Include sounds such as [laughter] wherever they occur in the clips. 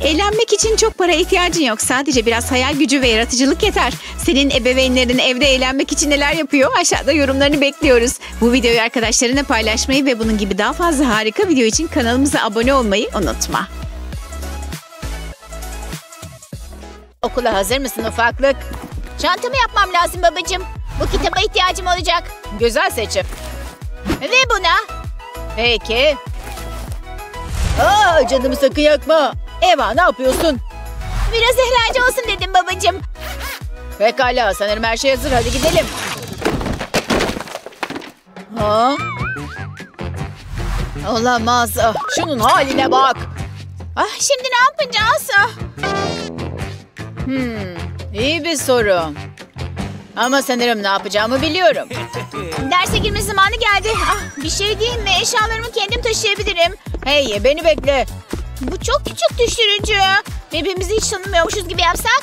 Eğlenmek için çok para ihtiyacın yok. Sadece biraz hayal gücü ve yaratıcılık yeter. Senin ebeveynlerin evde eğlenmek için neler yapıyor? Aşağıda yorumlarını bekliyoruz. Bu videoyu arkadaşlarına paylaşmayı ve bunun gibi daha fazla harika video için kanalımıza abone olmayı unutma. Okula hazır mısın ufaklık? Çantamı yapmam lazım babacığım. Bu kitaba ihtiyacım olacak. Güzel seçim. Ve buna. Peki. Aa, canımı sakın yakma. Eva ne yapıyorsun? Biraz eğlence olsun dedim babacığım. Pekala sanırım her şey hazır hadi gidelim. Ha? Olamaz. Ah, Şunun haline bak. Ah, şimdi ne yapacağız? Ah. Hmm, iyi bir soru. Ama sanırım ne yapacağımı biliyorum. Derse girme zamanı geldi. Ah, bir şey değil mi? Eşyalarımı kendim taşıyabilirim. Hey, beni bekle. Bu çok küçük düşürücü. Birbirimizi hiç tanımıyormuşuz gibi yapsak?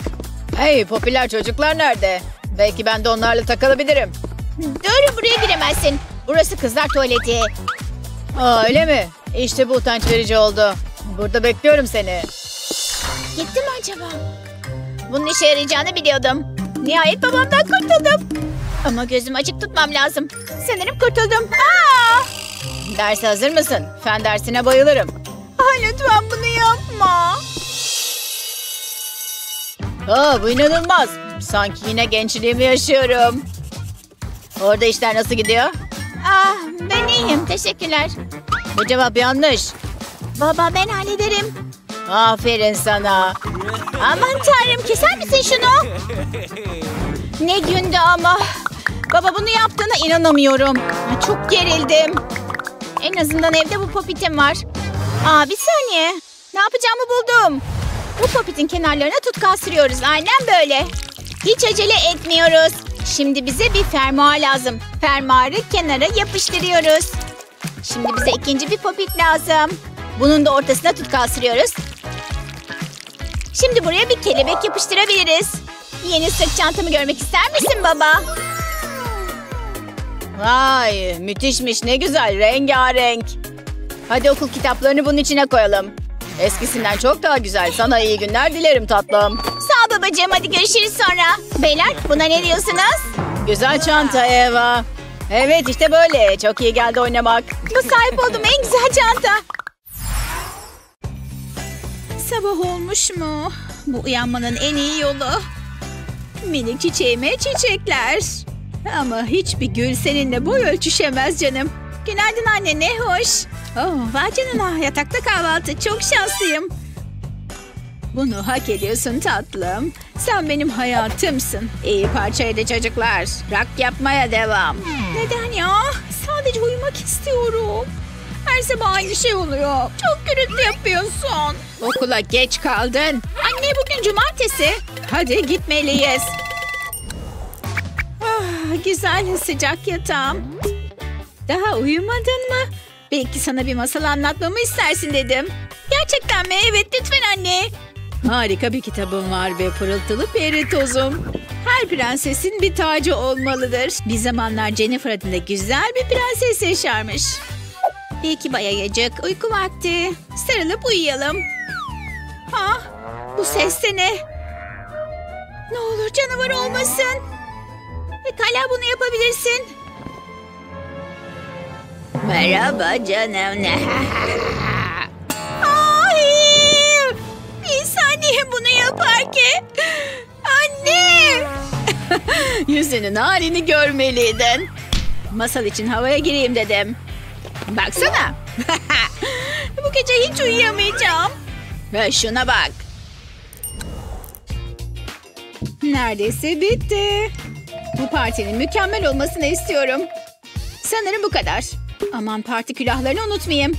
Hey, popüler çocuklar nerede? Belki ben de onlarla takılabilirim. Doğru, buraya giremezsin. Burası kızlar tuvaleti. Aa, öyle mi? İşte bu utanç verici oldu. Burada bekliyorum seni. Gitti mi acaba? Bunun işe yarayacağını biliyordum. Nihayet babamdan kurtuldum. Ama gözümü açık tutmam lazım. Sanırım kurtuldum. Aa! Derse hazır mısın? Fen dersine bayılırım. Aa, lütfen bunu yapma. Aa, bu inanılmaz. Sanki yine gençliğimi yaşıyorum. Orada işler nasıl gidiyor? Ah, ben iyiyim. Teşekkürler. Bu cevap yanlış. Baba ben hallederim. Aferin sana. Aman tanrım keser misin şunu? Ne gündü ama. Baba bunu yaptığına inanamıyorum. Çok gerildim. En azından evde bu popitim var. Aa bir saniye. Ne yapacağımı buldum. Bu popitin kenarlarına tutkal sürüyoruz. Aynen böyle. Hiç acele etmiyoruz. Şimdi bize bir fermuar lazım. Fermuarı kenara yapıştırıyoruz. Şimdi bize ikinci bir popit lazım. Bunun da ortasına tutkal sürüyoruz. Şimdi buraya bir kelebek yapıştırabiliriz. Yeni sırt çantamı görmek ister misin baba? Vay müthişmiş ne güzel rengarenk. Hadi okul kitaplarını bunun içine koyalım. Eskisinden çok daha güzel. Sana iyi günler dilerim tatlım. Sağ ol babacığım hadi görüşürüz sonra. Beyler buna ne diyorsunuz? Güzel çanta Eva. Evet işte böyle. Çok iyi geldi oynamak. Bu sahip olduğum en güzel çanta. Sabah olmuş mu? Bu uyanmanın en iyi yolu. Minik çiçeğime çiçekler. Ama hiçbir gül seninle boy ölçüşemez canım. Günaydın anne ne hoş. Oh, vay canına yatakta kahvaltı çok şanslıyım. Bunu hak ediyorsun tatlım. Sen benim hayatımsın. İyi parçaydı çocuklar. Rak yapmaya devam. Neden ya? Sadece uyumak istiyorum. Her sabah aynı şey oluyor. Çok gürültü yapıyorsun. Okula geç kaldın. Anne bugün cumartesi. Hadi gitmeliyiz. Ah, güzel sıcak yatağım. Daha uyumadın mı? Belki sana bir masal anlatmamı istersin dedim. Gerçekten mi? Evet lütfen anne. Harika bir kitabım var ve pırıltılı peri tozum. Her prensesin bir tacı olmalıdır. Bir zamanlar Jennifer adında güzel bir prenses yaşarmış. Peki bayayacak uyku vakti. Sarılıp uyuyalım. Ha, bu ses de ne? Ne olur canavar olmasın. Pekala bunu yapabilirsin. Merhaba canım. [laughs] Hayır. Bir saniye bunu yapar ki. Anne. [laughs] Yüzünün halini görmeliydin. Masal için havaya gireyim dedim. Baksana. [laughs] Bu gece hiç uyuyamayacağım. Ve şuna bak. Neredeyse bitti. Bu partinin mükemmel olmasını istiyorum. Sanırım bu kadar. Aman parti külahlarını unutmayayım.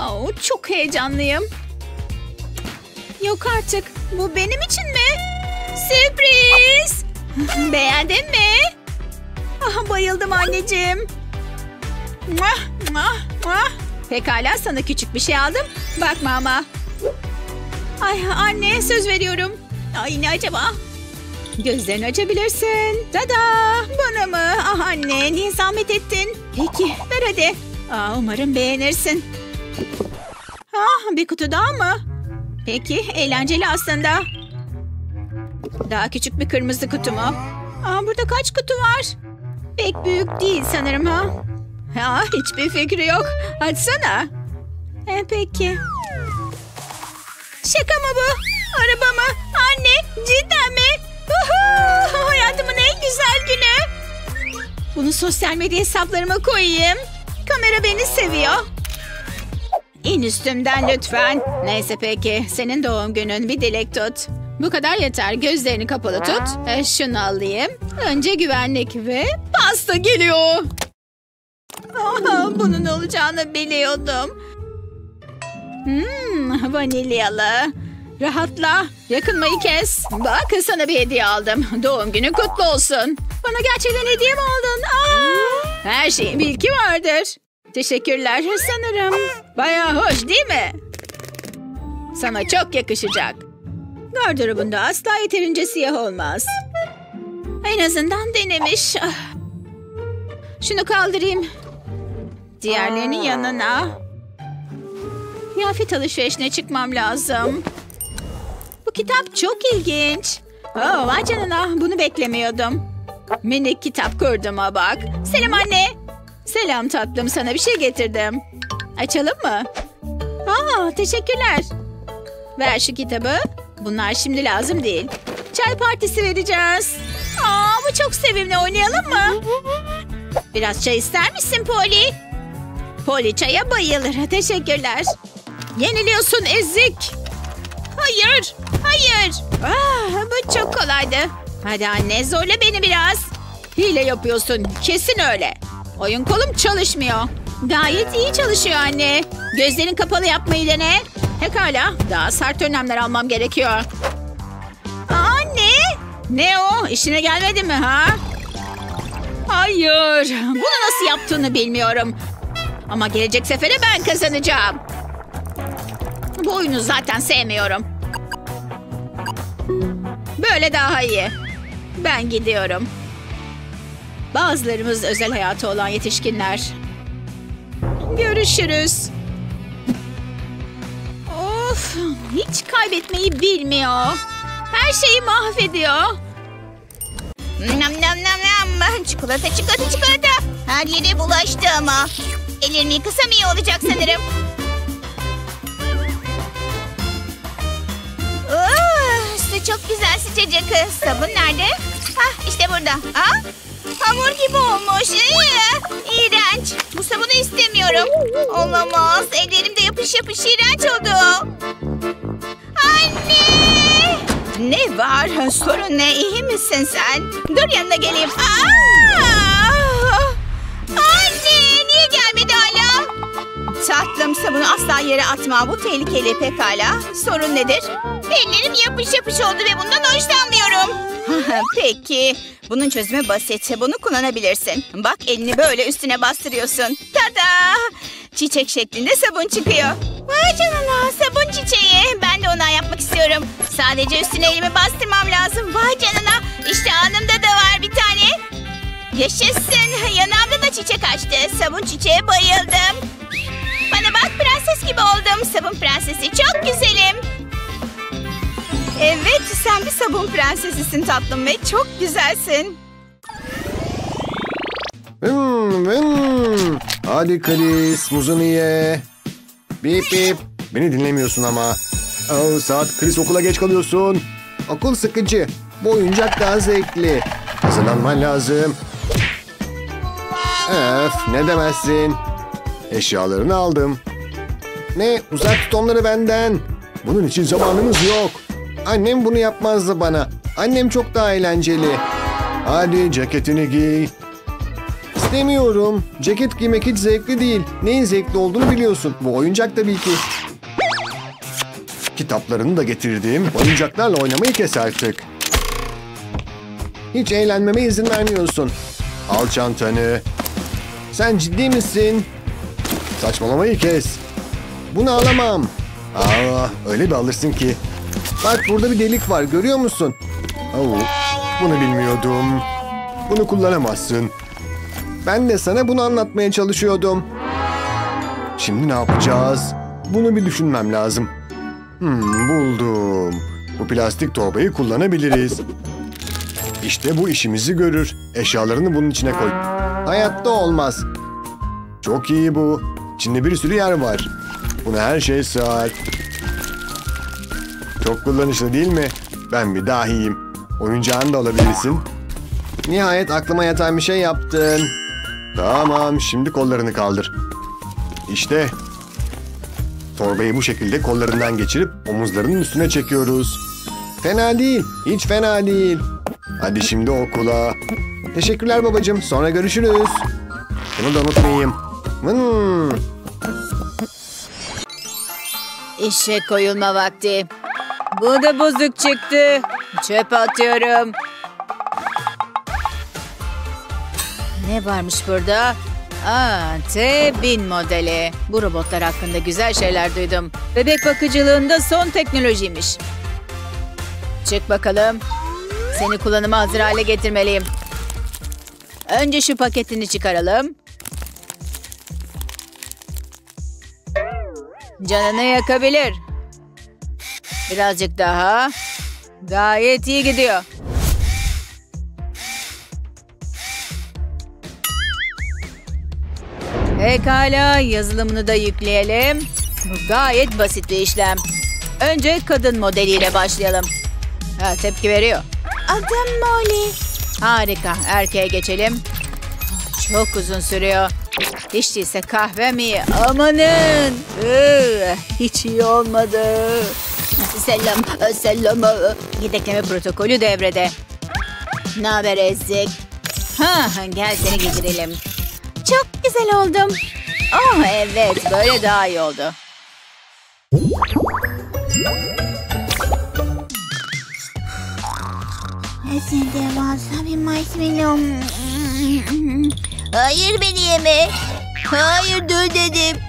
Oh, çok heyecanlıyım. Yok artık. Bu benim için mi? Sürpriz! [laughs] Beğendin mi? Ah, bayıldım anneciğim. Muah, muah, muah. Pekala sana küçük bir şey aldım. Bakma ama. Ay anne söz veriyorum. Ay ne acaba? Gözlerini açabilirsin. Tada! Bana mı? Ah anne niye zahmet ettin? Peki ver hadi. Aa, umarım beğenirsin. Ah bir kutu daha mı? Peki eğlenceli aslında. Daha küçük bir kırmızı kutu mu? Aa, burada kaç kutu var? Pek büyük değil sanırım ha. Ha, hiçbir fikri yok. Açsana. E, peki. Şaka mı bu? Araba mı? Anne cidden mi? Hayatımın en güzel günü. Bunu sosyal medya hesaplarıma koyayım. Kamera beni seviyor. İn üstümden lütfen. Neyse peki. Senin doğum günün bir dilek tut. Bu kadar yeter. Gözlerini kapalı tut. E, şunu alayım. Önce güvenlik ve pasta geliyor. Aha, bunun olacağını biliyordum. Hmm, vanilyalı. Rahatla. Yakınmayı kes. Bak sana bir hediye aldım. Doğum günün kutlu olsun. Bana gerçekten hediye mi aldın? Aa, her şeyin bir ilki vardır. Teşekkürler sanırım. Bayağı hoş değil mi? Sana çok yakışacak. Gardırobunda asla yeterince siyah olmaz. En azından denemiş. Ah. Şunu kaldırayım. Diğerlerinin yanına. Kıyafet alışverişine çıkmam lazım. Kitap çok ilginç. Oh, vay canına bunu beklemiyordum. Minik kitap kurduma bak. Selam anne. Selam tatlım sana bir şey getirdim. Açalım mı? Aa, teşekkürler. Ver şu kitabı. Bunlar şimdi lazım değil. Çay partisi vereceğiz. Aa, bu çok sevimli oynayalım mı? Biraz çay ister misin Polly? Polly çaya bayılır. Teşekkürler. Yeniliyorsun ezik. Hayır. Hayır. Ah, bu çok kolaydı. Hadi anne zorla beni biraz. Hile yapıyorsun. Kesin öyle. Oyun kolum çalışmıyor. Gayet iyi çalışıyor anne. Gözlerin kapalı yapmayı dene. Pekala. Daha sert önlemler almam gerekiyor. Anne. Ne o? İşine gelmedi mi ha? Hayır. Bunu nasıl yaptığını bilmiyorum. Ama gelecek sefere ben kazanacağım. Bu oyunu zaten sevmiyorum. Böyle daha iyi. Ben gidiyorum. Bazılarımız özel hayatı olan yetişkinler. Görüşürüz. Of, hiç kaybetmeyi bilmiyor. Her şeyi mahvediyor. Nam nam nam nam. Çikolata çikolata çikolata. Her yere bulaştı ama. Ellerimi yıkasam iyi olacak sanırım. Su çok güzel sıcacık. Sabun nerede? Hah işte burada. Aa, hamur gibi olmuş. İğrenç. Bu sabunu istemiyorum. Olamaz. Ellerimde yapış yapış iğrenç oldu. Anne! Ne var? Sorun ne? İyi misin sen? Dur yanına geleyim. Aa! Anne! Niye gelmedi hala? Tatlım sabunu asla yere atma. Bu tehlikeli pekala. Sorun nedir? Ellerim yapış yapış oldu ve bundan hoşlanmıyorum. [laughs] Peki. Bunun çözümü basit. Bunu kullanabilirsin. Bak elini böyle üstüne bastırıyorsun. Tada! Çiçek şeklinde sabun çıkıyor. Vay canına sabun çiçeği. Ben de ondan yapmak istiyorum. Sadece üstüne elimi bastırmam lazım. Vay canına. İşte anımda da var bir tane. Yaşasın. Yanağımda da çiçek açtı. Sabun çiçeğe bayıldım. Bana bak prenses gibi oldum. Sabun prensesi çok güzelim. Evet sen bir sabun prensesisin tatlım ve çok güzelsin. Hmm, hmm. Hadi Chris, muzunu ye. Bip bip. Beni dinlemiyorsun ama. Oh, saat Chris okula geç kalıyorsun. Okul sıkıcı. Bu oyuncak daha zevkli. Hazırlanman lazım. Öf, ne demezsin. Eşyalarını aldım. Ne? Uzak tut onları benden. Bunun için zamanımız yok. Annem bunu yapmazdı bana. Annem çok daha eğlenceli. Hadi ceketini giy. İstemiyorum. Ceket giymek hiç zevkli değil. Neyin zevkli olduğunu biliyorsun. Bu oyuncak tabii ki. Kitaplarını da getirdim. Oyuncaklarla oynamayı kes artık. Hiç eğlenmeme izin vermiyorsun. Al çantanı. Sen ciddi misin? Saçmalamayı kes. Bunu alamam. Aa, öyle bir alırsın ki. Bak burada bir delik var görüyor musun? Oo, bunu bilmiyordum. Bunu kullanamazsın. Ben de sana bunu anlatmaya çalışıyordum. Şimdi ne yapacağız? Bunu bir düşünmem lazım. Hmm, buldum. Bu plastik torbayı kullanabiliriz. İşte bu işimizi görür. Eşyalarını bunun içine koy. Hayatta olmaz. Çok iyi bu. İçinde bir sürü yer var. Buna her şey sığar. Çok kullanışlı değil mi? Ben bir dahiyim. Oyuncağını da alabilirsin. Nihayet aklıma yatan bir şey yaptın. Tamam, şimdi kollarını kaldır. İşte. Torbayı bu şekilde kollarından geçirip omuzlarının üstüne çekiyoruz. Fena değil, hiç fena değil. Hadi şimdi okula. Teşekkürler babacığım, sonra görüşürüz. Bunu da unutmayayım. Hmm. İşe koyulma vakti. Bu da bozuk çıktı. Çöp atıyorum. Ne varmış burada? Aa, T-1000 modeli. Bu robotlar hakkında güzel şeyler duydum. Bebek bakıcılığında son teknolojiymiş. Çık bakalım. Seni kullanıma hazır hale getirmeliyim. Önce şu paketini çıkaralım. Canını yakabilir. Birazcık daha. Gayet iyi gidiyor. Pekala yazılımını da yükleyelim. Bu gayet basit bir işlem. Önce kadın modeliyle başlayalım. Ha, tepki veriyor. Adım Molly. Harika. Erkeğe geçelim. Çok uzun sürüyor. Hiç değilse kahve mi? Amanın. Hiç iyi olmadı. Selam, selam. Yedekleme protokolü devrede. Ne haber Ezik? Ha, gel seni getirelim. Çok güzel oldum. Oh evet, böyle daha iyi oldu. Sen devasa bir marshmallow. Hayır beni yeme. Hayır dur dedim.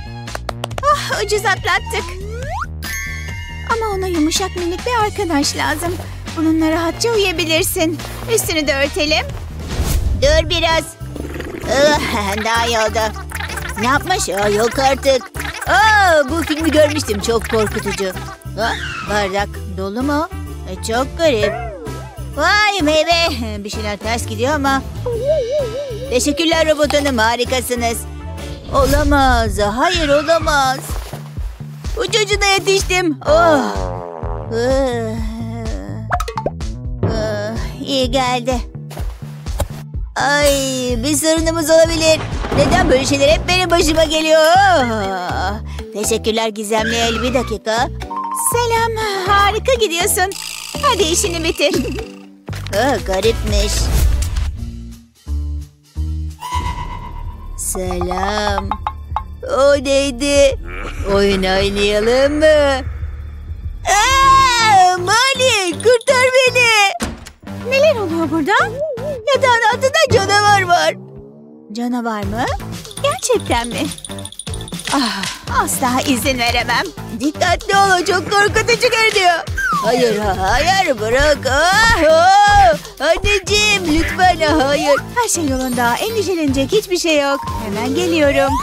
Ah, ucuz atlattık. Ama ona yumuşak minik bir arkadaş lazım. Bununla rahatça uyuyabilirsin. Üstünü de örtelim. Dur biraz. Ah, [laughs] daha iyi oldu. Ne yapmış? Aa, yok artık. Aa, bu filmi görmüştüm. Çok korkutucu. Ah, bardak dolu mu? E, çok garip. Vay meyve. [laughs] Bir şeyler ters gidiyor ama. Teşekkürler robot hanım harikasınız. Olamaz. Hayır olamaz. Ucucuna yetiştim. Oh. Ah, İyi geldi. Ay bir sorunumuz olabilir. Neden böyle şeyler hep benim başıma geliyor? Ah. Teşekkürler Gizemli El. Bir dakika. Selam. Harika gidiyorsun. Hadi işini bitir. [laughs] Ah, garipmiş. Selam. O neydi? Oyun oynayalım mı? Aa, Mali kurtar beni. Neler oluyor burada? Yatağın altında canavar var. Canavar mı? Gerçekten mi? Ah, asla izin veremem. Dikkatli ol, çok korkutucu görünüyor. Hayır, hayır, bırak. Ah, oh! Anneciğim, lütfen hayır. Her şey yolunda, endişelenecek hiçbir şey yok. Hemen geliyorum.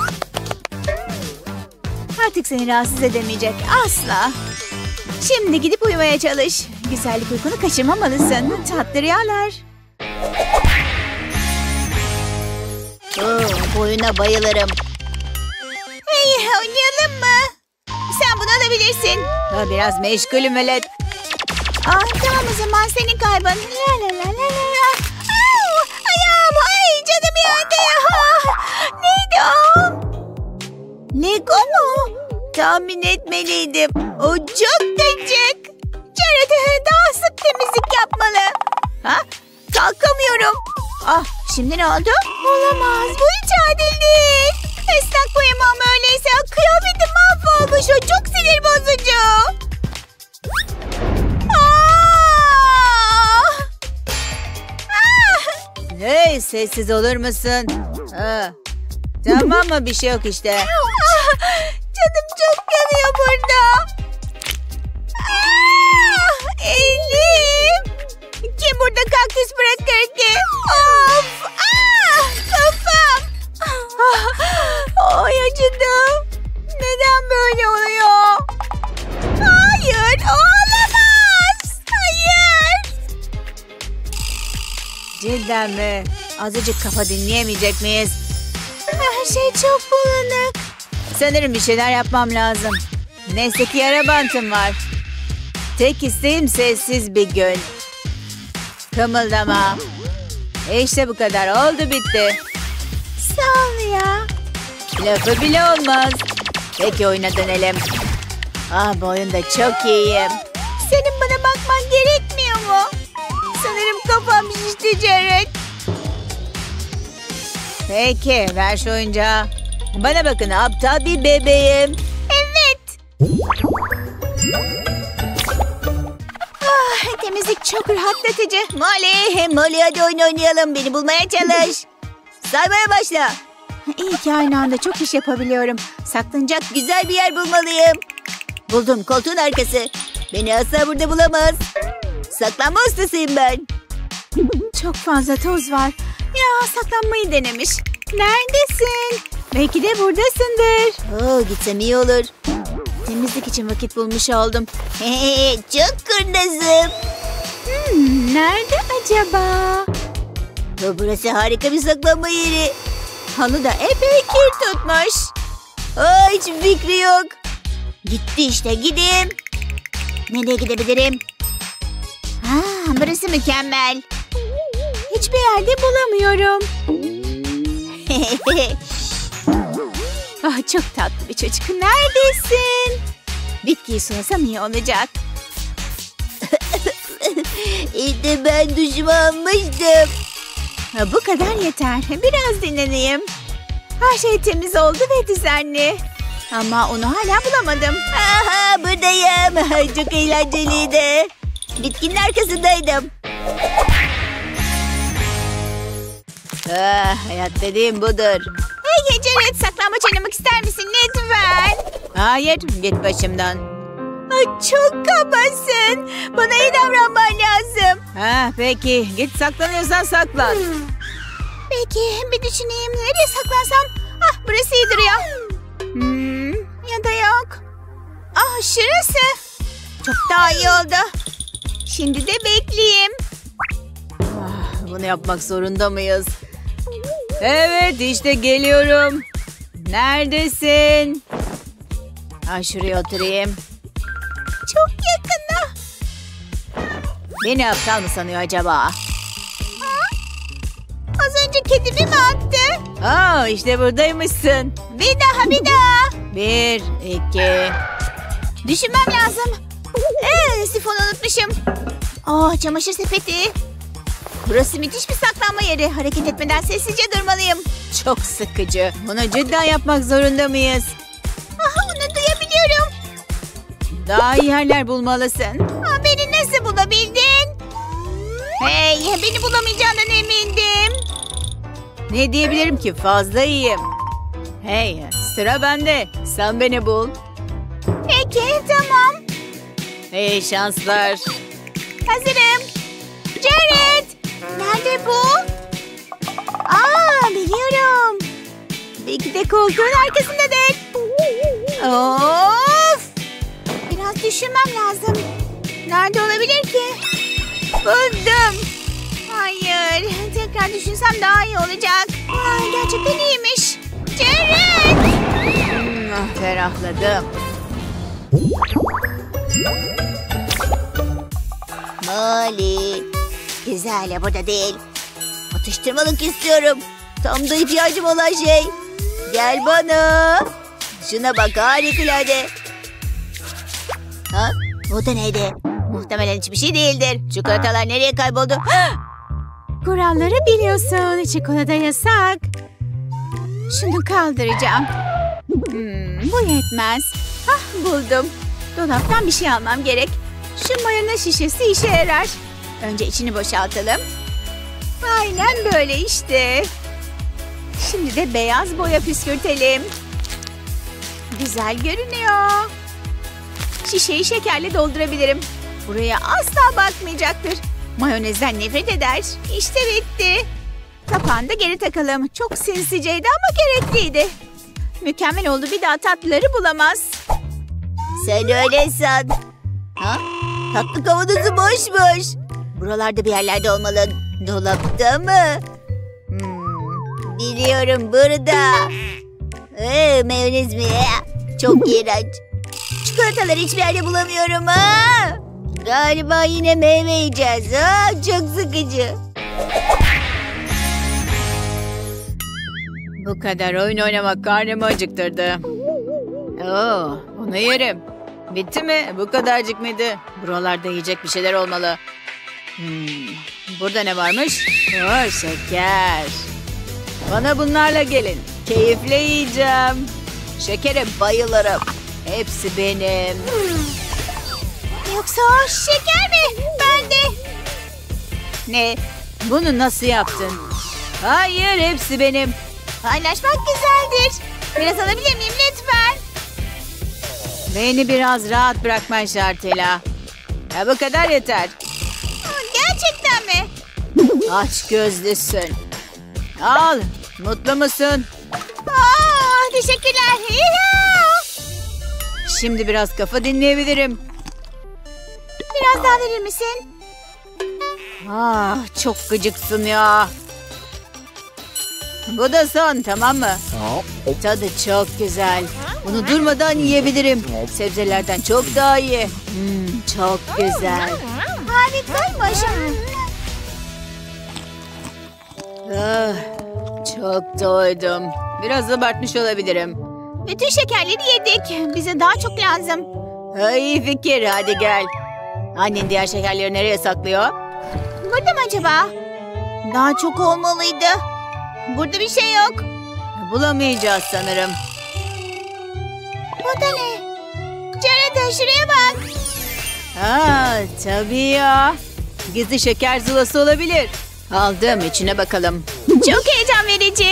Artık seni rahatsız edemeyecek, asla. Şimdi gidip uyumaya çalış. Güzellik uykunu kaçırmamalısın. Tatlı rüyalar. Oh, bu oyuna bayılırım. Hey, oynayalım mı? Sen bunu alabilirsin. Ha, biraz meşgulüm velet. Ah, tamam o zaman senin kaybın. La la la la la. Au, ayağım, ay canım yandı. Ah, neydi o? Lego mu? Tahmin etmeliydim. Gıcık. Jared daha sık temizlik yapmalı. Ha? Kalkamıyorum. Ah, şimdi ne oldu? Olamaz, bu hiç adil değil. Islak boyamam öyleyse kıyafetim mahvolmuş. O çok sinir bozucu. Hey sessiz olur musun? Tamam mı bir şey yok işte. Canım çok yanıyor burada. Ah! Elim. Kim burada kaktüs bırakır ki? Cidden mi? Azıcık kafa dinleyemeyecek miyiz? Her şey çok bulanık. Sanırım bir şeyler yapmam lazım. Neyse ki yara bantım var. Tek isteğim sessiz bir gün. Kımıldama. İşte bu kadar oldu bitti. Sağ ol ya. Lafı bile olmaz. Peki oyuna dönelim. Ah bu oyunda çok iyiyim. Senin bana bakman gerekmiyor mu? Sanırım kafam şişti Jared. Peki ver şu oyuncağı. Bana bakın aptal bir bebeğim. Evet. Ah, temizlik çok rahatlatıcı. Molly, Molly hadi oyun oynayalım. Beni bulmaya çalış. Saymaya başla. İyi ki aynı anda çok iş yapabiliyorum. Saklanacak güzel bir yer bulmalıyım. Buldum koltuğun arkası. Beni asla burada bulamaz. Saklanma ustasıyım ben. Çok fazla toz var. Ya saklanmayı denemiş. Neredesin? Belki de buradasındır. Oo, gitsem iyi olur. Temizlik için vakit bulmuş oldum. [laughs] çok kurnazım. Hmm, nerede acaba? Bu burası harika bir saklanma yeri. Halı da epey kir tutmuş. Aa, hiç fikri yok. Gitti işte gideyim. Nereye gidebilirim? Ha, burası mükemmel. Hiçbir yerde bulamıyorum. [laughs] Ah, çok tatlı bir çocuk. Neredesin? Bitkiyi sulasam iyi olacak. [laughs] işte ben duşumu almıştım. Ha, bu kadar yeter. Biraz dinleneyim. Her şey temiz oldu ve düzenli. Ama onu hala bulamadım. Aha buradayım. [laughs] Çok eğlenceliydi. Bitkinin arkasındaydım. Ah, hayat dediğim budur. Hey Jared saklambaç oynamak ister misin lütfen? Hayır, git başımdan. Ay, çok kabasın. Bana iyi davranman lazım. Ha, peki, git saklanıyorsan saklan. Peki bir düşüneyim. Nereye saklansam? Ah burası iyi duruyor. Hmm, ya da yok. Ah şurası. Çok daha iyi oldu. Şimdi de bekleyeyim. Ah, bunu yapmak zorunda mıyız? Evet, işte geliyorum. Neredesin? Ha, şuraya oturayım. Çok yakında. Beni aptal mı sanıyor acaba? Az önce kedimi mi attı? Aa, işte buradaymışsın. Bir daha bir daha. Bir, iki. Düşünmem lazım. Ee, sifonu unutmuşum. Oh çamaşır sepeti. Burası müthiş bir saklanma yeri. Hareket etmeden sessizce durmalıyım. Çok sıkıcı. Bunu cidden yapmak zorunda mıyız? Aha onu duyabiliyorum. Daha iyi yerler bulmalısın. Aa, beni nasıl bulabildin? Hey beni bulamayacağından emindim. Ne diyebilirim ki fazla iyiyim. Hey sıra bende. Sen beni bul. Peki tamam. Hey şanslar. Hazırım. Jared. Nerede bu? Aa biliyorum. Belki de koltuğun Arkasındadır. Of. Biraz düşünmem lazım. Nerede olabilir ki? Buldum. Hayır. Tekrar düşünsem daha iyi olacak. Aa, gerçekten iyiymiş. Jared. Hmm, ah, ferahladım. Molly. Güzel ya burada değil. Atıştırmalık istiyorum. Tam da ihtiyacım olan şey. Gel bana. Şuna bak harikulade. Ha? Bu da neydi? Muhtemelen hiçbir şey değildir. Çikolatalar nereye kayboldu? Kuralları biliyorsun. Çikolata yasak. Şunu kaldıracağım. Hmm, bu yetmez. Hah buldum. Dolaptan bir şey almam gerek. Şu mayonez şişesi işe yarar. Önce içini boşaltalım. Aynen böyle işte. Şimdi de beyaz boya püskürtelim. Güzel görünüyor. Şişeyi şekerle doldurabilirim. Buraya asla bakmayacaktır. Mayonezden nefret eder. İşte bitti. Kapağını da geri takalım. Çok sinsiceydi ama gerekliydi. Mükemmel oldu. Bir daha tatlıları bulamaz. Sen öyle san. Ha? Tatlı kavanozu boşmuş. Buralarda bir yerlerde olmalı. Dolapta mı? Hmm, biliyorum burada. Ee, mayonez mi? Çok iğrenç. Çikolataları hiçbir yerde bulamıyorum ha. Galiba yine meyve yiyeceğiz. Ha? Çok sıkıcı. Bu kadar oyun oynamak karnımı acıktırdı. Oo, onu yerim. Bitti mi? Bu kadarcık mıydı? Buralarda yiyecek bir şeyler olmalı. Hmm, burada ne varmış? Oo, şeker. Bana bunlarla gelin. Keyifle yiyeceğim. Şekere bayılırım. Hepsi benim. Yoksa o şeker mi? Ben de. Ne? Bunu nasıl yaptın? Hayır, hepsi benim. Paylaşmak güzeldir. Biraz alabilir miyim lütfen? Beni biraz rahat bırakman şartıyla. Ya bu kadar yeter. Aç gözlüsün. Al. Mutlu musun? Aa, teşekkürler. Şimdi biraz kafa dinleyebilirim. Biraz daha verir misin? Ah çok gıcıksın ya. Bu da son tamam mı? Tadı çok güzel. Bunu durmadan yiyebilirim. Sebzelerden çok daha iyi. Hmm, çok güzel. Harikaymış. Ah, çok doydum. Biraz abartmış olabilirim. Bütün şekerleri yedik. Bize daha çok lazım. Ha, iyi fikir hadi gel. Annen diğer şekerleri nereye saklıyor? Burada mı acaba? Daha çok olmalıydı. Burada bir şey yok. Bulamayacağız sanırım. Bu da ne? Jonathan şuraya bak. Ha, tabii ya. Gizli şeker zulası olabilir. Aldım içine bakalım. Çok heyecan verici.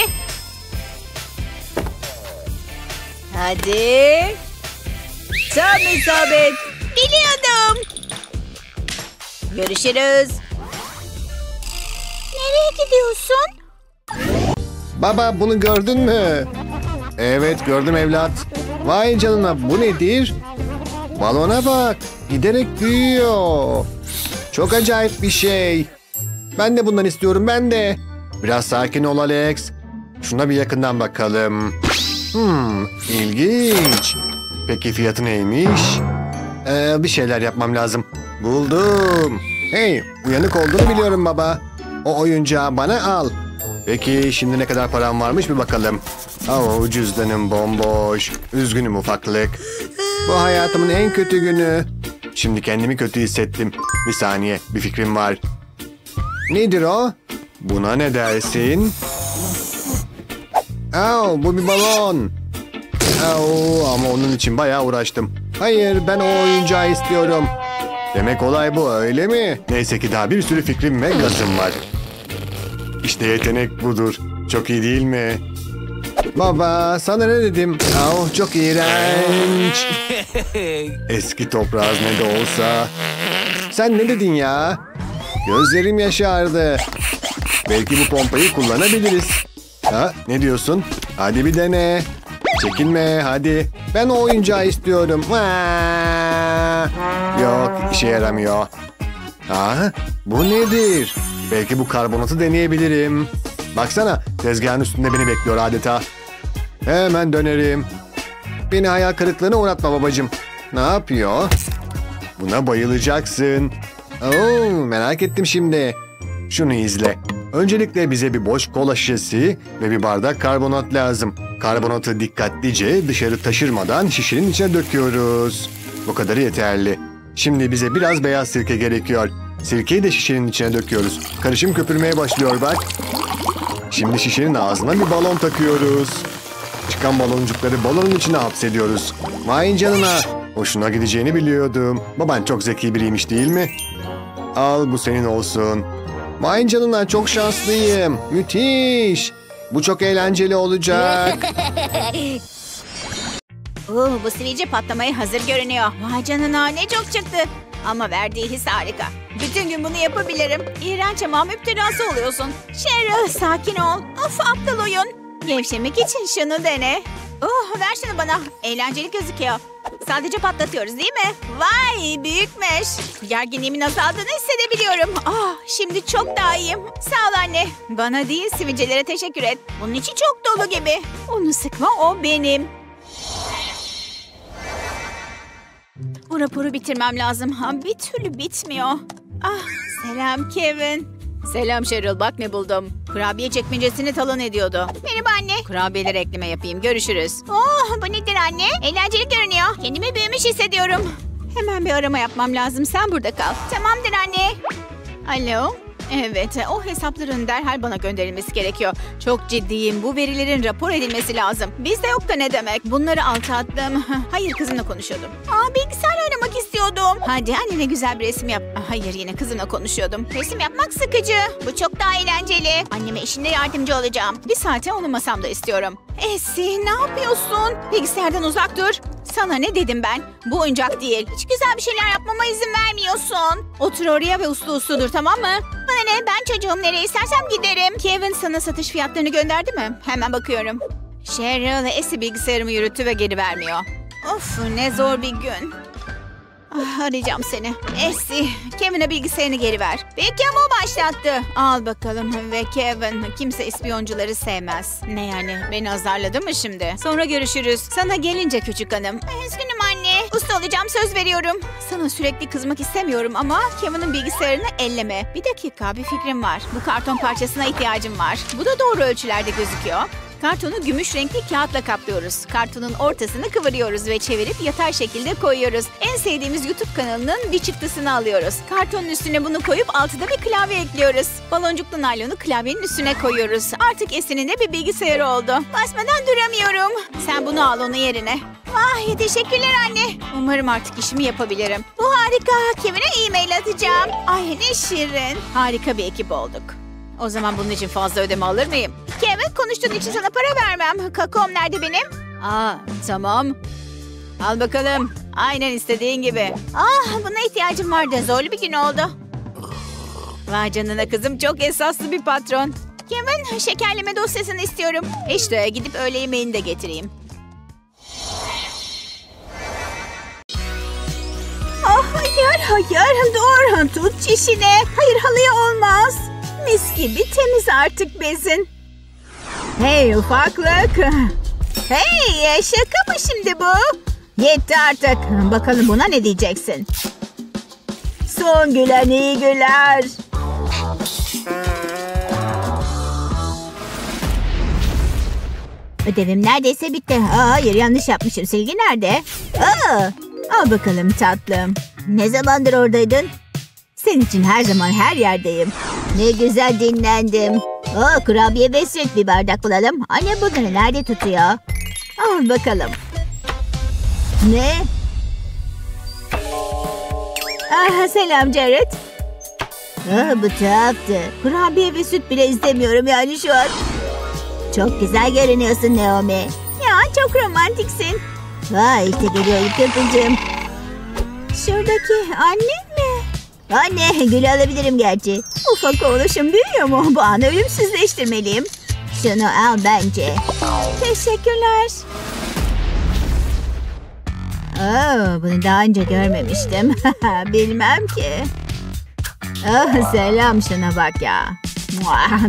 Hadi. Tam isabet. Biliyordum. Görüşürüz. Nereye gidiyorsun? Baba bunu gördün mü? Evet gördüm evlat. Vay canına bu nedir? Balona bak. Giderek büyüyor. Çok acayip bir şey. Ben de bundan istiyorum ben de. Biraz sakin ol Alex. Şuna bir yakından bakalım. Hmm, ilginç. Peki fiyatı neymiş? Ee, bir şeyler yapmam lazım. Buldum. Hey, uyanık olduğunu biliyorum baba. O oyuncağı bana al. Peki şimdi ne kadar param varmış bir bakalım. Oo, cüzdanım bomboş. Üzgünüm ufaklık. Bu hayatımın en kötü günü. Şimdi kendimi kötü hissettim. Bir saniye, bir fikrim var. Nedir o? Buna ne dersin? Au, bu bir balon. Au, ama onun için bayağı uğraştım. Hayır, ben o oyuncağı istiyorum. Demek olay bu öyle mi? Neyse ki daha bir sürü fikrim ve gazım var. İşte yetenek budur. Çok iyi değil mi? Baba sana ne dedim? Oh, çok iğrenç. [laughs] Eski toprağız ne de olsa. Sen ne dedin ya? Gözlerim yaşardı. Belki bu pompayı kullanabiliriz. Ha, ne diyorsun? Hadi bir dene. Çekinme hadi. Ben o oyuncağı istiyorum. Yok işe yaramıyor. Ha, bu nedir? Belki bu karbonatı deneyebilirim. Baksana tezgahın üstünde beni bekliyor adeta. Hemen dönerim. Beni hayal kırıklığına uğratma babacığım. Ne yapıyor? Buna bayılacaksın. Oo, merak ettim şimdi. Şunu izle. Öncelikle bize bir boş kola şişesi ve bir bardak karbonat lazım. Karbonatı dikkatlice dışarı taşırmadan şişenin içine döküyoruz. Bu kadarı yeterli. Şimdi bize biraz beyaz sirke gerekiyor. Sirkeyi de şişenin içine döküyoruz. Karışım köpürmeye başlıyor bak. Şimdi şişenin ağzına bir balon takıyoruz. Çıkan baloncukları balonun içine hapsediyoruz. Vay canına. Hoşuna gideceğini biliyordum. Baban çok zeki biriymiş değil mi? Al bu senin olsun. Vay canına çok şanslıyım. Müthiş. Bu çok eğlenceli olacak. [laughs] Oo, bu sivilce patlamaya hazır görünüyor. Vay canına ne çok çıktı. Ama verdiği his harika. Bütün gün bunu yapabilirim. İğrenç ama müptelası oluyorsun. Cheryl sakin ol. Of aptal oyun. Gevşemek için şunu dene. Oh ver şunu bana. Eğlenceli gözüküyor. Sadece patlatıyoruz değil mi? Vay büyükmüş. Gerginliğimin azaldığını hissedebiliyorum. Ah şimdi çok daha iyiyim. Sağ ol anne. Bana değil sivilcelere teşekkür et. Bunun içi çok dolu gibi. Onu sıkma o benim. Bu raporu bitirmem lazım. Ha, bir türlü bitmiyor. Ah selam Kevin. Selam Cheryl bak ne buldum. Kurabiye çekmecesini talan ediyordu. Merhaba anne. Kurabiyeleri ekleme yapayım. Görüşürüz. Oh bu nedir anne? Eğlenceli görünüyor. Kendimi büyümüş hissediyorum. Hemen bir arama yapmam lazım. Sen burada kal. Tamamdır anne. Alo. Evet, o hesapların derhal bana gönderilmesi gerekiyor. Çok ciddiyim. Bu verilerin rapor edilmesi lazım. Bizde yok da ne demek? Bunları alta attım. [laughs] Hayır, kızımla konuşuyordum. Aa bilgisayar oynamak istiyordum. Hadi annene güzel bir resim yap. Hayır, yine kızımla konuşuyordum. Resim yapmak sıkıcı. Bu çok daha eğlenceli. Anneme işinde yardımcı olacağım. Bir saate onu masamda istiyorum. Esi ne yapıyorsun? Bilgisayardan uzak dur. Sana ne dedim ben? Bu oyuncak değil. Hiç güzel bir şeyler yapmama izin vermiyorsun. Otur oraya ve uslu uslu dur tamam mı? Bana ne ben çocuğum nereye istersem giderim. Kevin sana satış fiyatlarını gönderdi mi? Hemen bakıyorum. Cheryl Esi bilgisayarımı yürüttü ve geri vermiyor. Of ne zor bir gün. Ah, arayacağım seni. Esi, Kevin'e bilgisayarını geri ver. Ama o başlattı. Al bakalım ve Kevin kimse ispiyoncuları sevmez. Ne yani beni azarladı mı şimdi? Sonra görüşürüz. Sana gelince küçük hanım. Üzgünüm anne. Usta olacağım söz veriyorum. Sana sürekli kızmak istemiyorum ama Kevin'in bilgisayarını elleme. Bir dakika bir fikrim var. Bu karton parçasına ihtiyacım var. Bu da doğru ölçülerde gözüküyor. Kartonu gümüş renkli kağıtla kaplıyoruz. Kartonun ortasını kıvırıyoruz ve çevirip yatay şekilde koyuyoruz. En sevdiğimiz YouTube kanalının bir çıktısını alıyoruz. Kartonun üstüne bunu koyup altına bir klavye ekliyoruz. Baloncuklu naylonu klavyenin üstüne koyuyoruz. Artık Esin'in de bir bilgisayarı oldu. Basmadan duramıyorum. Sen bunu al onun yerine. Vay teşekkürler anne. Umarım artık işimi yapabilirim. Bu harika. Kevin'e e-mail atacağım. Ay ne şirin. Harika bir ekip olduk. O zaman bunun için fazla ödeme alır mıyım? Kevin konuştuğun için sana para vermem. Kakaom nerede benim? Aa tamam. Al bakalım. Aynen istediğin gibi. Ah buna ihtiyacım vardı. Zorlu bir gün oldu. Vay canına kızım çok esaslı bir patron. Kevin şekerleme dosyasını istiyorum. İşte gidip öğle yemeğini de getireyim. Ah hayır hayır dur tut çişine. Hayır halıya olmaz. Mis gibi temiz artık bezin. Hey ufaklık. Hey şaka mı şimdi bu? Yetti artık. Bakalım buna ne diyeceksin? Son gülen iyi güler. Ödevim neredeyse bitti. Aa, hayır yanlış yapmışım. Silgi nerede? Aa, al bakalım tatlım. Ne zamandır oradaydın? Senin için her zaman her yerdeyim. Ne güzel dinlendim. Aa, kurabiye ve süt bir bardak bulalım. Anne bunları nerede tutuyor? Al bakalım. Ne? Ah, selam Jared. Ah, bu tuhaftı. Kurabiye ve süt bile istemiyorum yani şu an. Çok güzel görünüyorsun Naomi. Ya çok romantiksin. Vay işte geliyor ilk öpücüğüm. Şuradaki annem mi? Anne gül alabilirim gerçi. Ufak oğluşum büyüyor mu? Bu anı ölümsüzleştirmeliyim. Şunu al bence. Teşekkürler. Oo, bunu daha önce görmemiştim. [laughs] Bilmem ki. Oh, selam şuna bak ya.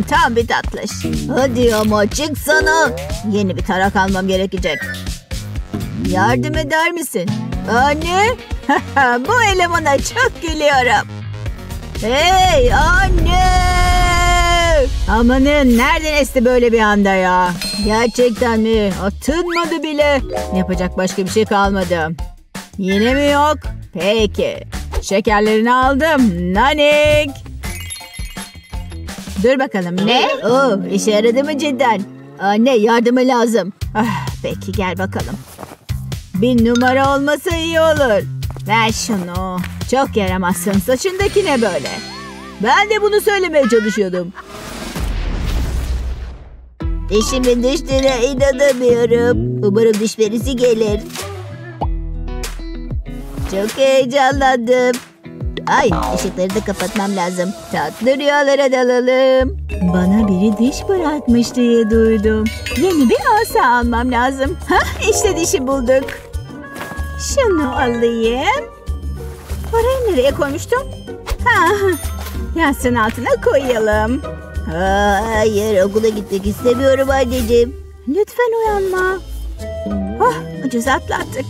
Tam bir tatlış. Hadi ama çıksana. Yeni bir tarak almam gerekecek. Yardım eder misin? Anne. [laughs] Bu elemana çok gülüyorum. Hey anne! Amanın nereden esti böyle bir anda ya? Gerçekten mi? Atınmadı bile. Yapacak başka bir şey kalmadı. Yine mi yok? Peki. Şekerlerini aldım. Nanik. Dur bakalım ne? Oo, işe yaradı mı cidden? Anne yardımı lazım. Ah, peki gel bakalım. Bir numara olmasa iyi olur. Ver şunu. Çok yaramazsın. Saçındaki ne böyle? Ben de bunu söylemeye çalışıyordum. Dişimin düştüğüne inanamıyorum. Umarım diş perisi gelir. Çok heyecanlandım. Ay ışıkları da kapatmam lazım. Tatlı rüyalara dalalım. Bana biri diş bırakmış diye duydum. Yeni bir asa almam lazım. Hah işte dişi bulduk. Şunu alayım. Parayı nereye koymuştum? Ha, yastığın altına koyalım. Hayır okula gitmek istemiyorum anneciğim. Lütfen uyanma. Oh, ucuz atlattık.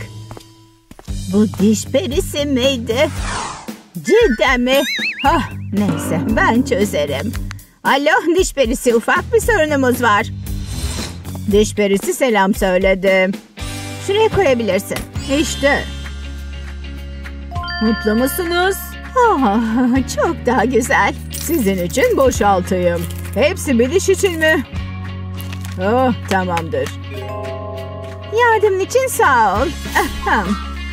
Bu diş perisi miydi? Cidden mi? Ah, neyse ben çözerim. Alo diş perisi ufak bir sorunumuz var. Diş perisi selam söyledi. Şuraya koyabilirsin. İşte. Mutlu musunuz? Ah, çok daha güzel. Sizin için boşaltayım. Hepsi bir diş için mi? Oh, tamamdır. Yardım için sağ ol.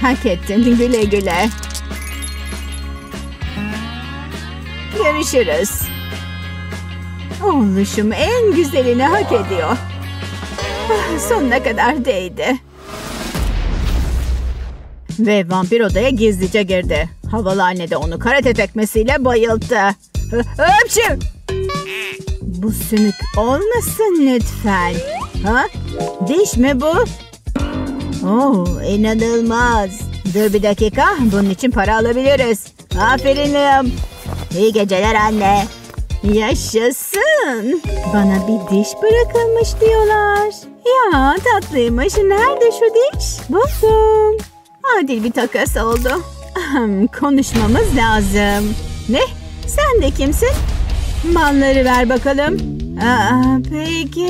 Hak ettin güle güle. Görüşürüz. Oğluşum en güzelini hak ediyor. Ah, Sonuna kadar değdi. Ve vampir odaya gizlice girdi. Havalı anne de onu karate tekmesiyle bayılttı. Hı- Hapşu! Bu sümük olmasın lütfen. Ha? Diş mi bu? Oo, inanılmaz. Dur bir dakika. Bunun için para alabiliriz. Aferin Liam. İyi geceler anne. Yaşasın. Bana bir diş bırakılmış diyorlar. Ya tatlıymış. Nerede şu diş? Buldum. Adil bir takas oldu. Konuşmamız lazım. Ne? Sen de kimsin? Malları ver bakalım. Aa, peki.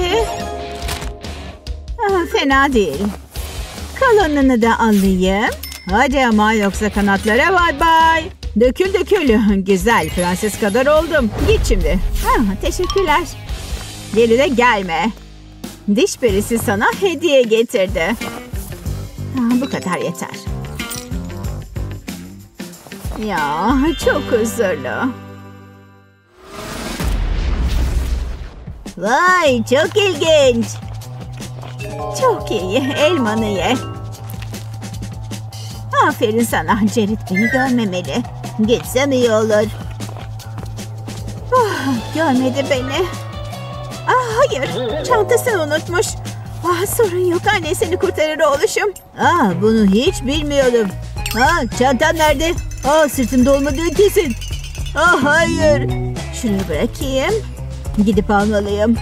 Aa, fena değil. Kalanını da alayım. Hadi ama yoksa kanatlara bay bay. Dökül dökül. Güzel prenses kadar oldum. Git şimdi. Ha, teşekkürler. Geri de gelme. Diş perisi sana hediye getirdi. Bu kadar yeter. Ya çok huzurlu. Vay çok ilginç. Çok iyi. Elmanı ye. Aferin sana. Cerit beni görmemeli. Gitsem iyi olur. Ah, görmedi beni. Ah, hayır. Çantasını unutmuş. Ah, sorun yok. Anne seni kurtarır oğluşum. Aa bunu hiç bilmiyordum. Ha çantam nerede? Aa sırtımda olmadığı kesin. Aa hayır. Şuraya bırakayım. Gidip almalıyım.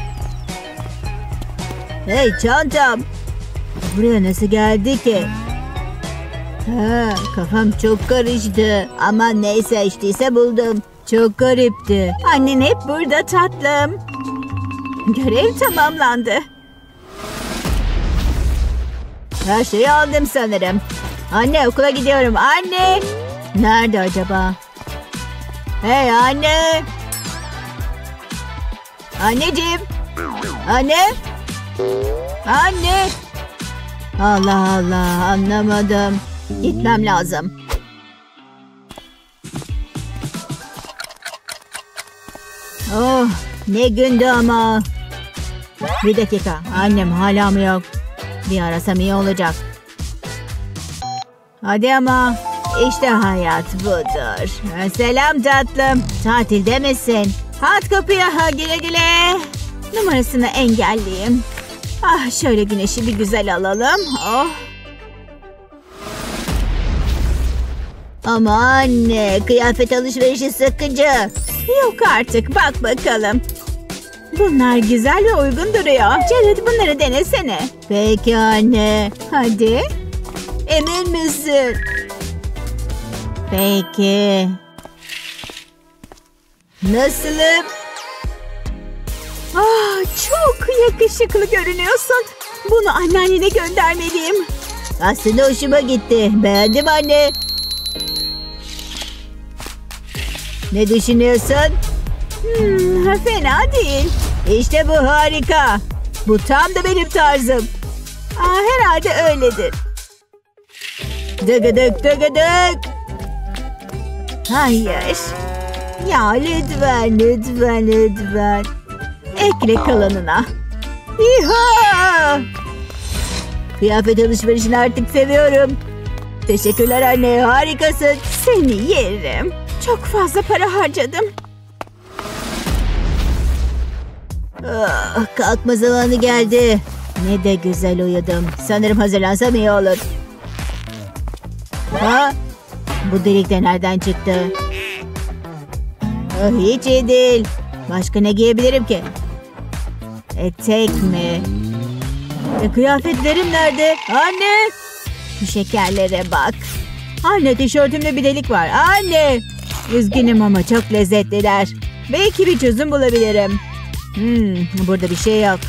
Hey çantam. Buraya nasıl geldi ki? Ha, kafam çok karıştı. Ama neyse içtiyse buldum. Çok garipti. Annen hep burada tatlım. Görev tamamlandı. Her şeyi aldım sanırım. Anne okula gidiyorum. Anne. Nerede acaba? Hey anne. Anneciğim. Anne. Anne. Allah Allah anlamadım. Gitmem lazım. Oh ne gündü ama. Bir dakika annem hala mı yok? Bir arasam iyi olacak. Hadi ama işte hayat budur. Selam tatlım. Tatilde misin? At kapıya ha güle güle. Numarasını engelleyeyim. Ah şöyle güneşi bir güzel alalım. Oh. Ama anne kıyafet alışverişi sıkıcı. Yok artık bak bakalım. Bunlar güzel ve uygun duruyor. Jared bunları denesene. Peki anne. Hadi. Emin misin? Peki. Nasılım? Ah çok yakışıklı görünüyorsun. Bunu anneannene göndermeliyim. Aslında hoşuma gitti. Beğendim anne. Ne düşünüyorsun? Hmm, fena değil. İşte bu harika. Bu tam da benim tarzım. Aa, herhalde öyledir. Dıgıdık dıgıdık. Hayır. Ya lütfen lütfen lütfen. Ekle kalanına. İha! Kıyafet alışverişini artık seviyorum. Teşekkürler anne harikasın. Seni yerim. Çok fazla para harcadım. Ah, kalkma zamanı geldi. Ne de güzel uyudum. Sanırım hazırlansam iyi olur. Ha? Bu delik de nereden çıktı? Ah, hiç iyi değil. Başka ne giyebilirim ki? Etek mi? E, kıyafetlerim nerede? Anne! Şu şekerlere bak. Anne tişörtümde bir delik var. Anne! Üzgünüm ama çok lezzetliler. Belki bir çözüm bulabilirim. Hmm, burada bir şey yok.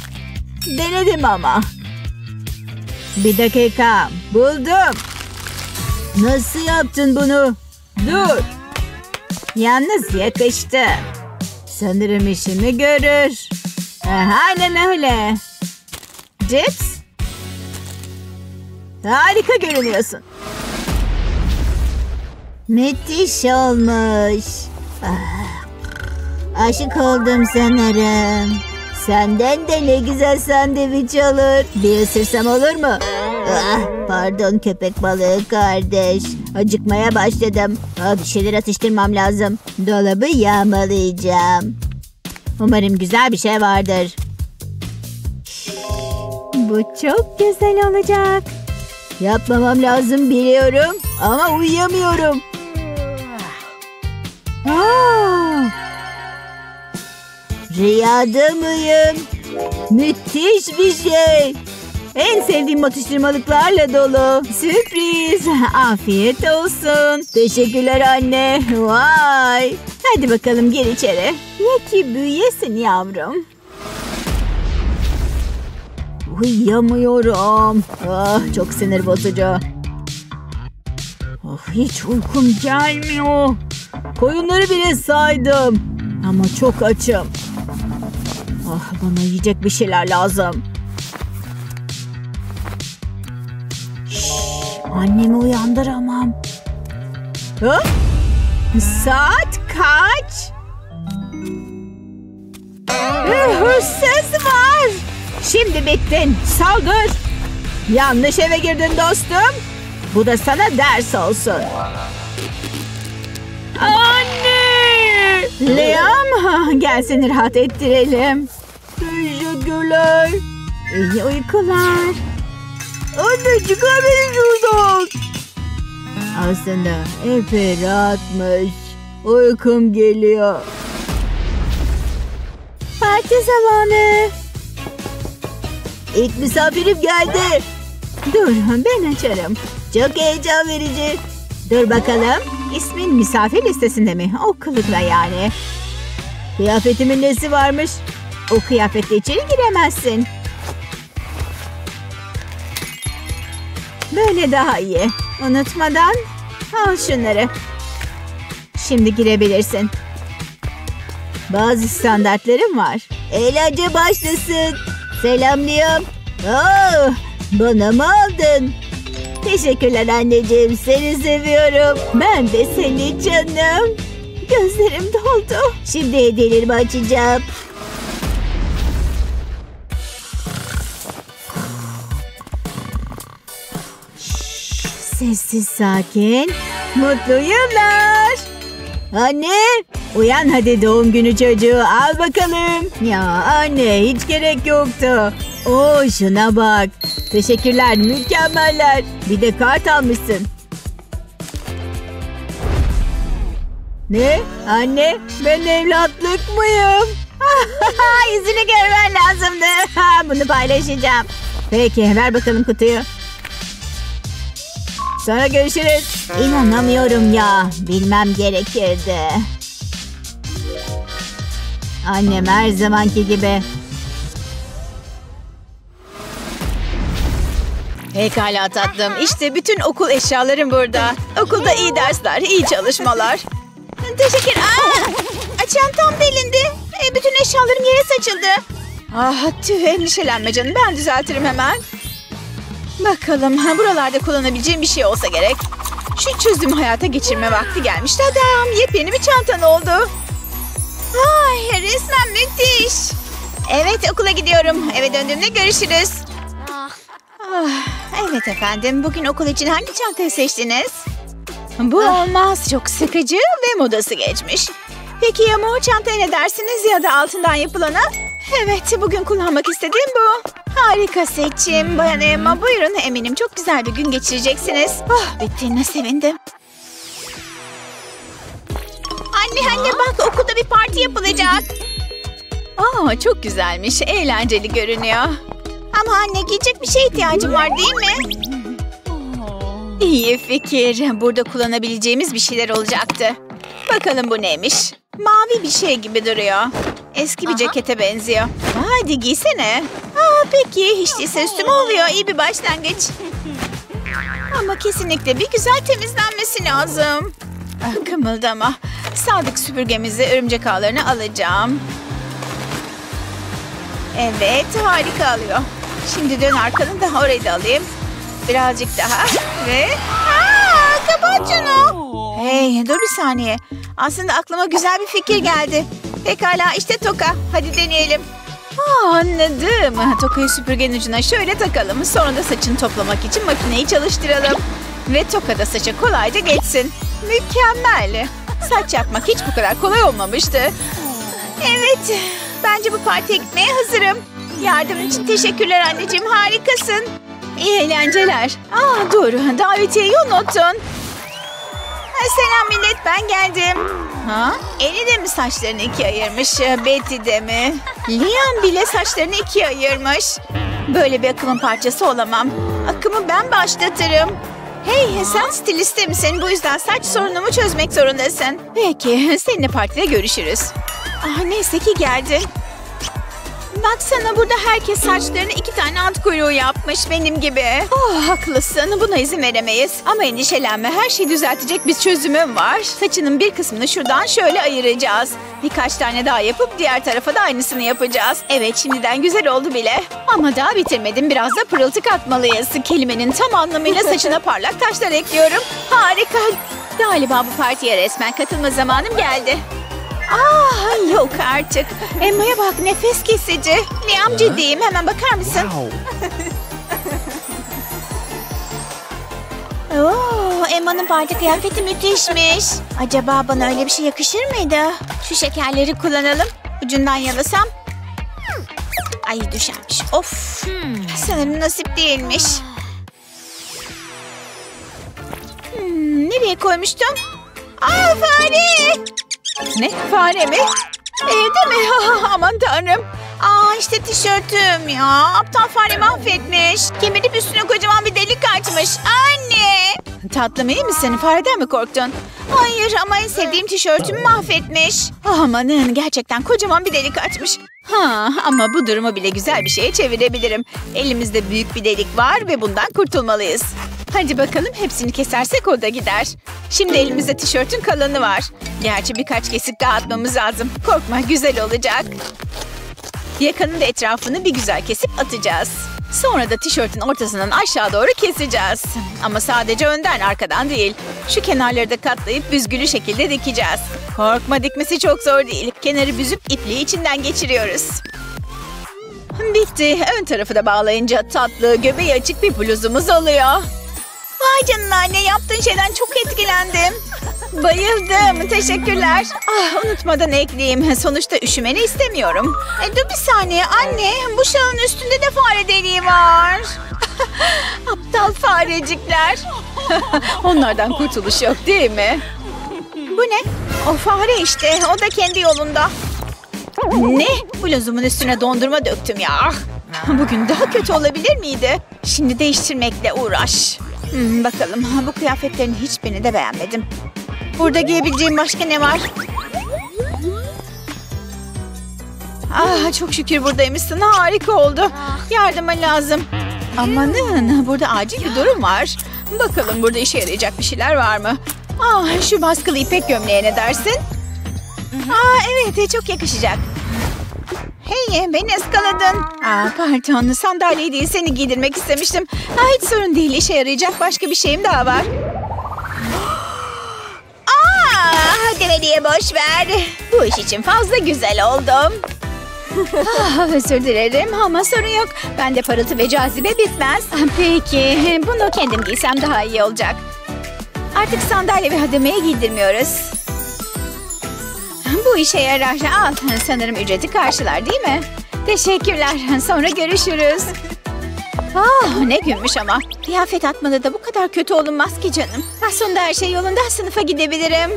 Denedim ama. Bir dakika. Buldum. Nasıl yaptın bunu? Dur. Yalnız yakıştı. Sanırım işimi görür. Aynen öyle. Cips. Harika görünüyorsun. Müthiş olmuş. Ah, aşık oldum sanırım. Senden de ne güzel sandviç olur. Bir ısırsam olur mu? Ah, pardon köpek balığı kardeş. Acıkmaya başladım. Ah, bir şeyler atıştırmam lazım. Dolabı yağmalayacağım. Umarım güzel bir şey vardır. Bu çok güzel olacak. Yapmamam lazım biliyorum ama uyuyamıyorum. Aa! Rüyada mıyım? Müthiş bir şey. En sevdiğim atıştırmalıklarla dolu. Sürpriz. Afiyet olsun. Teşekkürler anne. Vay. Hadi bakalım gir içeri. Ye ki büyüyesin yavrum. Uyuyamıyorum. Ah, çok sinir bozucu. Ah, hiç uykum gelmiyor. Koyunları bile saydım. Ama çok açım. Ah, bana yiyecek bir şeyler lazım. Şşş, annemi uyandıramam. Ha? Saat kaç? Eh, Hırsız var. Şimdi bittin. Saldır. Yanlış eve girdin dostum. Bu da sana ders olsun. Anne! Liam, ha, gel seni rahat ettirelim. Teşekkürler. İyi uykular. Anne çıkar beni şuradan. Aslında epey rahatmış. Uykum geliyor. Parti zamanı. İlk misafirim geldi. Dur ben açarım. Çok heyecan verici. Dur bakalım. İsmin misafir listesinde mi? O kılıkla yani. Kıyafetimin nesi varmış? O kıyafetle içeri giremezsin. Böyle daha iyi. Unutmadan al şunları. Şimdi girebilirsin. Bazı standartlarım var. Eğlence başlasın. Selamlıyorum. Oh, bana mı aldın? Teşekkürler anneciğim. Seni seviyorum. Ben de seni canım. Gözlerim doldu. Şimdi hediyelerimi açacağım. Sessiz sakin. Mutlu yıllar. Anne uyan hadi doğum günü çocuğu al bakalım. Ya anne hiç gerek yoktu. Oo şuna bak. Teşekkürler mükemmeller. Bir de kart almışsın. Ne? Anne ben evlatlık mıyım? [laughs] Yüzünü görmen lazımdı. [laughs] Bunu paylaşacağım. Peki ver bakalım kutuyu. Sonra görüşürüz. İnanamıyorum ya. Bilmem gerekirdi. Annem her zamanki gibi. Pekala tatlım. İşte bütün okul eşyalarım burada. Okulda iyi dersler, iyi çalışmalar. Teşekkür. Aa, çantam delindi. E, bütün eşyalarım yere saçıldı. Ah tüh endişelenme canım. Ben düzeltirim hemen. Bakalım ha, buralarda kullanabileceğim bir şey olsa gerek. Şu çözümü hayata geçirme vakti gelmiş. Tadam yepyeni bir çantan oldu. Ay resmen müthiş. Evet okula gidiyorum. Eve döndüğümde görüşürüz. Ah, evet efendim. Bugün okul için hangi çantayı seçtiniz? Bu olmaz. Çok sıkıcı ve modası geçmiş. Peki ya mor çantaya ne dersiniz ya da altından yapılana? Evet, bugün kullanmak istediğim bu. Harika seçim. Bayan Emma buyurun. Eminim çok güzel bir gün geçireceksiniz. Oh, bittiğine sevindim. Anne anne bak okulda bir parti yapılacak. Aa, çok güzelmiş. Eğlenceli görünüyor. Ama anne giyecek bir şeye ihtiyacım var değil mi? İyi fikir. Burada kullanabileceğimiz bir şeyler olacaktı. Bakalım bu neymiş? Mavi bir şey gibi duruyor. Eski bir cekete benziyor. Hadi giysene. Aa, peki hiç değilse üstüme oluyor. İyi bir başlangıç. [laughs] Ama kesinlikle bir güzel temizlenmesi lazım. Ah, kımıldama. Sadık süpürgemizi örümcek ağlarını alacağım. Evet harika alıyor. Şimdi dön arkanı da orayı da alayım. Birazcık daha ve... Aa, kapat şunu. Hey dur bir saniye. Aslında aklıma güzel bir fikir geldi. Pekala işte toka. Hadi deneyelim. Aa, anladım. Tokayı süpürgenin ucuna şöyle takalım. Sonra da saçını toplamak için makineyi çalıştıralım. Ve toka da saça kolayca geçsin. Mükemmel. Saç yapmak hiç bu kadar kolay olmamıştı. Evet, bence bu partiye gitmeye hazırım. Yardımın için teşekkürler anneciğim, harikasın. İyi eğlenceler. Aa, dur davetiyeyi unuttun. Ha, selam millet, ben geldim. Ha? Eni de mi saçlarını ikiye ayırmış, Betty de mi? Liam bile saçlarını ikiye ayırmış. Böyle bir akımın parçası olamam. Akımı ben başlatırım. Hey, sen stiliste misin? Bu yüzden saç sorunumu çözmek zorundasın. Peki, seninle partide görüşürüz. Ah neyse ki geldin. Baksana burada herkes saçlarını iki tane at kuyruğu yapmış benim gibi. Oh haklısın buna izin veremeyiz. Ama endişelenme her şeyi düzeltecek bir çözümüm var. Saçının bir kısmını şuradan şöyle ayıracağız. Birkaç tane daha yapıp diğer tarafa da aynısını yapacağız. Evet şimdiden güzel oldu bile. Ama daha bitirmedim biraz da pırıltı katmalıyız. Kelimenin tam anlamıyla saçına [laughs] parlak taşlar ekliyorum. Harika. Galiba bu partiye resmen katılma zamanım geldi. Ah yok artık. Emma'ya bak nefes kesici. Liam ciddiyim hemen bakar mısın? [laughs] Oo, Emma'nın parti kıyafeti müthişmiş. Acaba bana öyle bir şey yakışır mıydı? Şu şekerleri kullanalım. Ucundan yalasam. Ay düşermiş. Of. Sanırım nasip değilmiş. Hmm, nereye koymuştum? Aa fare! Ne fare mi? Evde mi? [laughs] Aman tanrım. Aa işte tişörtüm ya. Aptal fare mahvetmiş. Kemirip üstüne kocaman bir delik açmış. Anne! Tatlım iyi misin? Fareden mi korktun? Hayır ama en sevdiğim tişörtümü mahvetmiş. Amanın gerçekten kocaman bir delik açmış. Ha, ama bu durumu bile güzel bir şeye çevirebilirim. Elimizde büyük bir delik var ve bundan kurtulmalıyız. Hadi bakalım hepsini kesersek o da gider. Şimdi elimizde tişörtün kalanı var. Gerçi birkaç kesik daha atmamız lazım. Korkma güzel olacak. Yakanın da etrafını bir güzel kesip atacağız. Sonra da tişörtün ortasından aşağı doğru keseceğiz. Ama sadece önden arkadan değil. Şu kenarları da katlayıp büzgülü şekilde dikeceğiz. Korkma dikmesi çok zor değil. Kenarı büzüp ipliği içinden geçiriyoruz. Bitti. Ön tarafı da bağlayınca tatlı, göbeği açık bir bluzumuz oluyor. Vay canına anne yaptığın şeyden çok etkilendim. Bayıldım. Teşekkürler. Ah, unutmadan ekleyeyim. Sonuçta üşümeni istemiyorum. E, dur bir saniye anne. Bu şalın üstünde de fare deliği var. [laughs] Aptal farecikler. [laughs] Onlardan kurtuluş yok değil mi? Bu ne? O fare işte. O da kendi yolunda. Ne? Bluzumun üstüne dondurma döktüm ya. Bugün daha kötü olabilir miydi? Şimdi değiştirmekle uğraş. Hmm, bakalım bu kıyafetlerin hiçbirini de beğenmedim. Burada giyebileceğim başka ne var? Ah çok şükür buradaymışsın. Harika oldu. Yardıma lazım. Amanın burada acil bir durum var. Bakalım burada işe yarayacak bir şeyler var mı? Ah şu baskılı ipek gömleğe ne dersin? Aa evet çok yakışacak. Hey beni ıskaladın. Aa, pardon sandalyeyi değil seni giydirmek istemiştim. Ha, hiç sorun değil işe yarayacak başka bir şeyim daha var. [gasps] Aa, beni boş ver. Bu iş için fazla güzel oldum. [laughs] ah, özür dilerim ama sorun yok. Bende parıltı ve cazibe bitmez. Peki bunu kendim giysem daha iyi olacak. Artık sandalye ve hademeye giydirmiyoruz. Bu işe yarar. Al sanırım ücreti karşılar değil mi? Teşekkürler. [laughs] Sonra görüşürüz. Ah ne günmüş ama. Kıyafet atmalı da bu kadar kötü olunmaz ki canım. Ah, sonunda her şey yolunda sınıfa gidebilirim.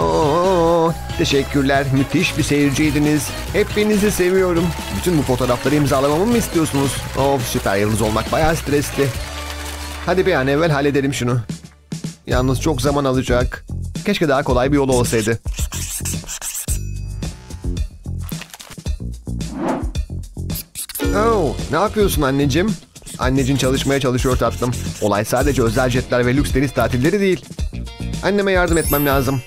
Oo, teşekkürler. Müthiş bir seyirciydiniz. Hepinizi seviyorum. Bütün bu fotoğrafları imzalamamı mı istiyorsunuz? Of süper yıldız olmak bayağı stresli. Hadi bir an evvel halledelim şunu. Yalnız çok zaman alacak. Keşke daha kolay bir yolu olsaydı. Oh, ne yapıyorsun anneciğim? Annecin çalışmaya çalışıyor tatlım. Olay sadece özel jetler ve lüks deniz tatilleri değil. Anneme yardım etmem lazım.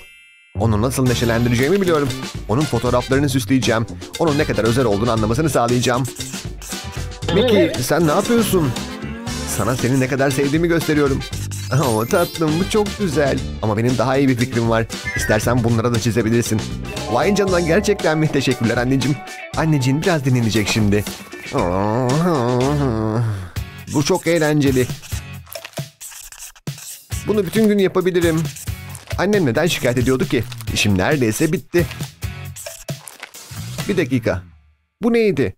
Onu nasıl neşelendireceğimi biliyorum. Onun fotoğraflarını süsleyeceğim. Onun ne kadar özel olduğunu anlamasını sağlayacağım. Mickey sen ne yapıyorsun? Sana seni ne kadar sevdiğimi gösteriyorum. [laughs] Oh tatlım bu çok güzel. Ama benim daha iyi bir fikrim var. İstersen bunlara da çizebilirsin. Vay canına gerçekten mi? Teşekkürler anneciğim. Anneciğin biraz dinlenecek şimdi. Bu çok eğlenceli. Bunu bütün gün yapabilirim. Annem neden şikayet ediyordu ki? İşim neredeyse bitti. Bir dakika. Bu neydi?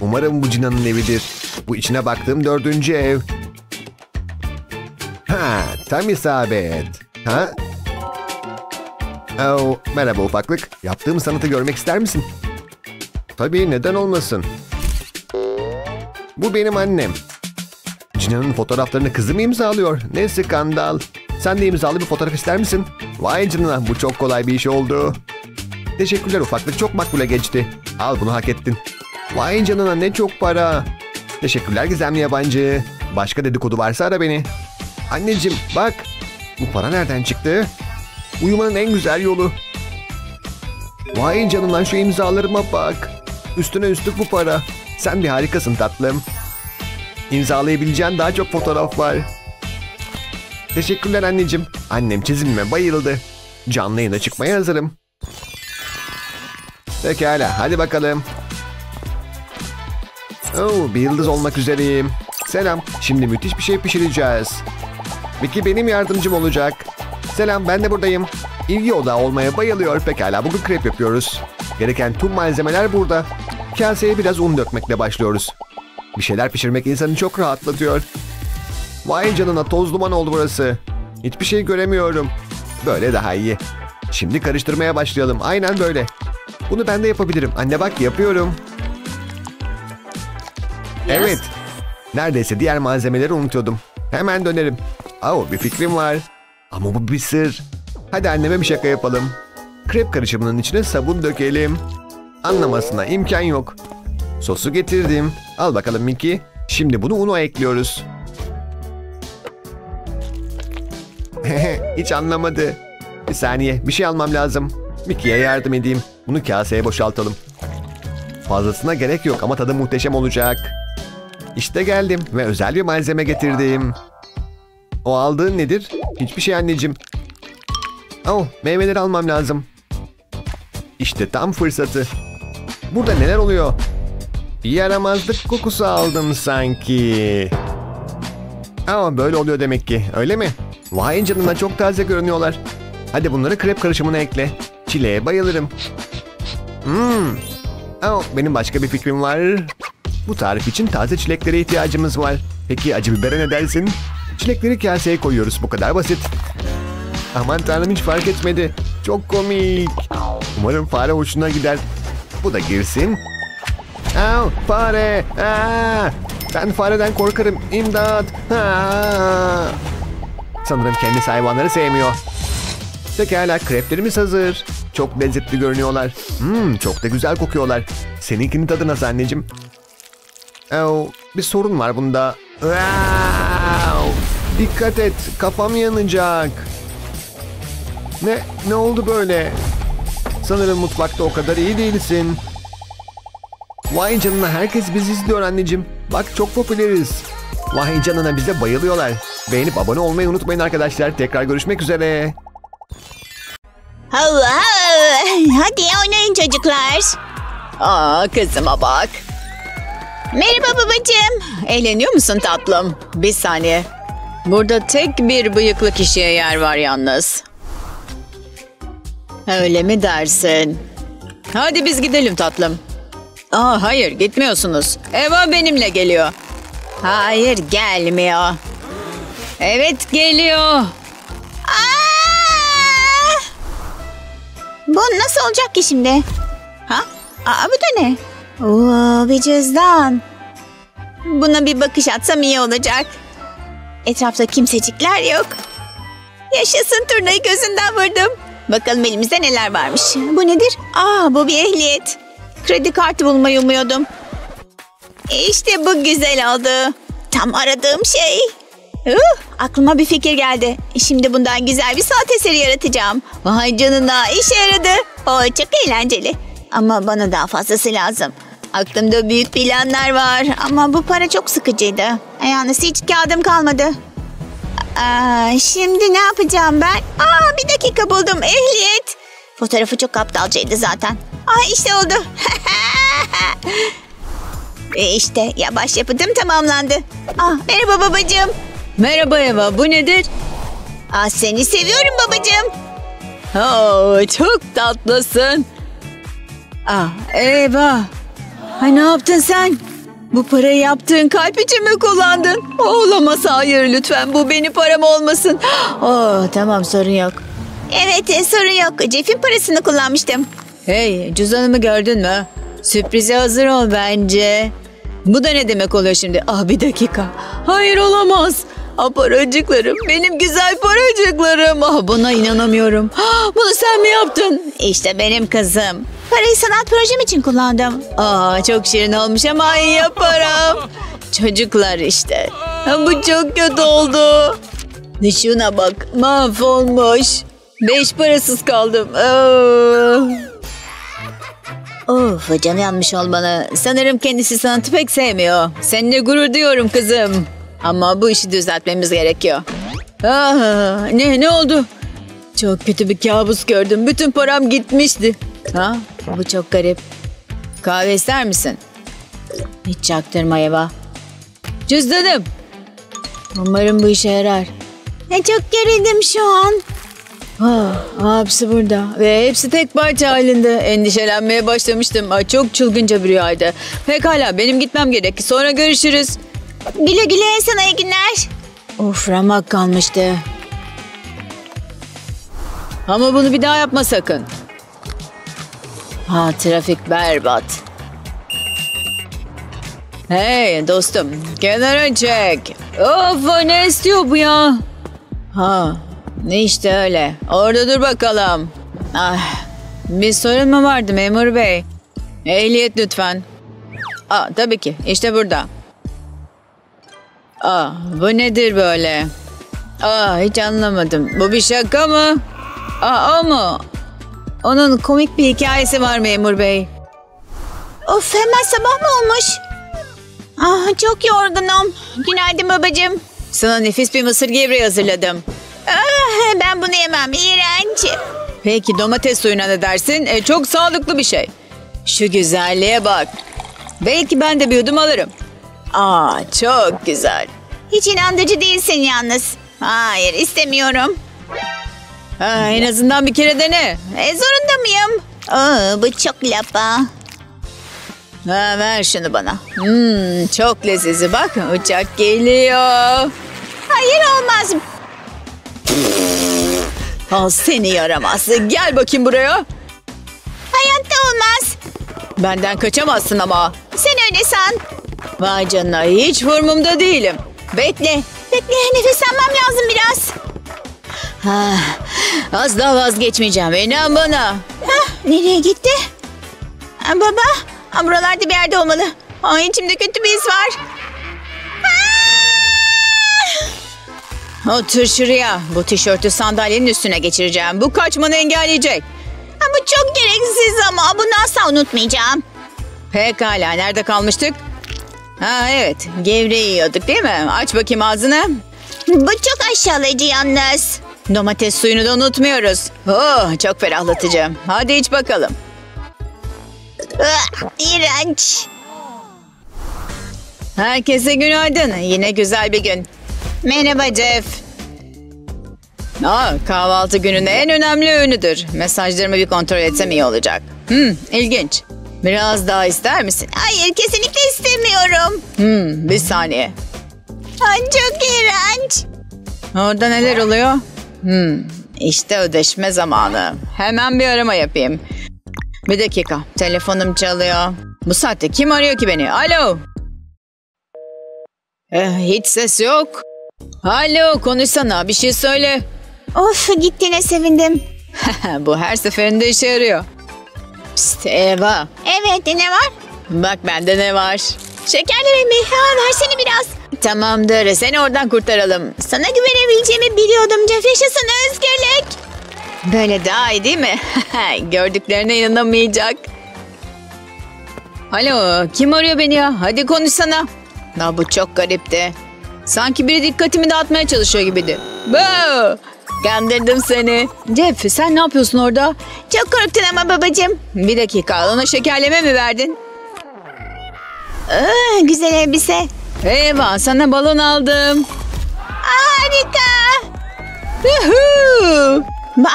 Umarım bu Cina'nın evidir. Bu içine baktığım dördüncü ev. Ha, tam isabet. Ha? Oh, merhaba ufaklık. Yaptığım sanatı görmek ister misin? Tabii neden olmasın. Bu benim annem. Cina'nın fotoğraflarını kızı mı imzalıyor? Ne skandal. Sen de imzalı bir fotoğraf ister misin? Vay canına bu çok kolay bir iş oldu. Teşekkürler ufaklık çok makbule geçti. Al bunu hak ettin. Vay canına ne çok para. Teşekkürler gizemli yabancı. Başka dedikodu varsa ara beni. Anneciğim bak. Bu para nereden çıktı? Uyumanın en güzel yolu. Vay canına şu imzalarıma bak. Üstüne üstlük bu para. Sen bir harikasın tatlım. İmzalayabileceğin daha çok fotoğraf var. Teşekkürler anneciğim. Annem çizimime bayıldı. Canlı yayına çıkmaya hazırım. Pekala hadi bakalım. Oo, bir yıldız olmak üzereyim. Selam. Şimdi müthiş bir şey pişireceğiz. Vicky benim yardımcım olacak. Selam ben de buradayım. İlgi odağı olmaya bayılıyor. Pekala bugün krep yapıyoruz. Gereken tüm malzemeler burada. Kaseye biraz un dökmekle başlıyoruz. Bir şeyler pişirmek insanı çok rahatlatıyor. Vay canına toz duman oldu burası. Hiçbir şey göremiyorum. Böyle daha iyi. Şimdi karıştırmaya başlayalım. Aynen böyle. Bunu ben de yapabilirim. Anne bak yapıyorum. Evet. Neredeyse diğer malzemeleri unutuyordum. Hemen dönerim. Oh, bir fikrim var. Ama bu bir sır. Hadi anneme bir şaka yapalım. Krep karışımının içine sabun dökelim. Anlamasına imkan yok. Sosu getirdim. Al bakalım Mickey. Şimdi bunu una ekliyoruz. [laughs] Hiç anlamadı. Bir saniye bir şey almam lazım. Mickey'e yardım edeyim. Bunu kaseye boşaltalım. Fazlasına gerek yok ama tadı muhteşem olacak. İşte geldim ve özel bir malzeme getirdim. O aldığın nedir? Hiçbir şey anneciğim. Oh, meyveleri almam lazım. İşte tam fırsatı. Burada neler oluyor? Bir yaramazlık kokusu aldım sanki. Ama böyle oluyor demek ki, öyle mi? Vay canına çok taze görünüyorlar. Hadi bunları krep karışımına ekle. Çileğe bayılırım. Hmm. Oh, benim başka bir fikrim var. Bu tarif için taze çileklere ihtiyacımız var. Peki acı bibere ne dersin? Çilekleri kaseye koyuyoruz. Bu kadar basit. Aman tanrım hiç fark etmedi. Çok komik. Umarım fare hoşuna gider. Bu da girsin. Au, fare. Aa, ben fareden korkarım. İmdat. Aa. Sanırım kendisi hayvanları sevmiyor. Pekala kreplerimiz hazır. Çok lezzetli görünüyorlar. Hmm, çok da güzel kokuyorlar. Seninkinin tadı nasıl anneciğim? Oh, bir sorun var bunda. Wow! Dikkat et, kafam yanacak. Ne, ne oldu böyle? Sanırım mutfakta o kadar iyi değilsin. Vay canına herkes bizi izliyor anneciğim. Bak çok popüleriz. Vay canına bize bayılıyorlar. Beğenip abone olmayı unutmayın arkadaşlar. Tekrar görüşmek üzere. Hava. Hadi oynayın çocuklar. Aa kızıma bak. Merhaba babacığım. Eğleniyor musun tatlım? Bir saniye. Burada tek bir bıyıklı kişiye yer var yalnız. Öyle mi dersin? Hadi biz gidelim tatlım. Aa, hayır gitmiyorsunuz. Eva benimle geliyor. Hayır gelmiyor. Evet geliyor. Aa! Bu nasıl olacak ki şimdi? Ha? Aa, bu da ne? Oo, bir cüzdan. Buna bir bakış atsam iyi olacak. Etrafta kimsecikler yok. Yaşasın turnayı gözünden vurdum. Bakalım elimizde neler varmış. Bu nedir? Aa bu bir ehliyet. Kredi kartı bulmayı umuyordum. İşte bu güzel oldu. Tam aradığım şey. Uh, aklıma bir fikir geldi. Şimdi bundan güzel bir sanat eseri yaratacağım. Vay canına işe yaradı. O çok eğlenceli. Ama bana daha fazlası lazım. Aklımda büyük planlar var ama bu para çok sıkıcıydı. Yalnız hiç kağıdım kalmadı. Aa, şimdi ne yapacağım ben? Aa, bir dakika buldum ehliyet. Fotoğrafı çok aptalcaydı zaten. Aa, işte oldu. [laughs] e işte yavaş yapıdım tamamlandı. Aa, merhaba babacığım. Merhaba Eva bu nedir? Aa, seni seviyorum babacığım. Oo, çok tatlısın. Aa, Eva. Ay ne yaptın sen? Bu parayı yaptığın kalp için mi kullandın? Olamaz hayır lütfen bu benim param olmasın. Oo, tamam sorun yok. Evet sorun yok. Jeff'in parasını kullanmıştım. Hey cüzdanımı gördün mü? Sürprize hazır ol bence. Bu da ne demek oluyor şimdi? Ah bir dakika. Hayır olamaz. Ah paracıklarım. Benim güzel paracıklarım. Ah buna inanamıyorum. Ah, [gasps] bunu sen mi yaptın? İşte benim kızım. Parayı sanat projem için kullandım. Aa çok şirin olmuş ama yaparım. [laughs] Çocuklar işte. Bu çok kötü oldu. Şuna bak mahvolmuş. Beş parasız kaldım. Aa. Of canı yanmış olmalı. Sanırım kendisi sanatı pek sevmiyor. Seninle gurur duyuyorum kızım. Ama bu işi düzeltmemiz gerekiyor. Ah, ne ne oldu? Çok kötü bir kabus gördüm. Bütün param gitmişti. Ha, bu çok garip. Kahve ister misin? Hiç çaktırma Eva. Cüzdanım. Umarım bu işe yarar. Ne çok gerildim şu an. Ah, hepsi burada. Ve hepsi tek parça halinde. Endişelenmeye başlamıştım. Ay, çok çılgınca bir rüyaydı. Pekala benim gitmem gerek. Sonra görüşürüz. Güle güle sana iyi günler. Of ramak kalmıştı. Ama bunu bir daha yapma sakın. Ha trafik berbat. Hey dostum kenara çek. Of ne istiyor bu ya? Ha ne işte öyle. Orada dur bakalım. Ah, bir sorun mu vardı memur bey? Ehliyet lütfen. Aa, tabii ki işte burada. Aa, bu nedir böyle? Aa, hiç anlamadım. Bu bir şaka mı? Aa, o mu? Onun komik bir hikayesi var memur bey. Of hemen sabah mı olmuş? Ah, çok yorgunum. Günaydın babacığım. Sana nefis bir mısır gevreği hazırladım. Ah, ben bunu yemem. İğrenç. Peki domates suyuna ne dersin? E, çok sağlıklı bir şey. Şu güzelliğe bak. Belki ben de bir yudum alırım. Aa, çok güzel. Hiç inandırıcı değilsin yalnız. Hayır istemiyorum. Ha, en azından bir kere dene. E, zorunda mıyım? Aa, bu çok lapa. Ha, ver şunu bana. Hmm, çok lezzetli. Bak uçak geliyor. Hayır olmaz. Al seni yaramaz. Gel bakayım buraya. Hayatta olmaz. Benden kaçamazsın ama. Sen öyle san. Vay canına hiç formumda değilim. Bekle. Bekle nefes almam lazım biraz. Ha, daha vazgeçmeyeceğim. İnan bana. Hah, nereye gitti? Ha, baba, ha, buralarda bir yerde olmalı. Ay, içimde kötü bir his var. Otur şuraya. Bu tişörtü sandalyenin üstüne geçireceğim. Bu kaçmanı engelleyecek. Ha, bu çok gereksiz ama bunu asla unutmayacağım. Pekala nerede kalmıştık? Ha evet gevreği yiyorduk değil mi? Aç bakayım ağzını. Bu çok aşağılayıcı yalnız. Domates suyunu da unutmuyoruz. Oh çok ferahlatıcı. Hadi iç bakalım. Ah, İğrenç. Herkese günaydın. Yine güzel bir gün. Merhaba Jeff. Aa, kahvaltı gününün en önemli öğünüdür. Mesajlarımı bir kontrol etsem iyi olacak. Hmm, ilginç. Biraz daha ister misin? Hayır kesinlikle istemiyorum. Hmm, bir saniye. Ay, çok iğrenç. Orada neler oluyor? Hmm, işte ödeşme zamanı. Hemen bir arama yapayım. Bir dakika, telefonum çalıyor. Bu saatte kim arıyor ki beni? Alo? Eh, hiç ses yok. Alo, konuşsana, bir şey söyle. Of gittiğine sevindim. [laughs] Bu her seferinde işe yarıyor. Psst, Eva. Evet ne var? Bak bende ne var? Şekerleme mi? Ha, versene biraz. Tamamdır, seni oradan kurtaralım. Sana güvenebileceğimi biliyordum Jeff. Yaşasın özgürlük. Böyle daha iyi değil mi? [laughs] Gördüklerine inanamayacak. Alo, kim arıyor beni ya? Hadi konuşsana. Ya bu çok garipti. Sanki biri dikkatimi dağıtmaya çalışıyor gibiydi. Boo! Kandırdım seni. Jeff sen ne yapıyorsun orada? Çok korktun ama babacığım. Bir dakika ona şekerleme mi verdin? Aa, güzel elbise. Eyvah sana balon aldım. Harika. Yuhuu!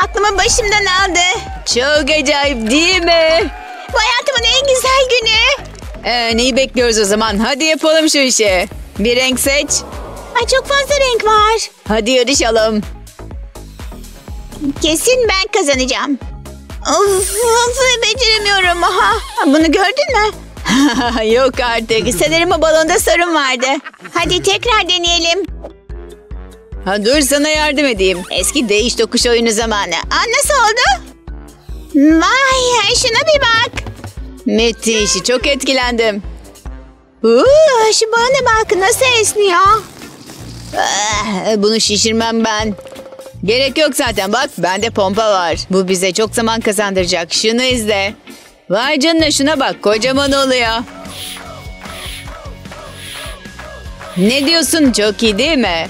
Aklımı başımdan aldı. Çok acayip değil mi? Bu hayatımın en güzel günü. Ee, neyi bekliyoruz o zaman? Hadi yapalım şu işi. Bir renk seç. Ay çok fazla renk var. Hadi yarışalım. Kesin ben kazanacağım. Of, of beceremiyorum. Aha. Bunu gördün mü? [laughs] Yok artık. Sanırım o balonda sorun vardı. Hadi tekrar deneyelim. Ha, dur sana yardım edeyim. Eski değiş tokuş oyunu zamanı. Aa, nasıl oldu? Vay şuna bir bak. Müthiş. Çok etkilendim. Uuu, şu bana bak nasıl esniyor. Ah, Bunu şişirmem ben. Gerek yok zaten. Bak bende pompa var. Bu bize çok zaman kazandıracak. Şunu izle. Vay canına şuna bak. Kocaman oluyor. Ne diyorsun? Çok iyi değil mi?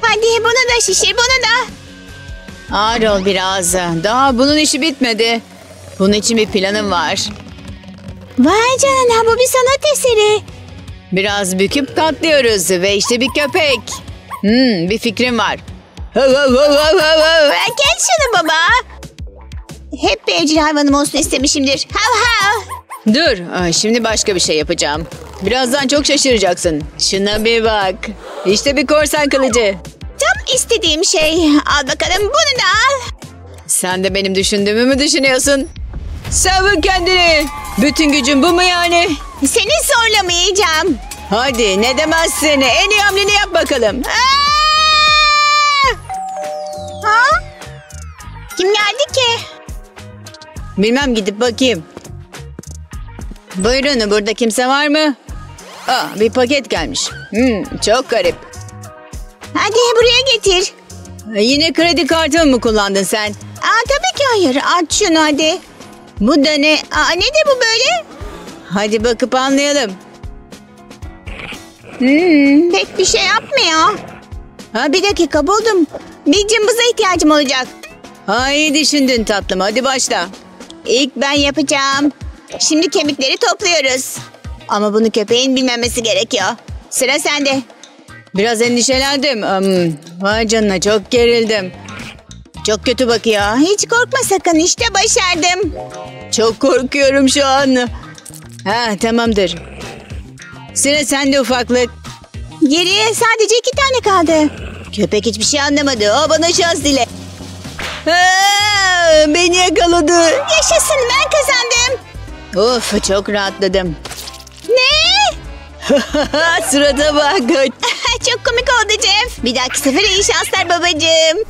Hadi bunu da şişir bunu da. Ağır ol biraz. Daha bunun işi bitmedi. Bunun için bir planım var. Vay canına bu bir sanat eseri. Biraz büküp katlıyoruz ve işte bir köpek. Hmm, bir fikrim var. Gel şunu baba. Hep bir evcil hayvanım olsun istemişimdir. Hav hav. Dur, ay, şimdi başka bir şey yapacağım. Birazdan çok şaşıracaksın. Şuna bir bak. İşte bir korsan kılıcı. Tam istediğim şey. Al bakalım bunu da al. Sen de benim düşündüğümü mü düşünüyorsun? Savun kendini. Bütün gücün bu mu yani? Seni zorlamayacağım. Hadi ne demezsin. En iyi hamleni yap bakalım. Aa! Ha? Kim geldi ki? Bilmem gidip bakayım. Buyurun burada kimse var mı? Aa, bir paket gelmiş. Hmm, çok garip. Hadi buraya getir. E, Yine kredi kartımı mı kullandın sen? Aa, tabii ki hayır. Aç şunu hadi. Bu da ne? Aa, ne de bu böyle? Hadi bakıp anlayalım. Hmm, pek bir şey yapmıyor. Ha, bir dakika buldum. Bir cımbıza ihtiyacım olacak. Ha iyi düşündün tatlım. Hadi başla. İlk ben yapacağım. Şimdi kemikleri topluyoruz. Ama bunu köpeğin bilmemesi gerekiyor. Sıra sende. Biraz endişelendim. Hmm, vay canına çok gerildim. Çok kötü bakıyor. Hiç korkma sakın işte başardım. Çok korkuyorum şu an. Ha tamamdır. Sıra sende ufaklık. Geriye sadece iki tane kaldı. Köpek hiçbir şey anlamadı. O bana şans dile. Aa, beni yakaladı. Yaşasın ben kazandım. Of çok rahatladım. Ne? [laughs] Sırada bak. [laughs] Çok komik oldu Jeff. Bir dahaki sefere iyi şanslar babacığım.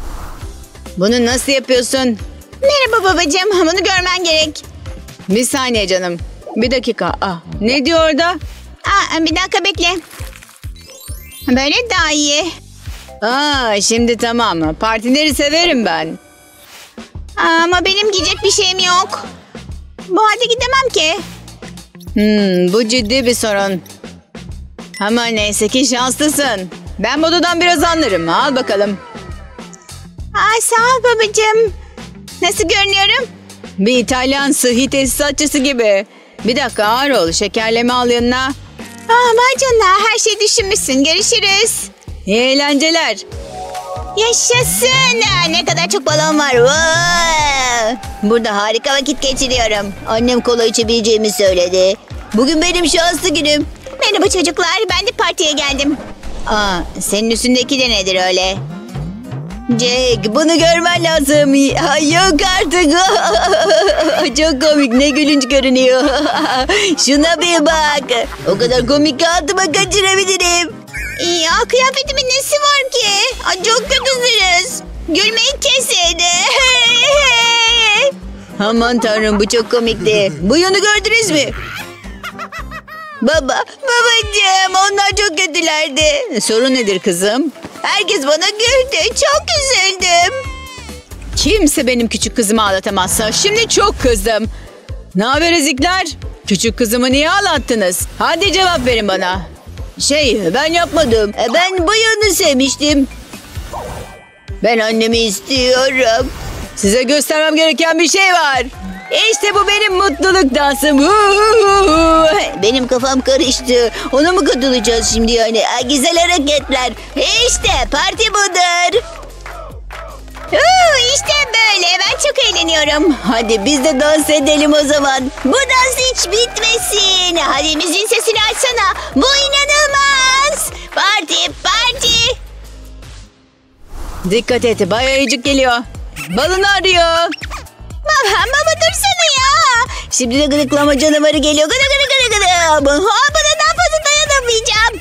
Bunu nasıl yapıyorsun? Merhaba babacığım. Bunu görmen gerek. Bir saniye canım. Bir dakika. Ah, ne diyor orada? Aa, bir dakika bekle. Böyle daha iyi. Aa, şimdi tamam. Partileri severim ben. Ama benim giyecek bir şeyim yok. Bu halde gidemem ki. Hmm, bu ciddi bir sorun. Ama neyse ki şanslısın. Ben modadan biraz anlarım. Al bakalım. Aa, sağ ol babacığım. Nasıl görünüyorum? Bir İtalyan sıhhi tesisatçısı gibi. Bir dakika ağır ol. Şekerleme al yanına. Vay canına her şeyi düşünmüşsün. Görüşürüz. İyi eğlenceler. Yaşasın. Ne kadar çok balon var. Burada harika vakit geçiriyorum. Annem kola içebileceğimi söyledi. Bugün benim şanslı günüm. Merhaba çocuklar. Ben de partiye geldim. Aa, senin üstündeki de nedir öyle? Jake bunu görmen lazım. Ay, Yok artık. [laughs] Çok komik ne gülünç görünüyor. [laughs] Şuna bir bak. O kadar komik ki altıma kaçırabilirim. Ya kıyafetimin nesi var ki? Ay, çok kötüsünüz. Gülmeyi kesin. [laughs] Aman tanrım bu çok komikti. Bu yönü gördünüz mü? Baba, babacığım onlar çok kötülerdi. Sorun nedir kızım? Herkes bana güldü. Çok üzüldüm. Kimse benim küçük kızımı ağlatamazsa şimdi çok kızdım. Ne haber ezikler? Küçük kızımı niye ağlattınız? Hadi cevap verin bana. Şey ben yapmadım. E, Ben bu yanı sevmiştim. Ben annemi istiyorum. Size göstermem gereken bir şey var. İşte bu benim mutluluk dansım. [laughs] Benim kafam karıştı. Ona mı katılacağız şimdi yani? Ay, Güzel hareketler. İşte parti budur. İşte böyle. Ben çok eğleniyorum. Hadi biz de dans edelim o zaman. Bu dans hiç bitmesin. Hadi müziğin sesini açsana. Bu inanılmaz. Parti, parti. Dikkat et Bay Ayıcık geliyor. Balını arıyor. Baba, baba dursana ya. Şimdi de gıdıklama canavarı geliyor. Gıdı gıdı gıdı gıdı. Ha, buna daha fazla dayanamayacağım.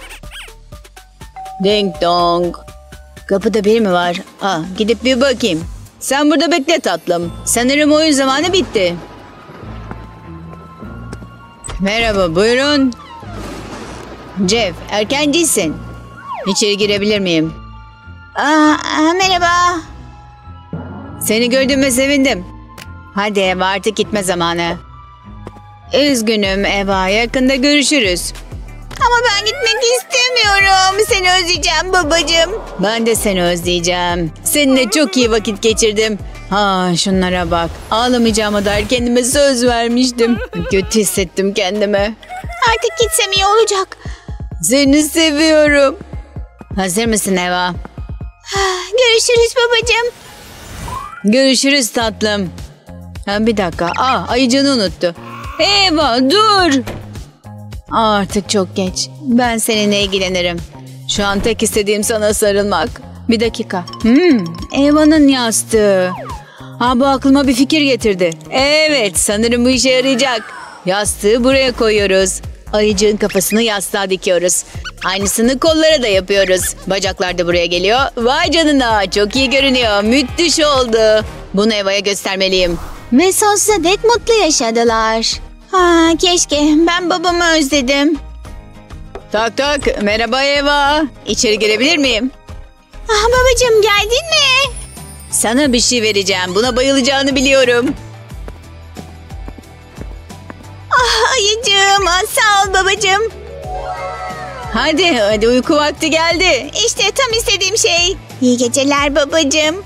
Ding dong. Kapıda biri mi var? Aa, gidip bir bakayım. Sen burada bekle tatlım. Sanırım oyun zamanı bitti. Merhaba buyurun. Jeff erkencisin. İçeri girebilir miyim? Aa, merhaba. Seni gördüğüme sevindim. Hadi Eva artık gitme zamanı. Üzgünüm Eva yakında görüşürüz. Ama ben gitmek istemiyorum. Seni özleyeceğim babacığım. Ben de seni özleyeceğim. Seninle çok iyi vakit geçirdim. Ha şunlara bak. Ağlamayacağıma dair kendime söz vermiştim. Kötü hissettim kendime. Artık gitsem iyi olacak. Seni seviyorum. Hazır mısın Eva? Görüşürüz babacığım. Görüşürüz tatlım. Ha, bir dakika. Aa, ayıcını unuttu. Eva dur. Artık çok geç. Ben seninle ilgilenirim. Şu an tek istediğim sana sarılmak. Bir dakika. Hmm, Eva'nın yastığı. Ha, bu aklıma bir fikir getirdi. Evet sanırım bu işe yarayacak. Yastığı buraya koyuyoruz. Ayıcığın kafasını yastığa dikiyoruz. Aynısını kollara da yapıyoruz. Bacaklar da buraya geliyor. Vay canına çok iyi görünüyor. Müthiş oldu. Bunu Eva'ya göstermeliyim. Ve sonsuza dek mutlu yaşadılar. Ha, keşke. Ben babamı özledim. Tak tak merhaba Eva. İçeri girebilir miyim? Ah, babacığım geldin mi? Sana bir şey vereceğim. Buna bayılacağını biliyorum. Ah, ayıcığım. Ah, sağ ol babacığım. Hadi hadi uyku vakti geldi. İşte tam istediğim şey. İyi geceler babacığım.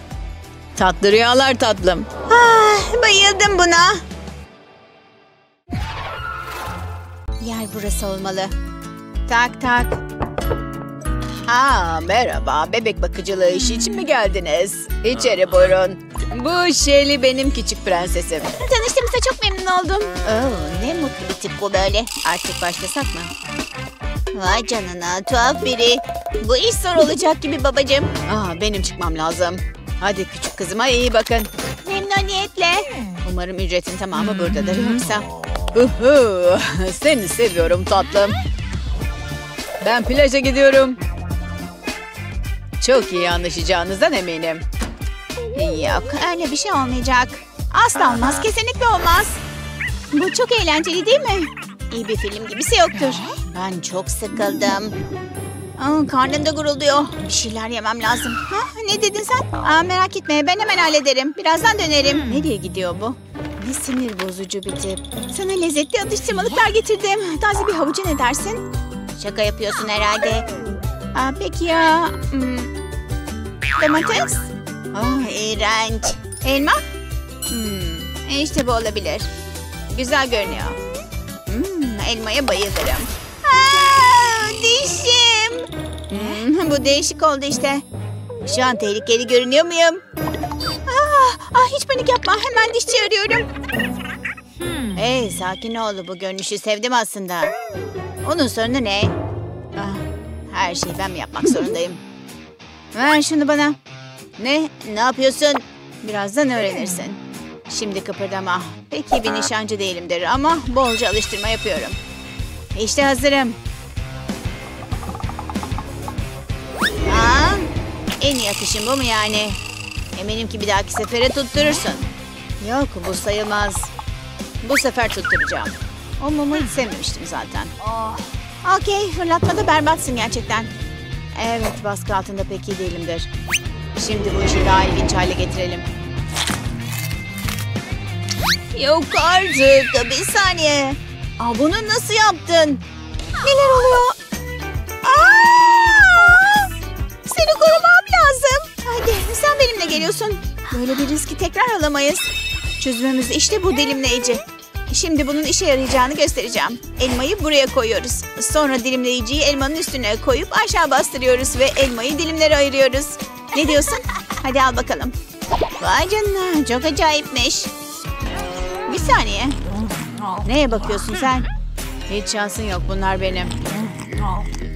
Tatlı rüyalar tatlım. Ah, bayıldım buna. Yer burası olmalı. Tak tak. Ha merhaba bebek bakıcılığı işi için mi geldiniz? İçeri buyurun. Bu Shelly benim küçük prensesim. Tanıştığımıza çok memnun oldum. Oo, ne mutlu bir tip bu böyle. Artık başlasak mı? Vay canına tuhaf biri. Bu iş zor olacak gibi babacığım. Aa, benim çıkmam lazım. Hadi küçük kızıma iyi bakın. Memnuniyetle. Umarım ücretin tamamı buradadır yoksa. Uhu, seni seviyorum tatlım. Ben plaja gidiyorum. Çok iyi anlaşacağınızdan eminim. Yok öyle bir şey olmayacak. Asla olmaz kesinlikle olmaz. Bu çok eğlenceli değil mi? İyi bir film gibisi yoktur. Ben çok sıkıldım. Aa, karnım da gurulduyor. Bir şeyler yemem lazım. Ha, ne dedin sen? Aa, merak etme ben hemen hallederim. Birazdan dönerim. Nereye gidiyor bu? Ne sinir bozucu bir tip. Sana lezzetli atıştırmalıklar getirdim. Taze bir havucu ne dersin? Şaka yapıyorsun herhalde. Aa, peki ya... hmm, domates? Ah, iğrenç. Elma? Hmm, işte bu olabilir. Güzel görünüyor. Hmm, elmaya bayılırım. Aa, dişim. Hmm, Bu değişik oldu işte. Şu an tehlikeli görünüyor muyum? Ah, ah hiç panik yapma. Hemen dişçi arıyorum. Hey sakin ol. Bu görünüşü sevdim aslında. Onun sorunu ne? Ah, her şeyi ben mi yapmak zorundayım? Ver şunu bana. Ne? Ne yapıyorsun? Birazdan öğrenirsin. Şimdi kıpırdama. Pek iyi bir nişancı değilimdir ama bolca alıştırma yapıyorum. İşte hazırım. Aa, en iyi akışın bu mu yani? Eminim ki bir dahaki sefere tutturursun. Yok bu sayılmaz. Bu sefer tutturacağım. O mumu hiç sevmemiştim zaten. Okey fırlatmada berbatsın gerçekten. Evet baskı altında pek iyi değilimdir. Şimdi bu işi daha ilginç hale getirelim. Yok artık. Bir saniye. Aa, bunu nasıl yaptın? Neler oluyor? Aa! Seni korumam sen benimle geliyorsun. Böyle bir riski tekrar alamayız. Çözümümüz işte bu dilimleyici. Şimdi bunun işe yarayacağını göstereceğim. Elmayı buraya koyuyoruz. Sonra dilimleyiciyi elmanın üstüne koyup aşağı bastırıyoruz ve elmayı dilimlere ayırıyoruz. Ne diyorsun? [laughs] Hadi al bakalım. Vay canına çok acayipmiş. Bir saniye. Neye bakıyorsun sen? Hiç şansın yok bunlar benim.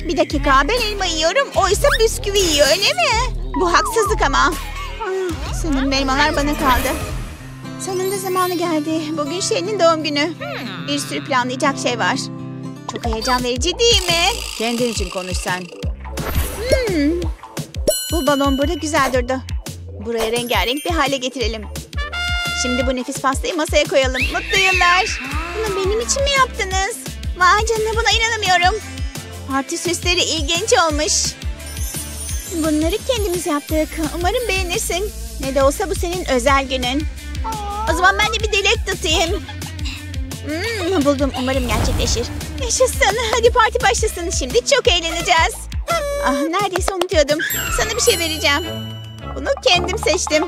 Bir dakika ben elma yiyorum oysa bisküvi yiyor öyle mi? Bu haksızlık ama. Ah, sanırım elmalar bana kaldı. Sonunda zamanı geldi. Bugün Şen'in doğum günü. Bir sürü planlayacak şey var. Çok heyecan verici değil mi? Kendin için konuş sen. Hmm. Bu balon burada güzel durdu. Buraya rengarenk bir hale getirelim. Şimdi bu nefis pastayı masaya koyalım. Mutlu yıllar. Bunu benim için mi yaptınız? Vay canına buna inanamıyorum. Parti süsleri ilginç olmuş. Bunları kendimiz yaptık. Umarım beğenirsin. Ne de olsa bu senin özel günün. O zaman ben de bir dilek tutayım. Hmm, buldum. Umarım gerçekleşir. Yaşasın. Hadi parti başlasın. Şimdi çok eğleneceğiz. Ah, neredeyse unutuyordum. Sana bir şey vereceğim. Bunu kendim seçtim.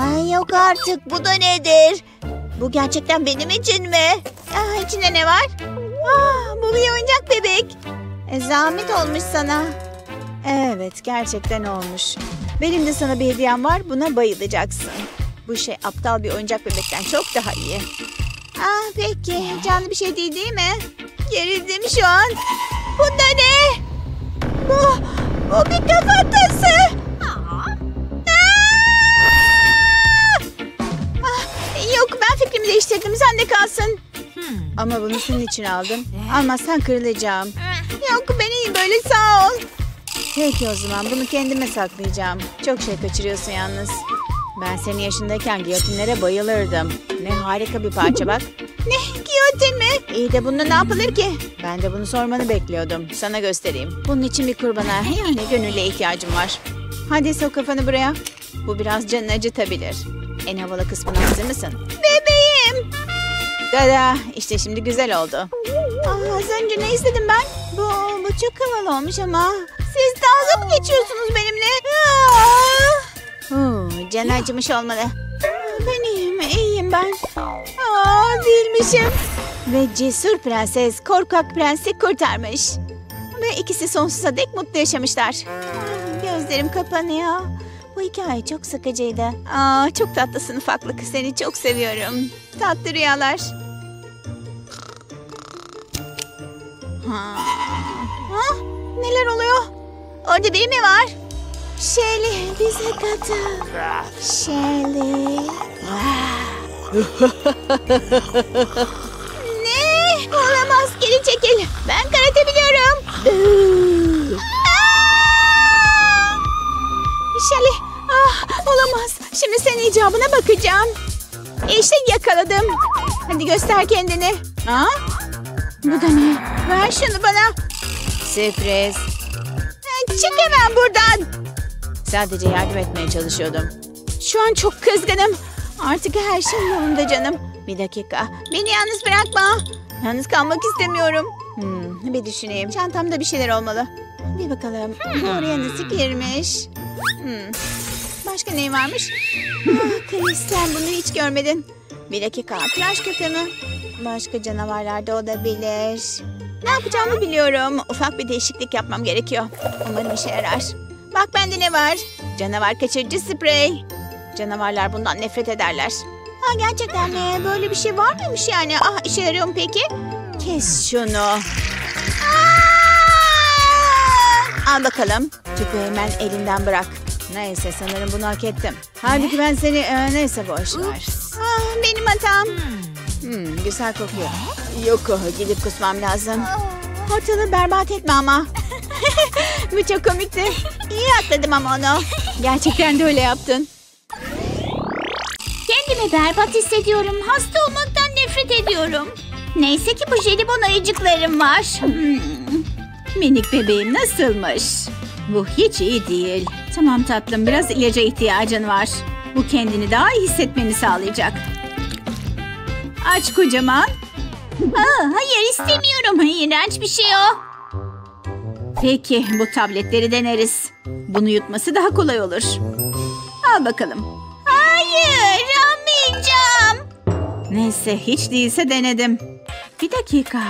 Ay yok artık. Bu da nedir? Bu gerçekten benim için mi? Ah, içinde ne var? Ah, bu bir oyuncak bebek. E, zahmet olmuş sana. Evet, gerçekten olmuş. Benim de sana bir hediyem var. Buna bayılacaksın. Bu şey aptal bir oyuncak bebekten çok daha iyi. Ah peki. Canlı bir şey değil değil mi? Gerildim şu an. Bu da ne? Bu, bu bir kafatası. Ah, yok ben fikrimi değiştirdim. Sen de kalsın. Ama bunu senin için aldım. Almazsan kırılacağım. Yok ben iyiyim böyle sağ ol. Peki o zaman bunu kendime saklayacağım. Çok şey kaçırıyorsun yalnız. Ben senin yaşındayken giyotinlere bayılırdım. Ne harika bir parça bak. ne giyotin mi? İyi de bununla ne yapılır ki? Ben de bunu sormanı bekliyordum. Sana göstereyim. Bunun için bir kurbana yani gönülle ihtiyacım var. Hadi sok kafanı buraya. Bu biraz canını acıtabilir. En havalı kısmına hazır mısın? Bebeğim. Dada işte şimdi güzel oldu. Aa, az önce ne istedim ben? Bu, bu çok havalı olmuş ama. Siz dalga mı geçiyorsunuz benimle? Aa! Can acımış olmalı. Ben iyiyim, iyiyim ben. Aa, değilmişim. Ve cesur prenses korkak prensi kurtarmış. Ve ikisi sonsuza dek mutlu yaşamışlar. Gözlerim kapanıyor. Bu hikaye çok sıkıcıydı. Aa, çok tatlısın ufaklık. Seni çok seviyorum. Tatlı rüyalar. Ha. Ha? Neler oluyor? Orada biri mi var? Shelly bize katıl. Shelly. [laughs] ne? Olamaz geri çekil. Ben karate biliyorum. Shelly. Ah, olamaz. Şimdi senin icabına bakacağım. İşte yakaladım. Hadi göster kendini. Ha? Bu da ne? Ver şunu bana. Sürpriz. Çık hemen buradan. Sadece yardım etmeye çalışıyordum. Şu an çok kızgınım. Artık her şey yolunda canım. Bir dakika. Beni yalnız bırakma. Yalnız kalmak istemiyorum. Hmm, bir düşüneyim. Çantamda bir şeyler olmalı. Bir bakalım. Bu oraya nasıl girmiş? Hmm. Başka ne varmış? [laughs] Ah, Chris sen bunu hiç görmedin. Bir dakika. Tıraş köpüğü mü? Başka canavarlar da olabilir. Ne yapacağımı biliyorum. Ufak bir değişiklik yapmam gerekiyor. Umarım işe yarar. Bak bende ne var? Canavar kaçırıcı sprey. Canavarlar bundan nefret ederler. Ha gerçekten mi? Böyle bir şey var mıymış yani? Ah işe yarıyor mu peki? Kes şunu. Aa! Al bakalım. Tüpü hemen elinden bırak. Neyse sanırım bunu hak ettim. Halbuki ben seni e, neyse boş ver. Ah, benim hatam. Hmm, güzel kokuyor. Yok gidip kusmam lazım. Ortalığı berbat etme ama. [laughs] Bu çok komikti. İyi atladım ama onu. Gerçekten de öyle yaptın. Kendimi berbat hissediyorum. Hasta olmaktan nefret ediyorum. Neyse ki bu jelibon ayıcıklarım var. Hmm. Minik bebeğim nasılmış? Bu hiç iyi değil. Tamam tatlım biraz ilaca ihtiyacın var. Bu kendini daha iyi hissetmeni sağlayacak. Aç kocaman. Aa, hayır istemiyorum. İğrenç bir şey o. Peki bu tabletleri deneriz. Bunu yutması daha kolay olur. Al bakalım. Hayır almayacağım. Neyse hiç değilse denedim. Bir dakika.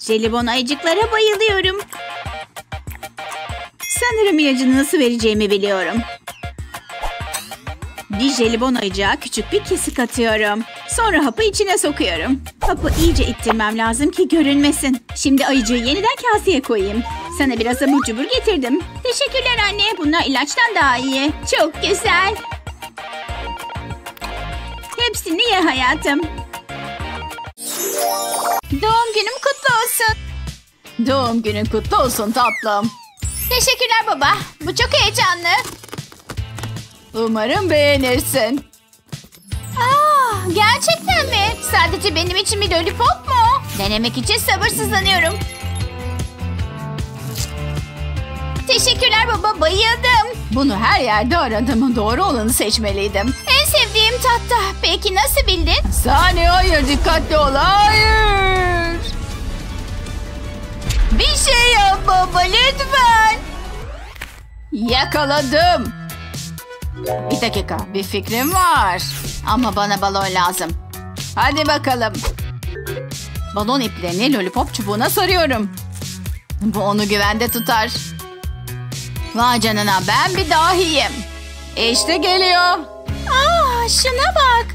Jelibon ayıcıklara bayılıyorum. Sanırım ilacını nasıl vereceğimi biliyorum. Bir jelibon ayıcığa küçük bir kesik atıyorum. Sonra hapı içine sokuyorum. Hapı iyice ittirmem lazım ki görünmesin. Şimdi ayıcığı yeniden kaseye koyayım. Sana biraz abur cubur getirdim. Teşekkürler anne. Bunlar ilaçtan daha iyi. Çok güzel. Hepsini ye hayatım. Doğum günüm kutlu olsun. Doğum günün kutlu olsun tatlım. Teşekkürler baba. Bu çok heyecanlı. Umarım beğenirsin. Aa, gerçekten mi? Sadece benim için bir lollipop mu? Denemek için sabırsızlanıyorum. Teşekkürler baba, bayıldım. Bunu her yerde aradım. Doğru olanı seçmeliydim. En sevdiğim tatlı. Peki nasıl bildin? Saniye hayır dikkatli ol. Hayır. Bir şey yap baba lütfen. Yakaladım. Bir dakika bir fikrim var. Ama bana balon lazım. Hadi bakalım. Balon iplerini lollipop çubuğuna sarıyorum. Bu onu güvende tutar. Vay canına ben bir dahiyim. İşte geliyor. Aa, şuna bak.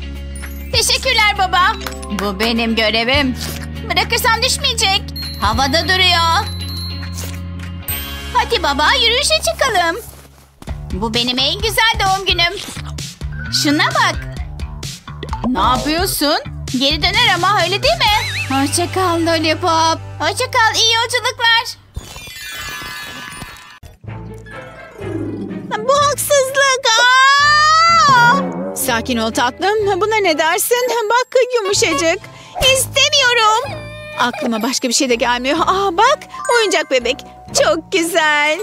Teşekkürler baba. Bu benim görevim. Bırakırsam düşmeyecek. Havada duruyor. Hadi baba yürüyüşe çıkalım. Bu benim en güzel doğum günüm. Şuna bak. Ne yapıyorsun? Geri döner ama öyle değil mi? Hoşça kal lollipop. Hoşça kal iyi yolculuklar. Bu haksızlık. Sakin ol tatlım. Buna ne dersin? Bak yumuşacık. İstemiyorum. Aklıma başka bir şey de gelmiyor. Aa bak oyuncak bebek. Çok güzel.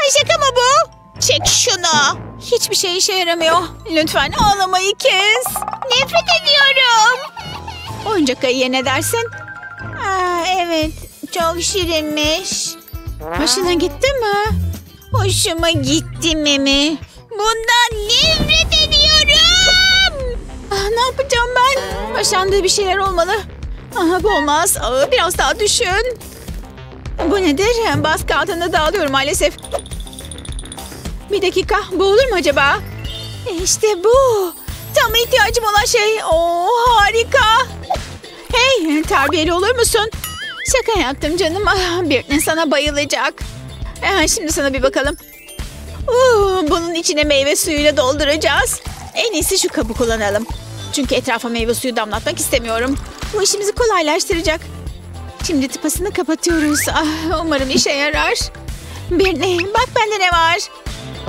Ay şaka mı bu? Çek şunu. Hiçbir şey işe yaramıyor. Lütfen ağlamayı kes. Nefret ediyorum. Oyuncak ayıya ne dersin? Aa, evet çok şirinmiş. Hoşuna gitti mi? Hoşuma gitti Mimi. Bundan nefret ediyorum. Ah, ne yapacağım ben? Başlandığı bir şeyler olmalı. Aha, bu olmaz. Aa, biraz daha düşün. Bu nedir? Baskı altında dağılıyorum maalesef. Bir dakika. Bu mu acaba? İşte bu. Tam ihtiyacım olan şey. Oo harika. Hey terbiyeli olur musun? Şaka yaptım canım. Ah, Birinin sana bayılacak. Ah, Şimdi sana bir bakalım. Uh, bunun içine meyve suyuyla dolduracağız. En iyisi şu kabı kullanalım. Çünkü etrafa meyve suyu damlatmak istemiyorum. Bu işimizi kolaylaştıracak. Şimdi tıpasını kapatıyoruz. Ah, umarım işe yarar. Bir ne? Bak bende ne var?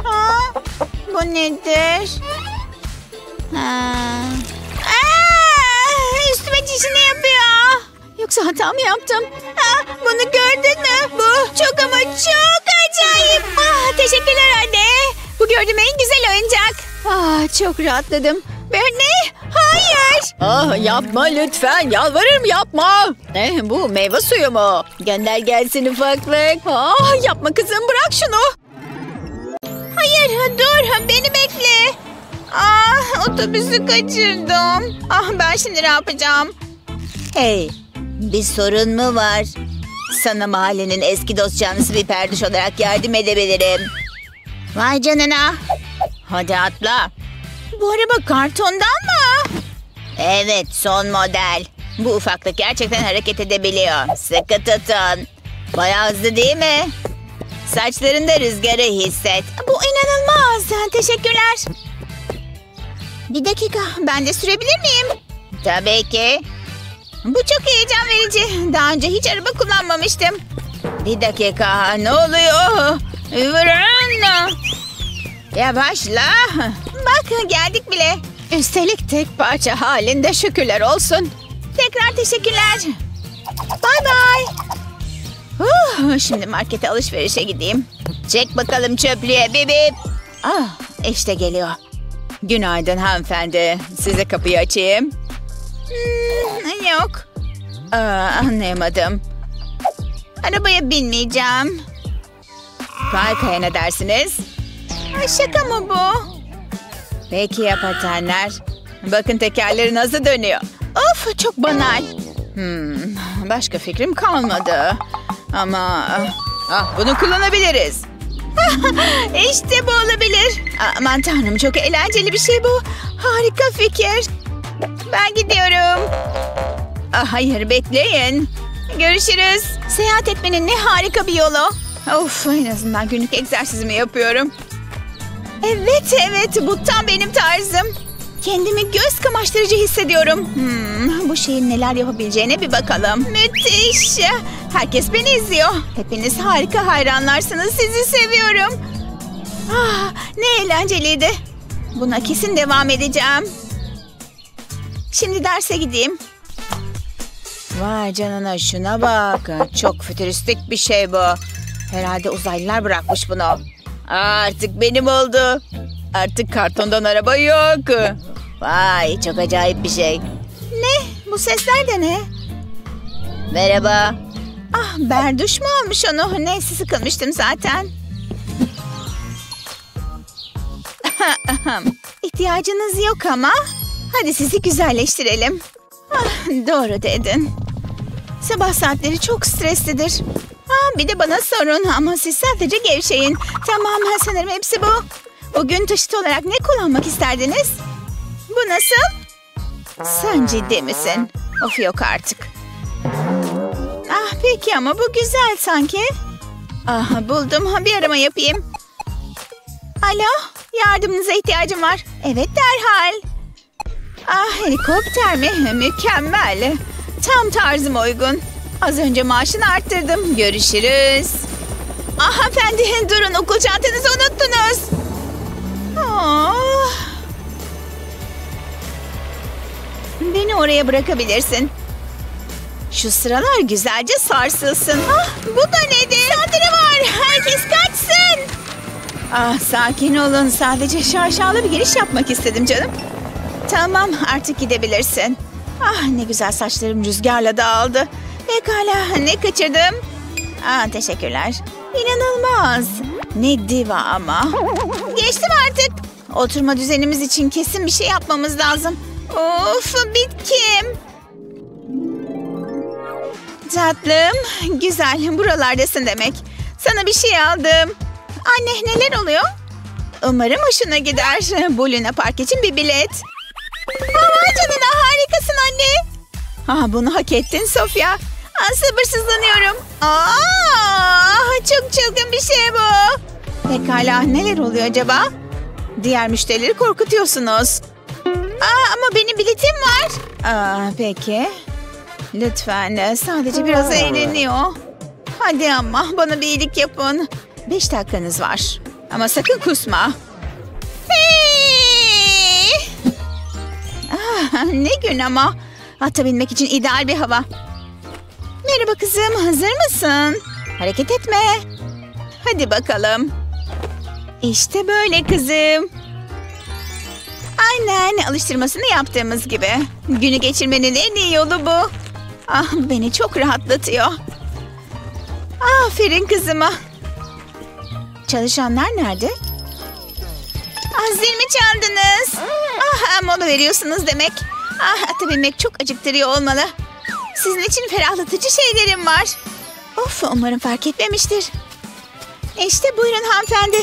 Aa, bu nedir? Ha. Aa, üstüme çişini yapıyor. Yoksa hata mı yaptım? Ha, bunu gördün mü? Bu çok ama çok acayip. Ah, teşekkürler anne. Bu gördüğüm en güzel oyuncak. Ah, çok rahatladım. Bernie, hayır. Ah yapma lütfen yalvarırım yapma. Ne bu meyve suyu mu? Gönder gelsin ufaklık. Ah, yapma kızım bırak şunu. Hayır dur beni bekle. Ah otobüsü kaçırdım. Ah ben şimdi ne yapacağım? Hey, bir sorun mu var? Sana mahallenin eski dost canlısı bir perduş olarak yardım edebilirim. Vay canına. Hadi atla. Bu araba kartondan mı? Evet son model. Bu ufaklık gerçekten hareket edebiliyor. Sıkı tutun. Bayağı hızlı değil mi? Saçlarında rüzgarı hisset. Bu inanılmaz. Teşekkürler. Bir dakika. Ben de sürebilir miyim? Tabii ki. Bu çok heyecan verici. Daha önce hiç araba kullanmamıştım. Bir dakika ne oluyor? Vurun. Yavaşla. Bak geldik bile. Üstelik tek parça halinde şükürler olsun. Tekrar teşekkürler. Bay bay. Şimdi markete alışverişe gideyim. Çek bakalım çöplüğe bip bip. Ah işte geliyor. Günaydın hanımefendi. Size kapıyı açayım. Hmm, yok. Aa, anlayamadım. Arabaya binmeyeceğim. Kaykaya ne dersiniz? Ay, şaka mı bu? Peki ya patenler? Bakın tekerleri nasıl dönüyor. Of çok banal. Hmm, başka fikrim kalmadı. Ama ah, bunu kullanabiliriz. [laughs] İşte bu olabilir. Aman tanrım çok eğlenceli bir şey bu. Harika fikir. Ben gidiyorum. Ah, hayır bekleyin. Görüşürüz. Seyahat etmenin ne harika bir yolu. Of en azından günlük egzersizimi yapıyorum. Evet evet bu tam benim tarzım. Kendimi göz kamaştırıcı hissediyorum. Hmm, bu şeyin neler yapabileceğine bir bakalım. Müthiş. Herkes beni izliyor. Hepiniz harika hayranlarsınız. Sizi seviyorum. Ah, ne eğlenceliydi. Buna kesin devam edeceğim. Şimdi derse gideyim. Vay canına şuna bak. Çok fütüristik bir şey bu. Herhalde uzaylılar bırakmış bunu. Artık benim oldu. Artık kartondan araba yok. Vay çok acayip bir şey. Ne? Bu sesler de ne? Merhaba. Ah Berduş mu almış onu? Neyse sıkılmıştım zaten. [laughs] İhtiyacınız yok ama. Hadi sizi güzelleştirelim. Ah, doğru dedin. Sabah saatleri çok streslidir. Ah, bir de bana sorun ama siz sadece gevşeyin. Tamam sanırım hepsi bu. Bugün taşıt olarak ne kullanmak isterdiniz? Bu nasıl? Sen ciddi misin? Of yok artık. Ah peki ama bu güzel sanki. Ah buldum. Bir arama yapayım. Alo, yardımınıza ihtiyacım var. Evet derhal. Ah helikopter mi? [laughs] Mükemmel. Tam tarzıma uygun. Az önce maaşını arttırdım. Görüşürüz. Ah hanımefendi durun okul çantanızı unuttunuz. Oh. Beni oraya bırakabilirsin. Şu sıralar güzelce sarsılsın. Ah, bu da nedir? Saldırı var. Herkes kaçsın. Ah sakin olun. Sadece şaşalı bir giriş yapmak istedim canım. Tamam artık gidebilirsin. Ah ne güzel saçlarım rüzgarla dağıldı. Pekala ne kaçırdım? Ah teşekkürler. İnanılmaz. Ne diva ama. Geçtim artık. Oturma düzenimiz için kesin bir şey yapmamız lazım. Of bitkim. Tatlım, güzel. Buralardasın demek. Sana bir şey aldım. Anne neler oluyor? Umarım hoşuna gider. [laughs] Bu Luna Park için bir bilet. Aman canına harikasın anne. Ah, bunu hak ettin Sofya. Ah, sabırsızlanıyorum. Aa, çok çılgın bir şey bu. Pekala neler oluyor acaba? Diğer müşterileri korkutuyorsunuz. Aa, ama benim biletim var. Aa, peki. Lütfen sadece biraz eğleniyor. Hadi ama bana bir iyilik yapın. Beş dakikanız var. Ama sakın kusma. Hey! Ah, ne gün ama. Ata binmek için ideal bir hava. Merhaba kızım, hazır mısın? Hareket etme. Hadi bakalım. İşte böyle kızım. Aynen alıştırmasını yaptığımız gibi. Günü geçirmenin en iyi yolu bu. Ah beni çok rahatlatıyor. Aferin kızıma. Çalışanlar nerede? Ah zil mi çaldınız? Ah mola veriyorsunuz demek. Ah ata binmek çok acıktırıyor olmalı. Sizin için ferahlatıcı şeylerim var. Of umarım fark etmemiştir. İşte buyurun hanımefendi.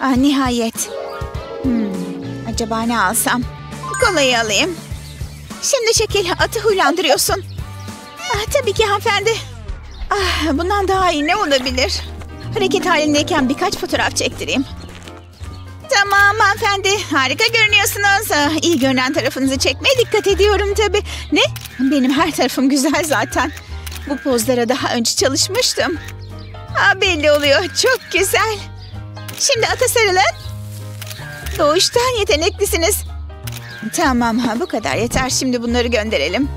Ah, nihayet. Acaba ne alsam? Kolayı alayım. Şimdi şekil atı huylandırıyorsun. Ah, tabii ki hanımefendi. Ah, bundan daha iyi ne olabilir? Hareket halindeyken birkaç fotoğraf çektireyim. Tamam hanımefendi. Harika görünüyorsunuz. Ah, İyi görünen tarafınızı çekmeye dikkat ediyorum tabii. Ne? Benim her tarafım güzel zaten. Bu pozlara daha önce çalışmıştım. Aa, belli oluyor. Çok güzel. Şimdi ata sarılın. Doğuştan yeteneklisiniz. Tamam ha bu kadar yeter. Şimdi bunları gönderelim.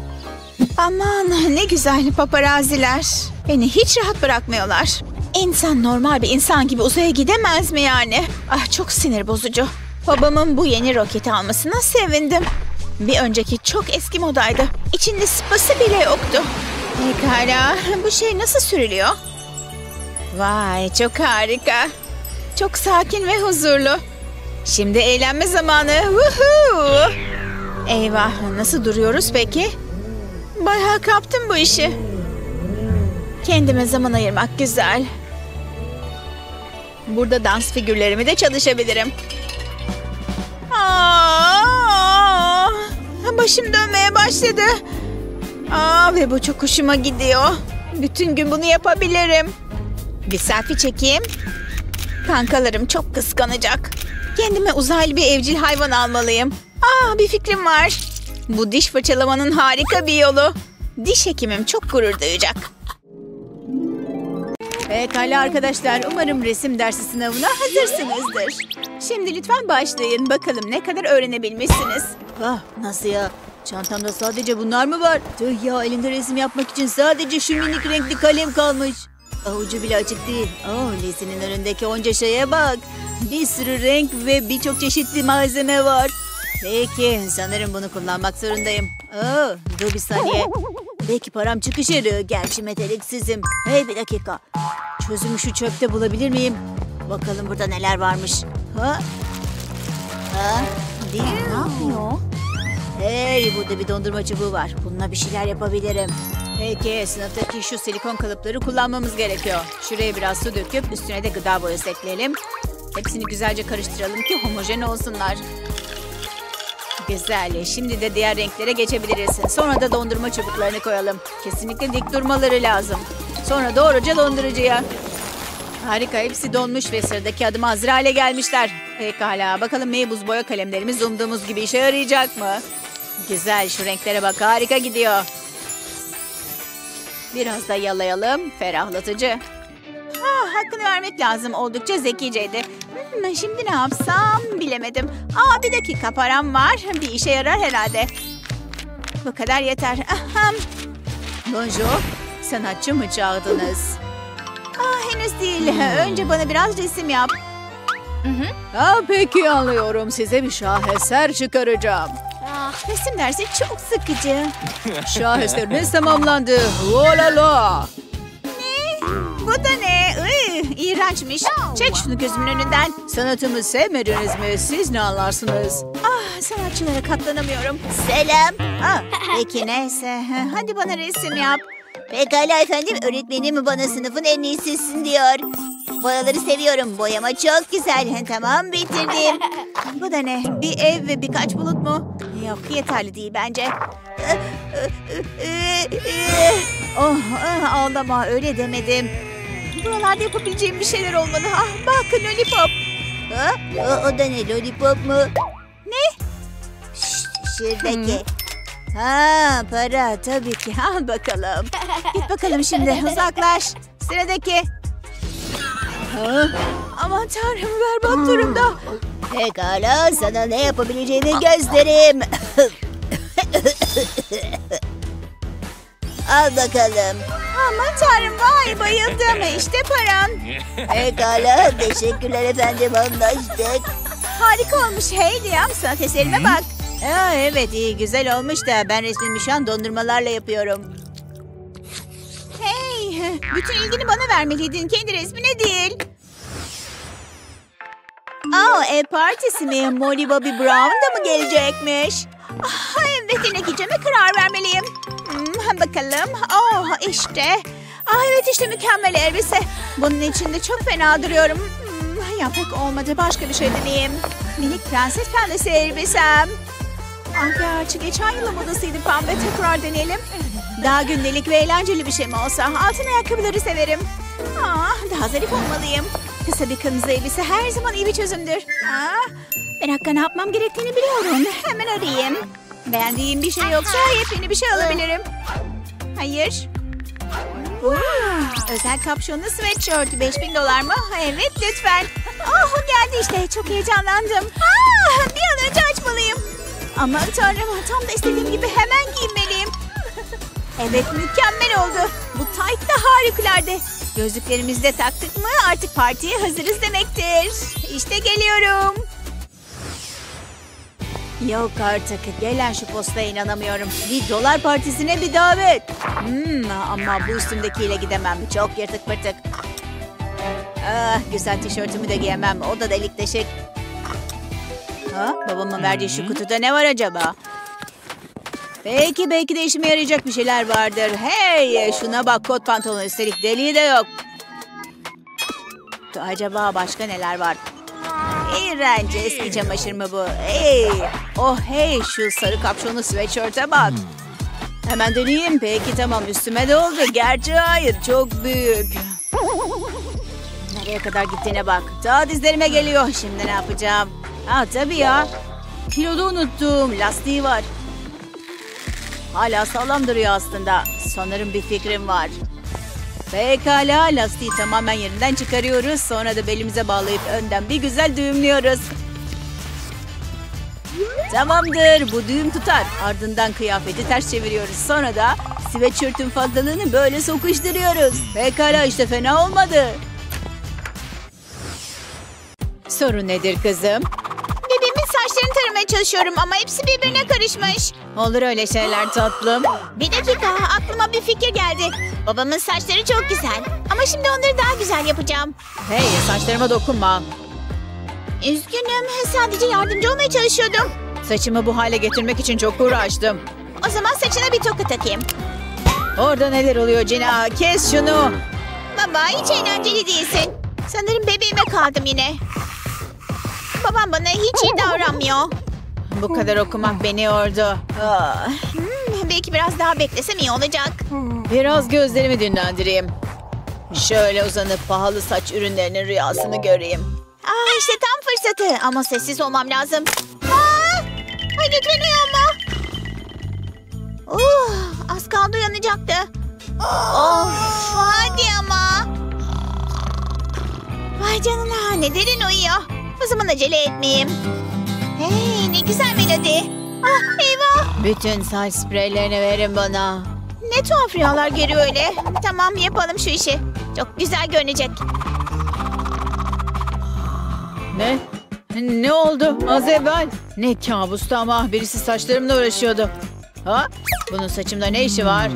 Aman ne güzel paparaziler. Beni hiç rahat bırakmıyorlar. İnsan normal bir insan gibi uzaya gidemez mi yani? Ah çok sinir bozucu. Babamın bu yeni roketi almasına sevindim. Bir önceki çok eski modaydı. İçinde sıpası bile yoktu. Pekala bu şey nasıl sürülüyor? Vay çok harika. Çok sakin ve huzurlu. Şimdi eğlenme zamanı. Woohoo! Eyvah nasıl duruyoruz peki? Bayağı kaptım bu işi. Kendime zaman ayırmak güzel. Burada dans figürlerimi de çalışabilirim. Aa, başım dönmeye başladı. Aa, ve bu çok hoşuma gidiyor. Bütün gün bunu yapabilirim. Bir selfie çekeyim. Kankalarım çok kıskanacak. Kendime uzaylı bir evcil hayvan almalıyım. Aa, bir fikrim var. Bu diş fırçalamanın harika bir yolu. Diş hekimim çok gurur duyacak. Pekala arkadaşlar. Umarım resim dersi sınavına hazırsınızdır. Şimdi lütfen başlayın. Bakalım ne kadar öğrenebilmişsiniz. Ah nasıl ya? Çantamda sadece bunlar mı var? Tüh ya elinde resim yapmak için sadece şu minik renkli kalem kalmış. Avucu bile açık değil. Oh Lizzie'nin önündeki onca şeye bak. Bir sürü renk ve birçok çeşitli malzeme var. Peki sanırım bunu kullanmak zorundayım. Oh, dur bir saniye. Belki param çıkış yarıyor. Gerçi meteliksizim. Hey bir dakika. Çözümü şu çöpte bulabilir miyim? Bakalım burada neler varmış. Ha? Ha? Değil ne yapıyor? Hey burada bir dondurma çubuğu var. Bununla bir şeyler yapabilirim. Peki sınıftaki şu silikon kalıpları kullanmamız gerekiyor. Şuraya biraz su döküp üstüne de gıda boyası ekleyelim. Hepsini güzelce karıştıralım ki homojen olsunlar. Güzel. Şimdi de diğer renklere geçebiliriz. Sonra da dondurma çubuklarını koyalım. Kesinlikle dik durmaları lazım. Sonra doğruca dondurucuya. Harika. Hepsi donmuş ve sıradaki adıma hazır hale gelmişler. Pekala. Bakalım meybuz boya kalemlerimiz umduğumuz gibi işe yarayacak mı? Güzel. Şu renklere bak. Harika gidiyor. Biraz da yalayalım. Ferahlatıcı. Ah, hakkını vermek lazım. Oldukça zekiceydi. Hmm, şimdi ne yapsam bilemedim. Aa, bir dakika param var. Bir işe yarar herhalde. Bu kadar yeter. Ahem. Bonjour. Sanatçı mı çağırdınız? Ah, henüz değil. Önce bana biraz resim yap. Ha, peki anlıyorum. Size bir şaheser çıkaracağım. Ah, resim dersi çok sıkıcı. [laughs] Şaheseriniz tamamlandı. Olala. Bu da ne? Iy, iğrençmiş. Çek şunu gözümün önünden. Sanatımı sevmediniz mi? Siz ne anlarsınız? Ah, sanatçılara katlanamıyorum. Selam. Ah, [laughs] peki neyse. Hadi bana resim yap. Pekala efendim, öğretmenim bana sınıfın en iyisisin diyor. Boyaları seviyorum, boyama çok güzel. [laughs] Tamam, bitirdim. Bu da ne? Bir ev ve birkaç bulut mu? Yok yeterli değil bence. [laughs] Oh, ah, ağlama öyle demedim. Buralarda yapabileceğim bir şeyler olmalı. Ah, bak lollipop. Ha? O, o da ne, lollipop mu? Ne? Şşt, şuradaki. Ha para tabii ki. Al bakalım. Git bakalım şimdi [laughs] uzaklaş. Sıradaki. Ha? Aman tanrım berbat durumda. Pekala, sana ne yapabileceğimi göstereyim. Al bakalım. Aman tanrım vay bayıldım. İşte paran. Pekala, teşekkürler efendim, anlaştık. Harika olmuş. Hey Liam sanat eserime bak. Ha, evet iyi güzel olmuş da ben resmimi şu an dondurmalarla yapıyorum. [laughs] Bütün ilgini bana vermeliydin. Kendi resmine değil. Aa, ev partisi mi? Molly Bobby Brown da mı gelecekmiş? Ah, evet yine gideceğime karar vermeliyim. Hmm, bakalım. Oh işte. Ah evet işte mükemmel elbise. Bunun içinde çok fena duruyorum. Hmm, ya pek olmadı. Başka bir şey deneyeyim. Minik prenses pembesi elbisem. Ah gerçi geçen yılın modasıydı pembe. Tekrar deneyelim. Daha gündelik ve eğlenceli bir şey mi olsa? Altın ayakkabıları severim. Ah, daha zarif olmalıyım. Kısa bir kırmızı elbise her zaman iyi bir çözümdür. Ah, bir dakika ne yapmam gerektiğini biliyorum. Hemen arayayım. Beğendiğim bir şey yoksa yepyeni bir şey alabilirim. Hayır. Oo, özel kapşonlu sweatshirt 5000 dolar mı? Evet lütfen. Oh geldi işte çok heyecanlandım. Ah, bir an önce açmalıyım. Aman tanrım tam da istediğim gibi hemen giyinmeliyim. Evet mükemmel oldu. Bu tayt da harikulade. Gözlüklerimizi de taktık mı artık partiye hazırız demektir. İşte geliyorum. Yok artık. Gelen şu postaya inanamıyorum. Bir dolar partisine bir davet. Hmm, ama bu üstümdekiyle gidemem. Çok yırtık pırtık. Ah, güzel tişörtümü de giyemem. O da delik deşik. Ha, babamın verdiği şu kutuda ne var acaba? Belki belki de işime yarayacak bir şeyler vardır. Hey şuna bak kot pantolon üstelik deliği de yok. Acaba başka neler var? İğrenç eski çamaşır mı bu? Hey! Oh hey şu sarı kapşonlu sweatshirt'e bak. Hemen deneyeyim. Peki tamam üstüme de oldu. Gerçi hayır çok büyük. Nereye kadar gittiğine bak. Daha dizlerime geliyor. Şimdi ne yapacağım? Ha tabii ya. Kilodu unuttum. Lastiği var. Hala sağlam duruyor aslında. Sanırım bir fikrim var. Pekala lastiği tamamen yerinden çıkarıyoruz. Sonra da belimize bağlayıp önden bir güzel düğümlüyoruz. Tamamdır bu düğüm tutar. Ardından kıyafeti ters çeviriyoruz. Sonra da sweatshirt'ün fazlalığını böyle sokuşturuyoruz. Pekala işte fena olmadı. Sorun nedir kızım? Saçlarını taramaya çalışıyorum ama hepsi birbirine karışmış. Olur öyle şeyler tatlım. Bir dakika aklıma bir fikir geldi. Babamın saçları çok güzel. Ama şimdi onları daha güzel yapacağım. Hey saçlarıma dokunma. Üzgünüm sadece yardımcı olmaya çalışıyordum. Saçımı bu hale getirmek için çok uğraştım. O zaman saçına bir toka takayım. Orada neler oluyor Cina? Kes şunu. Baba hiç eğlenceli değilsin. Sanırım bebeğime kaldım yine. Babam bana hiç iyi davranmıyor. Bu kadar okumak beni yordu. Ah, Hmm, belki biraz daha beklesem iyi olacak. Biraz gözlerimi dinlendireyim. Şöyle uzanıp pahalı saç ürünlerinin rüyasını göreyim. Aa işte tam fırsatı ama sessiz olmam lazım. Aa, ay lütfen uyanma. Uh, az kaldı uyanacaktı. Of hadi ama. Vay canına ne derin uyuyor. O zaman acele etmeyeyim. Hey ne güzel melodi. Ah eyvah Bütün saç spreylerini verin bana. ne tuhaf rüyalar görüyor öyle. Tamam yapalım şu işi. Çok güzel görünecek. Ne? Ne oldu az evvel? Ne kabustu ama birisi saçlarımla uğraşıyordu. Ha? Bunun saçımda ne işi var?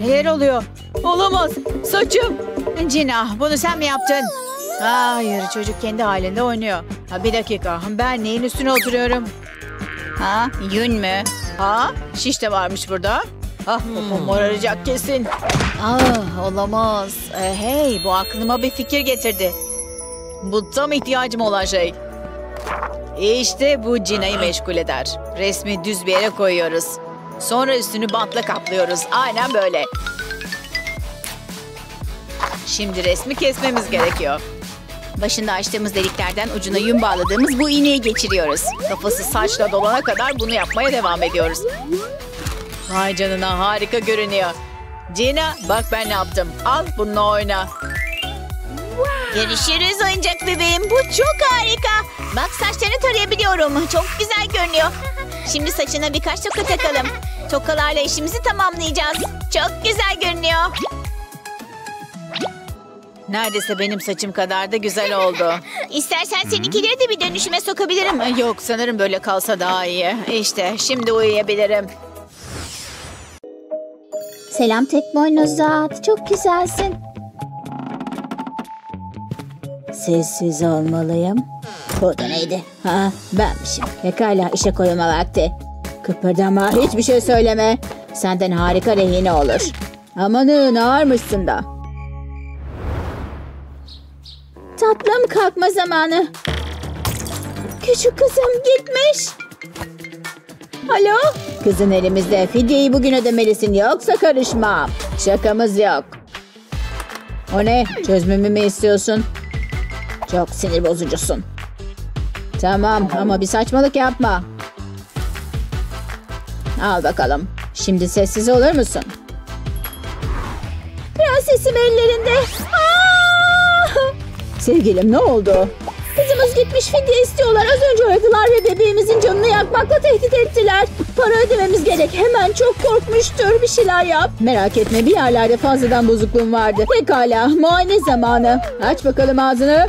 Neler oluyor? Olamaz. Saçım. Cina bunu sen mi yaptın? Hayır çocuk kendi halinde oynuyor. Ha, bir dakika ben neyin üstüne oturuyorum? Ha yün mü? Ha şiş de varmış burada. Ah popom moraracak kesin. Ah olamaz. E, hey bu aklıma bir fikir getirdi. Bu tam ihtiyacım olan şey. İşte bu Cina'yı meşgul eder. Resmi düz bir yere koyuyoruz. Sonra üstünü bantla kaplıyoruz. Aynen böyle. Şimdi resmi kesmemiz gerekiyor. Başında açtığımız deliklerden ucuna yün bağladığımız bu iğneyi geçiriyoruz. Kafası saçla dolana kadar bunu yapmaya devam ediyoruz. Vay canına harika görünüyor. Cina bak ben ne yaptım. Al bununla oyna. Görüşürüz oyuncak bebeğim. Bu çok harika. Bak saçlarını tarayabiliyorum. Çok güzel görünüyor. Şimdi saçına birkaç toka takalım. Tokalarla işimizi tamamlayacağız. Çok güzel görünüyor. Neredeyse benim saçım kadar da güzel oldu. [laughs] İstersen seninkileri de bir dönüşüme sokabilirim. Ay, Yok sanırım böyle kalsa daha iyi. İşte şimdi uyuyabilirim. Selam tek boynuzat. Çok güzelsin. Sessiz olmalıyım. Bu da neydi? Ha benmişim. Pekala işe koyulma vakti. Kıpırdama hiçbir şey söyleme. Senden harika rehine olur. Amanın ağırmışsın da. Tatlım kalkma zamanı. Küçük kızım gitmiş. Alo? Kızın elimizde. Fidyeyi bugün ödemelisin yoksa karışmam. Şakamız yok. O ne? Çözmemi mi istiyorsun? Çok sinir bozucusun. Tamam ama bir saçmalık yapma. Al bakalım. Şimdi sessiz olur musun? Prensesim ellerinde. Sevgilim ne oldu? Kızımız gitmiş fidye istiyorlar. Az önce aradılar ve bebeğimizin canını yakmakla tehdit ettiler. Para ödememiz gerek. Hemen çok korkmuştur. Bir şeyler yap. Merak etme bir yerlerde fazladan bozukluğum vardı. Pekala muayene zamanı. Aç bakalım ağzını.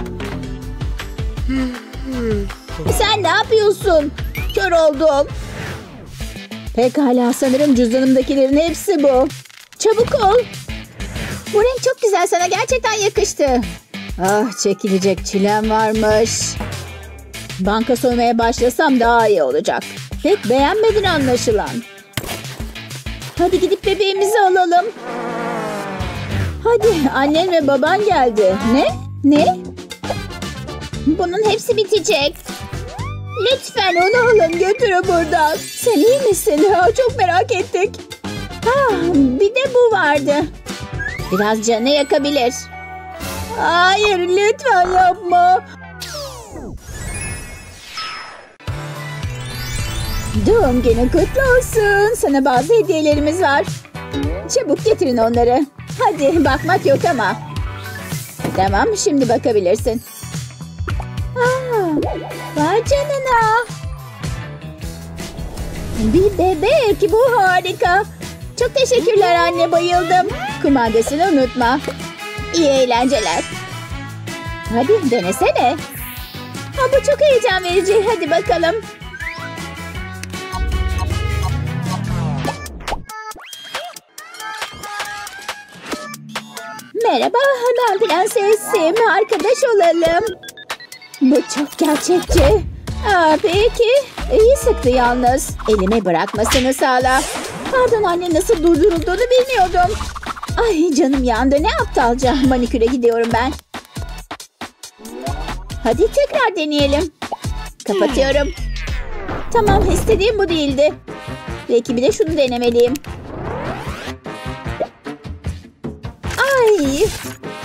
Sen ne yapıyorsun? Kör oldum. Pekala sanırım cüzdanımdakilerin hepsi bu. Çabuk ol. Bu renk çok güzel sana gerçekten yakıştı. Ah çekilecek çilem varmış. Banka soymaya başlasam daha iyi olacak. Pek beğenmedin anlaşılan. Hadi gidip bebeğimizi alalım. Hadi annen ve baban geldi. Ne? Ne? Bunun hepsi bitecek. Lütfen onu alın götürün buradan. Sen iyi misin? Ha, çok merak ettik. Ha, bir de bu vardı. Biraz canı yakabilir. Hayır lütfen yapma. Doğum günün kutlu olsun. Sana bazı hediyelerimiz var. Çabuk getirin onları. Hadi bakmak yok ama. Tamam şimdi bakabilirsin. Aa, vay canına. Bir bebek bu harika. Çok teşekkürler anne bayıldım. Kumandasını unutma. İyi eğlenceler. Hadi denesene. Ha, bu çok heyecan verici. Hadi bakalım. Merhaba, ben prensesim. Arkadaş olalım. Bu çok gerçekçi. Aa, peki. İyi sıktı yalnız. Elimi bırakmasını sağla. Pardon anne nasıl durdurulduğunu bilmiyordum. Ay canım yandı. Ne aptalca. Maniküre gidiyorum ben. Hadi tekrar deneyelim. Kapatıyorum. Tamam istediğim bu değildi. Belki bir de şunu denemeliyim. Ay.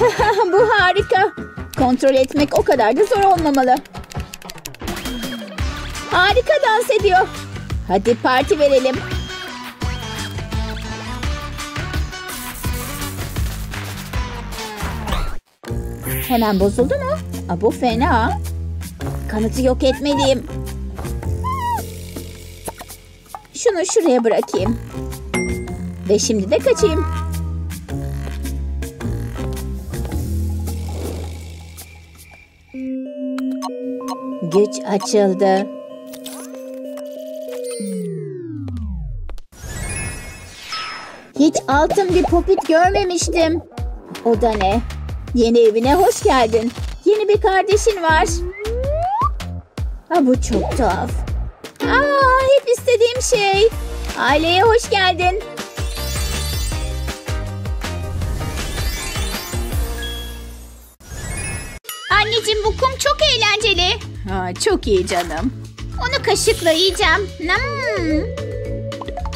[laughs] bu harika. Kontrol etmek o kadar da zor olmamalı. Harika dans ediyor. Hadi parti verelim. Hemen bozuldu mu? Aa, bu fena. Kanıtı yok etmeliyim. Şunu şuraya bırakayım. Ve şimdi de kaçayım. Güç açıldı. Hiç altın bir popit görmemiştim. O da ne? Yeni evine hoş geldin. Yeni bir kardeşin var. Ha, bu çok tuhaf. Aa, hep istediğim şey. Aileye hoş geldin. Anneciğim bu kum çok eğlenceli. Aa, çok iyi canım. Onu kaşıkla yiyeceğim. Hmm.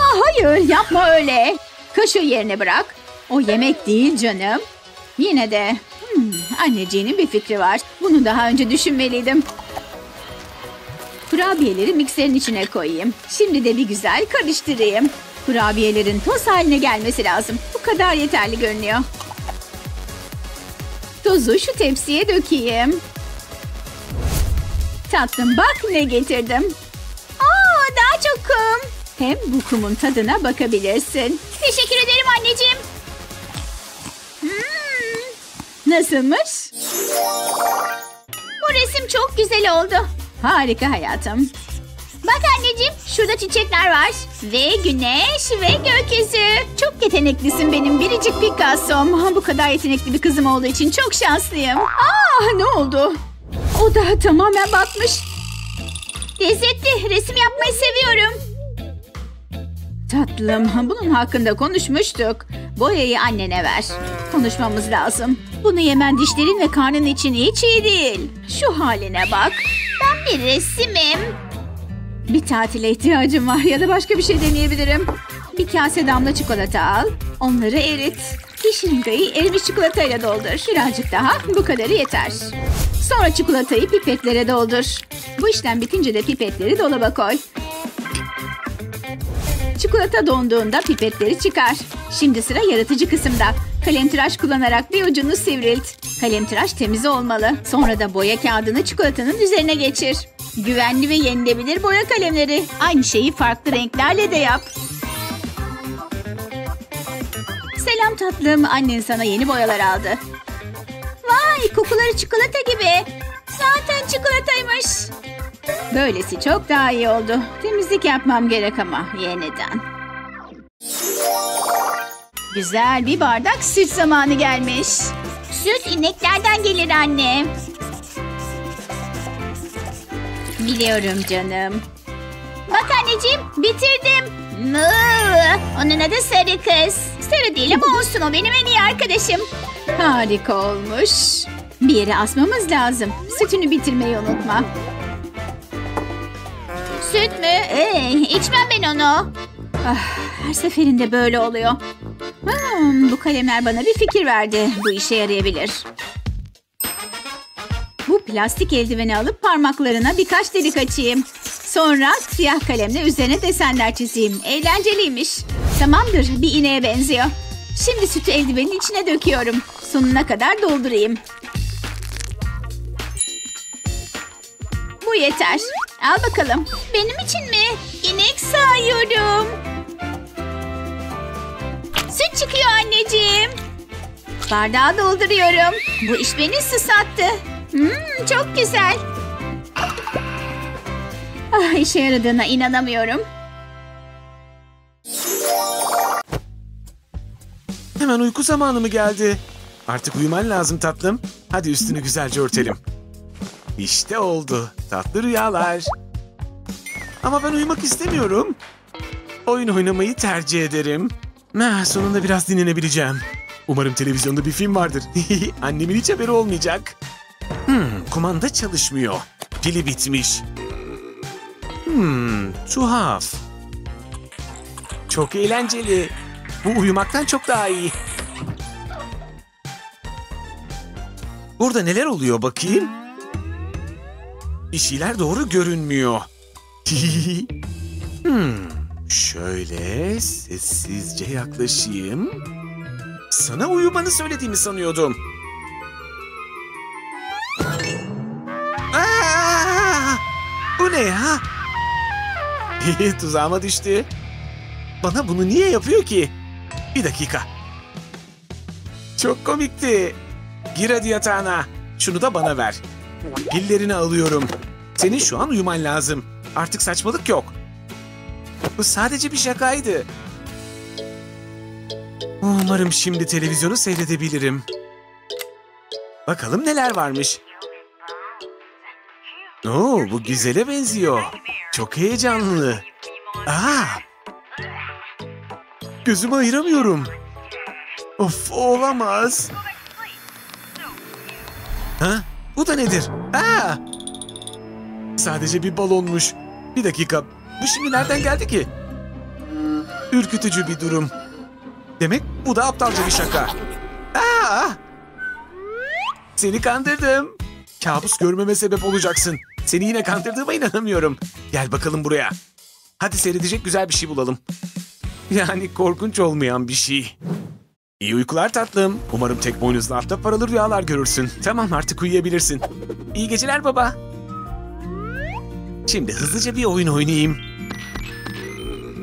Aa, hayır yapma öyle. Kaşığı yerine bırak. O yemek değil canım. Yine de hmm, anneciğinin bir fikri var. Bunu daha önce düşünmeliydim. Kurabiyeleri mikserin içine koyayım. Şimdi de bir güzel karıştırayım. Kurabiyelerin toz haline gelmesi lazım. Bu kadar yeterli görünüyor. Tozu şu tepsiye dökeyim. Tatlım bak ne getirdim. Aa, daha çok kum. Hem bu kumun tadına bakabilirsin. Teşekkür ederim anneciğim. Nasılmış? bu resim çok güzel oldu. Harika hayatım. Bak anneciğim şurada çiçekler var. Ve güneş ve gökyüzü. Çok yeteneklisin benim biricik Picasso'm. Bu kadar yetenekli bir kızım olduğu için çok şanslıyım. Aa ne oldu? O da tamamen batmış. Lezzetli resim yapmayı seviyorum. Tatlım bunun hakkında konuşmuştuk. Boyayı annene ver. Konuşmamız lazım. Bunu yemen dişlerin ve karnın için hiç iyi değil. Şu haline bak. Bir resimim. Bir tatile ihtiyacım var ya da başka bir şey deneyebilirim. Bir kase damla çikolata al. Onları erit. Bir şırıngayı erimiş çikolatayla doldur. Birazcık daha bu kadarı yeter. Sonra çikolatayı pipetlere doldur. Bu işlem bitince de pipetleri dolaba koy. Çikolata donduğunda pipetleri çıkar. Şimdi sıra yaratıcı kısımda. Kalemtıraş kullanarak bir ucunu sivrilt. Kalemtıraş temiz olmalı. Sonra da boya kağıdını çikolatanın üzerine geçir. Güvenli ve yenilebilir boya kalemleri. Aynı şeyi farklı renklerle de yap. Selam tatlım. Annen sana yeni boyalar aldı. Vay kokuları çikolata gibi. Zaten çikolataymış. Böylesi çok daha iyi oldu. Temizlik yapmam gerek ama yeniden. Güzel bir bardak süt zamanı gelmiş. Süt ineklerden gelir anne. Biliyorum canım. Bak anneciğim bitirdim. Onun adı Sarı Kız. Sarı değil ama olsun o benim en iyi arkadaşım. Harika olmuş. Bir yere asmamız lazım. Sütünü bitirmeyi unutma. Süt mü? Ee, içmem ben onu. Ah, her seferinde böyle oluyor. Hmm, bu kalemler bana bir fikir verdi. Bu işe yarayabilir. Bu plastik eldiveni alıp parmaklarına birkaç delik açayım. Sonra siyah kalemle üzerine desenler çizeyim. Eğlenceliymiş. Tamamdır, bir ineğe benziyor. Şimdi sütü eldivenin içine döküyorum. Sonuna kadar doldurayım. Bu yeter. Al bakalım. Benim için mi? İnek sağıyorum. Süt çıkıyor anneciğim. Bardağı dolduruyorum. Bu iş beni susattı. Hmm, çok güzel. Ah, işe yaradığına inanamıyorum. Hemen uyku zamanı mı geldi? Artık uyuman lazım tatlım. Hadi üstünü güzelce örtelim. İşte oldu. Tatlı rüyalar. Ama ben uyumak istemiyorum. Oyun oynamayı tercih ederim. Ha, sonunda biraz dinlenebileceğim. Umarım televizyonda bir film vardır. [laughs] Annemin hiç haberi olmayacak. Hmm, kumanda çalışmıyor. Pili bitmiş. Hmm, tuhaf. Çok eğlenceli. Bu uyumaktan çok daha iyi. Burada neler oluyor bakayım? Bir şeyler doğru görünmüyor. [laughs] hmm, şöyle sessizce yaklaşayım. Sana uyumanı söylediğimi sanıyordum. Aa, bu ne ya? [laughs] Tuzağıma düştü. Bana bunu niye yapıyor ki? Bir dakika. Çok komikti. Gir hadi yatağına. Şunu da bana ver. Pillerini alıyorum. Senin şu an uyuman lazım. Artık saçmalık yok. Bu sadece bir şakaydı. Umarım şimdi televizyonu seyredebilirim. Bakalım neler varmış. Oo, bu güzele benziyor. Çok heyecanlı. Aa, Gözümü ayıramıyorum. Of olamaz. Ha? Bu da nedir? Aa! Sadece bir balonmuş. Bir dakika. Bu şimdi nereden geldi ki? Ürkütücü bir durum. Demek bu da aptalca bir şaka. Aa! Seni kandırdım. Kabus görmeme sebep olacaksın. Seni yine kandırdığıma inanamıyorum. Gel bakalım buraya. Hadi seyredecek güzel bir şey bulalım. Yani korkunç olmayan bir şey. İyi uykular tatlım. Umarım tek boynuzlu atta paralı rüyalar görürsün. Tamam artık uyuyabilirsin. İyi geceler baba. Şimdi hızlıca bir oyun oynayayım.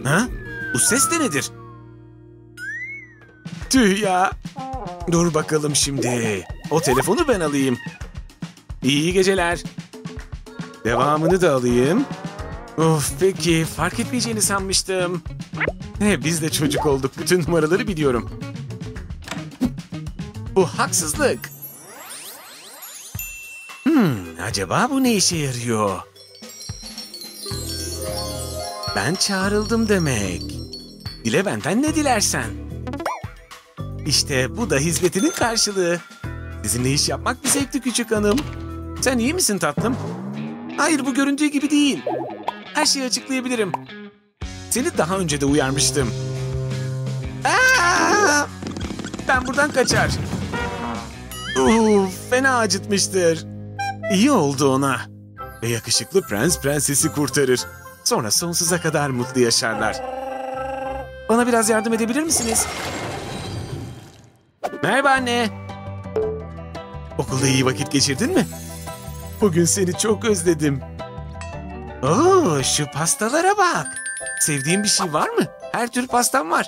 Ha? Bu ses de nedir? Tüh ya. Dur bakalım şimdi. O telefonu ben alayım. İyi geceler. Devamını da alayım. Of peki fark etmeyeceğini sanmıştım. He, biz de çocuk olduk. Bütün numaraları biliyorum. Bu haksızlık. Hmm, acaba bu ne işe yarıyor? Ben çağrıldım demek. Dile benden ne dilersen. İşte bu da hizmetinin karşılığı. Sizinle iş yapmak bir zevkti küçük hanım. Sen iyi misin tatlım? Hayır bu göründüğü gibi değil. Her şeyi açıklayabilirim. Seni daha önce de uyarmıştım. Aa! Ben buradan kaçar. Uf, fena acıtmıştır. İyi oldu ona. Ve yakışıklı prens prensesi kurtarır. Sonra sonsuza kadar mutlu yaşarlar. Bana biraz yardım edebilir misiniz? Merhaba anne. Okulda iyi vakit geçirdin mi? Bugün seni çok özledim. Oo, şu pastalara bak. Sevdiğin bir şey var mı? Her tür pastam var.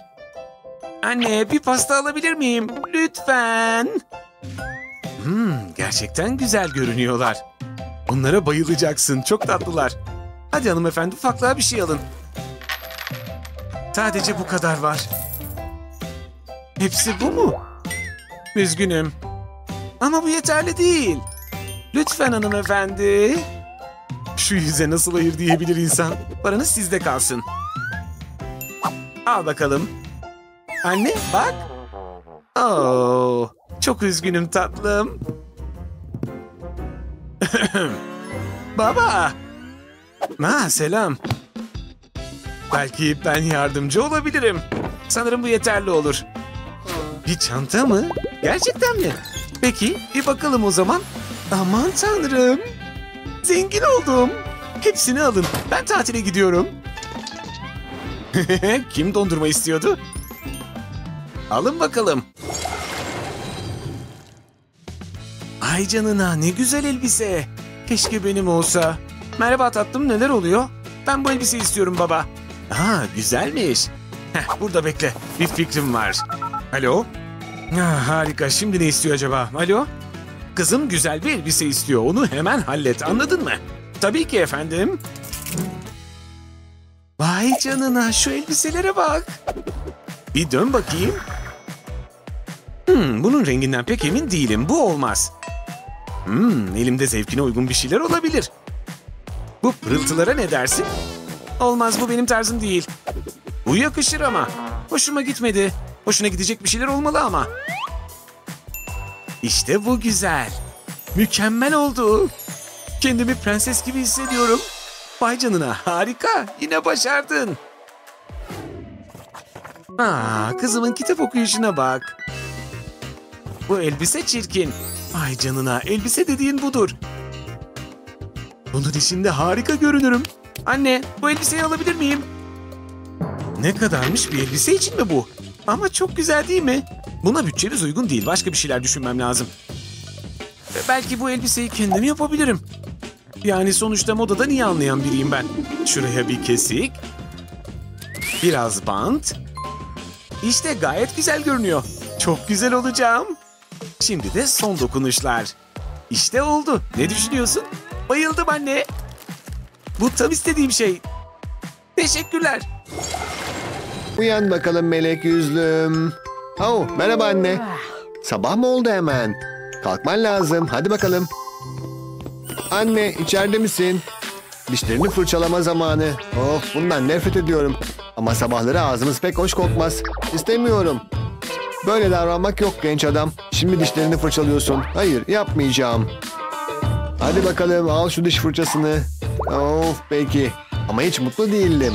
Anne, bir pasta alabilir miyim? Lütfen. Hmm, gerçekten güzel görünüyorlar. Onlara bayılacaksın. Çok tatlılar. Hadi hanımefendi ufaklığa bir şey alın. Sadece bu kadar var. Hepsi bu mu? Üzgünüm. Ama bu yeterli değil. Lütfen hanımefendi. Şu yüze nasıl hayır diyebilir insan? Paranız sizde kalsın. Al bakalım. Anne bak. Oo, çok üzgünüm tatlım. [coughs] Baba. Ha selam. Belki ben yardımcı olabilirim. Sanırım bu yeterli olur. Bir çanta mı? Gerçekten mi? Peki bir bakalım o zaman. Aman tanrım. Zengin oldum. Hepsini alın. Ben tatile gidiyorum. [laughs] Kim dondurma istiyordu? Alın bakalım. Ay canına ne güzel elbise. Keşke benim olsa. Merhaba tatlım neler oluyor? Ben bu elbise istiyorum baba. Aa güzelmiş. Heh, burada bekle. Bir fikrim var. Alo? Ah, harika. Şimdi ne istiyor acaba? Alo? Kızım güzel bir elbise istiyor. Onu hemen hallet. Anladın mı? Tabii ki efendim. Vay canına şu elbiselere bak. Bir dön bakayım. Hmm, bunun renginden pek emin değilim. Bu olmaz. Hmm, elimde zevkine uygun bir şeyler olabilir. Bu pırıltılara ne dersin? Olmaz bu benim tarzım değil. Bu yakışır ama. Hoşuma gitmedi. Hoşuna gidecek bir şeyler olmalı ama. İşte bu güzel. Mükemmel oldu. Kendimi prenses gibi hissediyorum. Vay canına harika. Yine başardın. Aa, kızımın kitap okuyuşuna bak. Bu elbise çirkin. Vay canına elbise dediğin budur. Bunun içinde harika görünürüm. Anne bu elbiseyi alabilir miyim? Ne kadarmış bir elbise için mi bu? Ama çok güzel değil mi? Buna bütçemiz uygun değil. Başka bir şeyler düşünmem lazım. E, Belki bu elbiseyi kendim yapabilirim. Yani sonuçta modadan iyi anlayan biriyim ben. Şuraya bir kesik. Biraz bant. İşte gayet güzel görünüyor. Çok güzel olacağım. Şimdi de son dokunuşlar. İşte oldu. Ne düşünüyorsun? Bayıldım anne. Bu tam istediğim şey. Teşekkürler. Uyan bakalım melek yüzlüm. Oh, merhaba anne. Sabah mı oldu hemen? Kalkman lazım. Hadi bakalım. Anne içeride misin? Dişlerini fırçalama zamanı. Of bundan nefret ediyorum. Ama sabahları ağzımız pek hoş kokmaz. İstemiyorum. Böyle davranmak yok genç adam. Şimdi dişlerini fırçalıyorsun. Hayır yapmayacağım. Hadi bakalım al şu diş fırçasını. Of peki. Ama hiç mutlu değildim.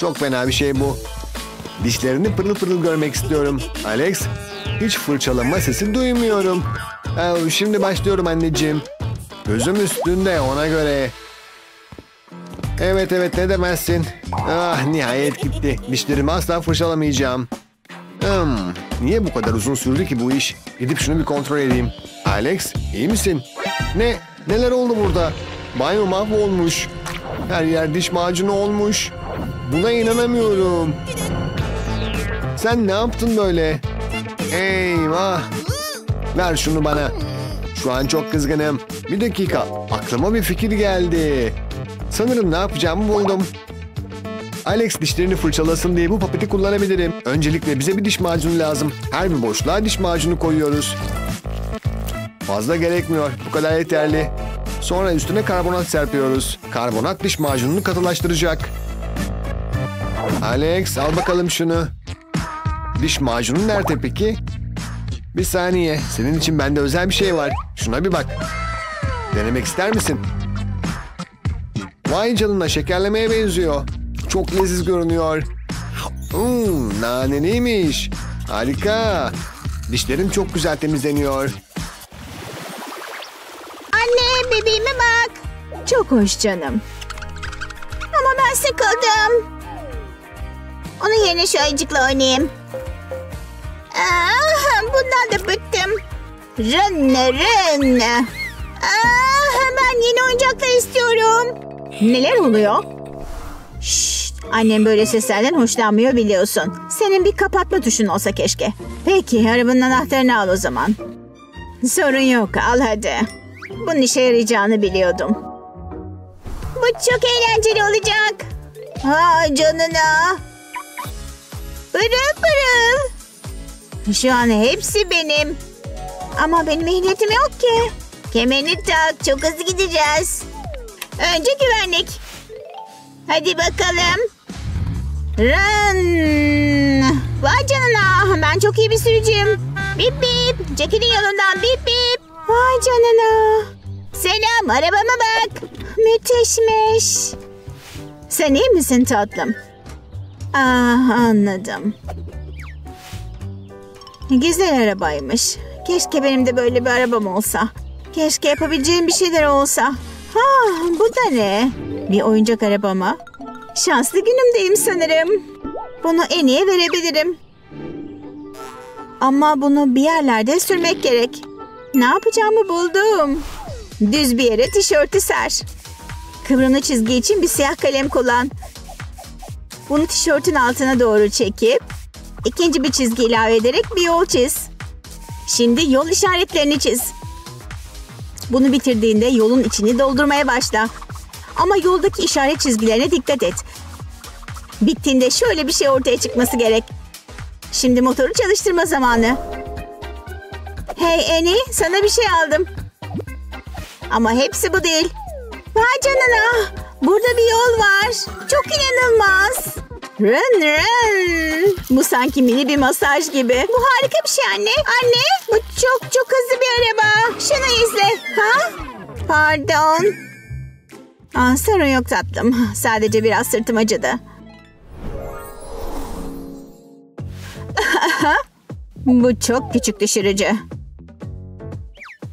Çok fena bir şey bu. Dişlerini pırıl pırıl görmek istiyorum. Alex, hiç fırçalama sesi duymuyorum. Ee, şimdi başlıyorum anneciğim. Gözüm üstünde ona göre. Evet evet ne demezsin. Ah nihayet gitti. Dişlerimi asla fırçalamayacağım. Hmm, niye bu kadar uzun sürdü ki bu iş? Gidip şunu bir kontrol edeyim. Alex iyi misin? Ne? Neler oldu burada? Banyo mahvolmuş. Her yer diş macunu olmuş. Buna inanamıyorum. Sen ne yaptın böyle? Eyvah. Ver şunu bana. Şu an çok kızgınım. Bir dakika. Aklıma bir fikir geldi. Sanırım ne yapacağımı buldum. Alex dişlerini fırçalasın diye bu papeti kullanabilirim. Öncelikle bize bir diş macunu lazım. Her bir boşluğa diş macunu koyuyoruz. Fazla gerekmiyor. Bu kadar yeterli. Sonra üstüne karbonat serpiyoruz. Karbonat diş macununu katılaştıracak. Alex al bakalım şunu. Diş macunu nerede peki? Bir saniye. Senin için bende özel bir şey var. Şuna bir bak. Denemek ister misin? Vay canına şekerlemeye benziyor. Çok leziz görünüyor. Hmm, naneliymiş. Harika. Dişlerin çok güzel temizleniyor. Anne bebeğime bak. Çok hoş canım. Ama ben sıkıldım. Onun yerine şu ayıcıkla oynayayım. Aa, bundan da bıktım. Rın rın. Aa, ben yeni oyuncaklar istiyorum. Neler oluyor? Şşt, annem böyle seslerden hoşlanmıyor biliyorsun. Senin bir kapatma tuşun olsa keşke. Peki arabanın anahtarını al o zaman. Sorun yok al hadi. Bunun işe yarayacağını biliyordum. Bu çok eğlenceli olacak. Ha canına. Pırıl pırıl. Şu an hepsi benim. Ama benim ehliyetim yok ki. Kemerini tak. Çok hızlı gideceğiz. Önce güvenlik. Hadi bakalım. Run. Vay canına. Ben çok iyi bir sürücüyüm. Bip bip. Çekilin yolundan bip bip. Vay canına. Selam arabama bak. Müthişmiş. Sen iyi misin tatlım? Ah anladım. Güzel arabaymış. Keşke benim de böyle bir arabam olsa. Keşke yapabileceğim bir şeyler olsa. Ha bu da ne? Bir oyuncak araba mı? Şanslı günümdeyim sanırım. Bunu en iyi verebilirim. Ama bunu bir yerlerde sürmek gerek. Ne yapacağımı buldum. Düz bir yere tişörtü ser. Kıvrımlı çizgi için bir siyah kalem kullan. Bunu tişörtün altına doğru çekip ikinci bir çizgi ilave ederek bir yol çiz. Şimdi yol işaretlerini çiz. Bunu bitirdiğinde yolun içini doldurmaya başla. Ama yoldaki işaret çizgilerine dikkat et. Bittiğinde şöyle bir şey ortaya çıkması gerek. Şimdi motoru çalıştırma zamanı. Hey Annie, sana bir şey aldım. Ama hepsi bu değil. Vay canına. Burada bir yol var. Çok inanılmaz. Run run. Bu sanki mini bir masaj gibi. Bu harika bir şey anne. Anne bu çok çok hızlı bir araba. Şunu izle. Ha? Pardon. Aa, sorun yok tatlım. Sadece biraz sırtım acıdı. [laughs] bu çok küçük düşürücü.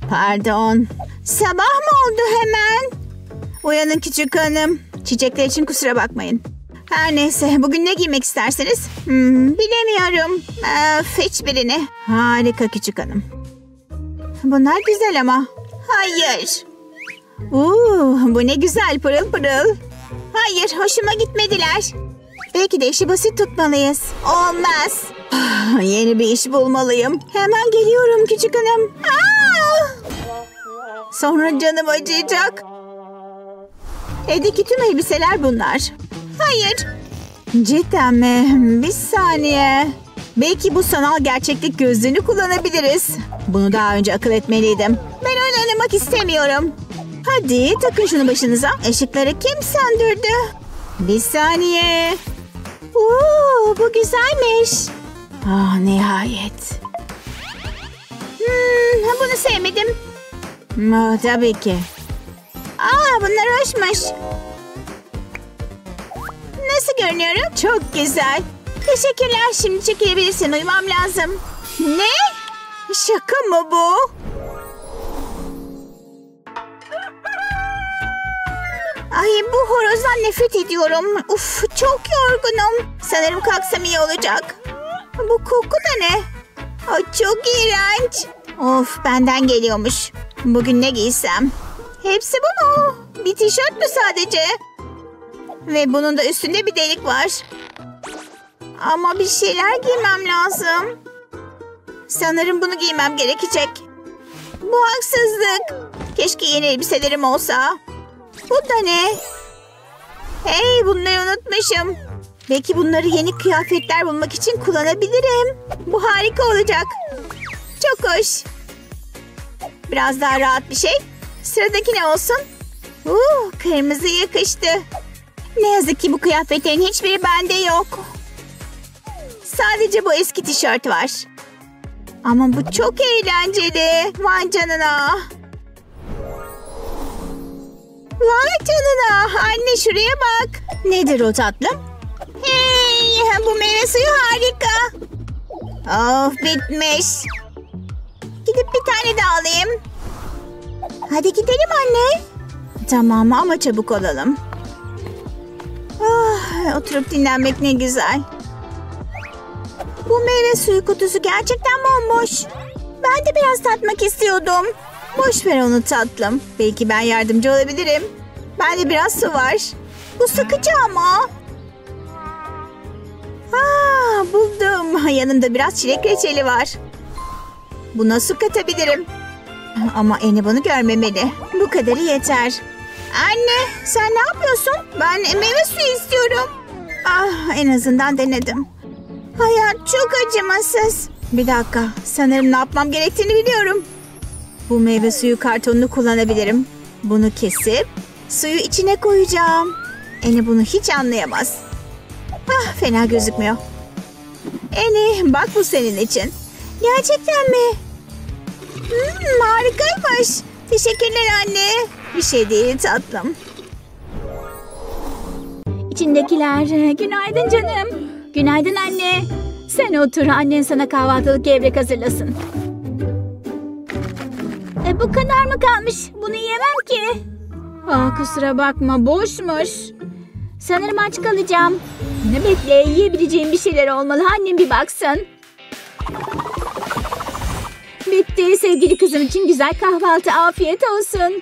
Pardon. Sabah mı oldu hemen? Uyanın küçük hanım. Çiçekler için kusura bakmayın. Her neyse bugün ne giymek isterseniz? Hmm, bilemiyorum. Öf, hiçbirini. Harika küçük hanım. Bunlar güzel ama. Hayır. Uuu, bu ne güzel pırıl pırıl. Hayır hoşuma gitmediler. Belki de işi basit tutmalıyız. Olmaz. Yeni bir iş bulmalıyım. Hemen geliyorum küçük hanım. Aa! Sonra canım acıyacak. Evdeki tüm elbiseler bunlar. Hayır. Cidden mi? Bir saniye. Belki bu sanal gerçeklik gözlüğünü kullanabiliriz. Bunu daha önce akıl etmeliydim. Ben oynamak istemiyorum. Hadi takın şunu başınıza. Işıkları kim söndürdü? Bir saniye. Oo, bu güzelmiş. Ah nihayet. Hmm, bunu sevmedim. Ah, tabii ki. Aa bunlar hoşmuş. Nasıl görünüyorum? Çok güzel. Teşekkürler. Şimdi çekilebilirsin. Uyumam lazım. Ne? Şaka mı bu? Ay bu horozdan nefret ediyorum. Uf çok yorgunum. Sanırım kalksam iyi olacak. Bu koku da ne? Ay çok iğrenç. Of benden geliyormuş. Bugün ne giysem? Hepsi bu mu? Bir tişört mü sadece? Ve bunun da üstünde bir delik var. Ama bir şeyler giymem lazım. Sanırım bunu giymem gerekecek. Bu haksızlık. Keşke yeni elbiselerim olsa. Bu da ne? Hey bunları unutmuşum. Belki bunları yeni kıyafetler bulmak için kullanabilirim. Bu harika olacak. Çok hoş. Biraz daha rahat bir şey. Sıradaki ne olsun? Uh, kırmızı yakıştı. Ne yazık ki bu kıyafetlerin hiçbiri bende yok. Sadece bu eski tişört var. Ama bu çok eğlenceli. Vay canına. Vay canına. Anne şuraya bak. Nedir o tatlım? Hey, bu meyve suyu harika. Of bitmiş. Gidip bir tane daha alayım. Hadi gidelim anne. Tamam ama çabuk olalım. Ah, oturup dinlenmek ne güzel. Bu meyve suyu kutusu gerçekten bomboş. Ben de biraz tatmak istiyordum. Boş ver onu tatlım. Belki ben yardımcı olabilirim. Bende biraz su var. Bu sıkıcı ama. Aa, buldum. [laughs] Yanında biraz çilek reçeli var. Buna su katabilirim. Ama Eni bunu görmemeli. Bu kadarı yeter. Anne sen ne yapıyorsun? Ben meyve suyu istiyorum. Ah en azından denedim. Hayat çok acımasız. Bir dakika sanırım ne yapmam gerektiğini biliyorum. Bu meyve suyu kartonunu kullanabilirim. Bunu kesip suyu içine koyacağım. Eni bunu hiç anlayamaz. Ah fena gözükmüyor. Eni bak bu senin için. Gerçekten mi? Hmm, harikaymış. Teşekkürler anne. Bir şey değil tatlım. İçindekiler. Günaydın canım. Günaydın anne. Sen otur annen sana kahvaltılık gevrek hazırlasın. Bu kadar mı kalmış? Bunu yiyemem ki. Aa, kusura bakma boşmuş. Sanırım aç kalacağım. Ne bekle yiyebileceğim bir şeyler olmalı. Annem bir baksın. Bitti sevgili kızım için güzel kahvaltı afiyet olsun.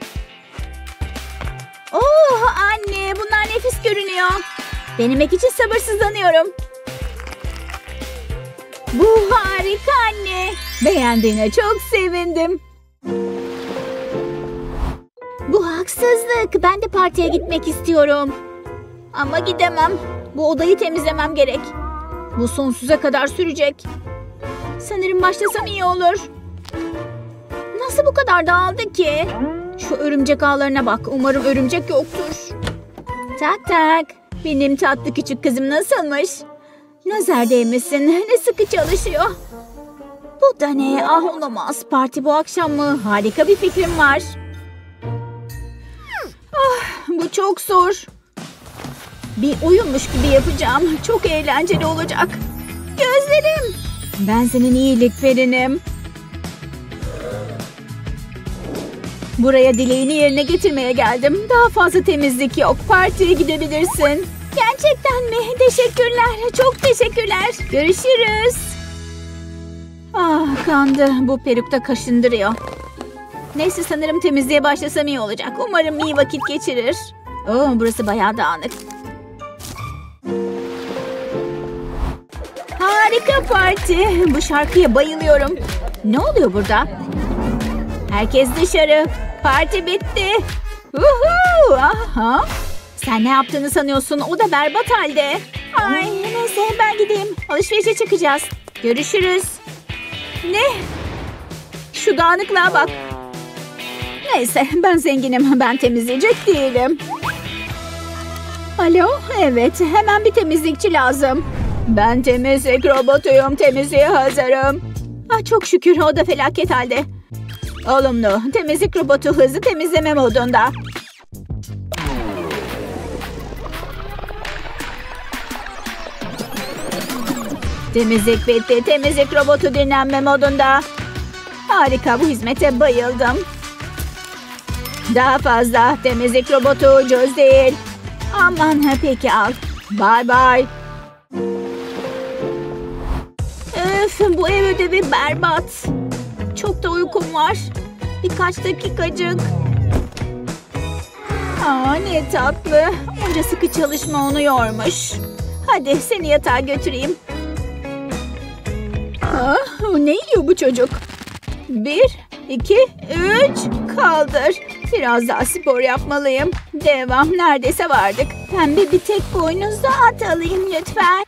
Oh anne bunlar nefis görünüyor. Denemek için sabırsızlanıyorum. Bu harika anne. Beğendiğine çok sevindim. Bu haksızlık. Ben de partiye gitmek istiyorum. Ama gidemem. Bu odayı temizlemem gerek. Bu sonsuza kadar sürecek. Sanırım başlasam iyi olur. Nasıl bu kadar dağıldı ki? Şu örümcek ağlarına bak. Umarım örümcek yoktur. Tak tak. Benim tatlı küçük kızım nasılmış? Nazar değmesin. Ne sıkı çalışıyor. Bu da ne? Ah olamaz. Parti bu akşam mı? Harika bir fikrim var. Ah, bu çok zor. Bir oyunmuş gibi yapacağım. Çok eğlenceli olacak. Gözlerim. Ben senin iyilik perinim. Buraya dileğini yerine getirmeye geldim. Daha fazla temizlik yok. Partiye gidebilirsin. Gerçekten mi? Teşekkürler. Çok teşekkürler. Görüşürüz. Ah kandı. Bu perukta kaşındırıyor. Neyse sanırım temizliğe başlasam iyi olacak. Umarım iyi vakit geçirir. Oo, burası bayağı dağınık. Harika parti. Bu şarkıya bayılıyorum. Ne oluyor burada? Herkes dışarı. Parti bitti. Uhu, aha. Sen ne yaptığını sanıyorsun? O da berbat halde. Ay neyse ben gideyim. Alışverişe çıkacağız. Görüşürüz. Ne? Şu dağınıklığa bak. Neyse ben zenginim. Ben temizleyecek değilim. Alo? Evet hemen bir temizlikçi lazım. Ben temizlik robotuyum. Temizliğe hazırım. Ah, çok şükür o da felaket halde. Olumlu. Temizlik robotu hızlı temizleme modunda. Temizlik bitti. Temizlik robotu dinlenme modunda. Harika bu hizmete bayıldım. Daha fazla temizlik robotu ucuz değil. Aman peki al. Bye bye. Öf bu ev ödevi berbat. Çok da uykum var. Birkaç dakikacık. Aa ne tatlı. Onca sıkı çalışma onu yormuş. Hadi seni yatağa götüreyim. Ah, ne yiyor bu çocuk? Bir, iki, üç. Kaldır. Biraz daha spor yapmalıyım. Devam. Neredeyse vardık. Pembe bir tek boynuzlu at alayım lütfen.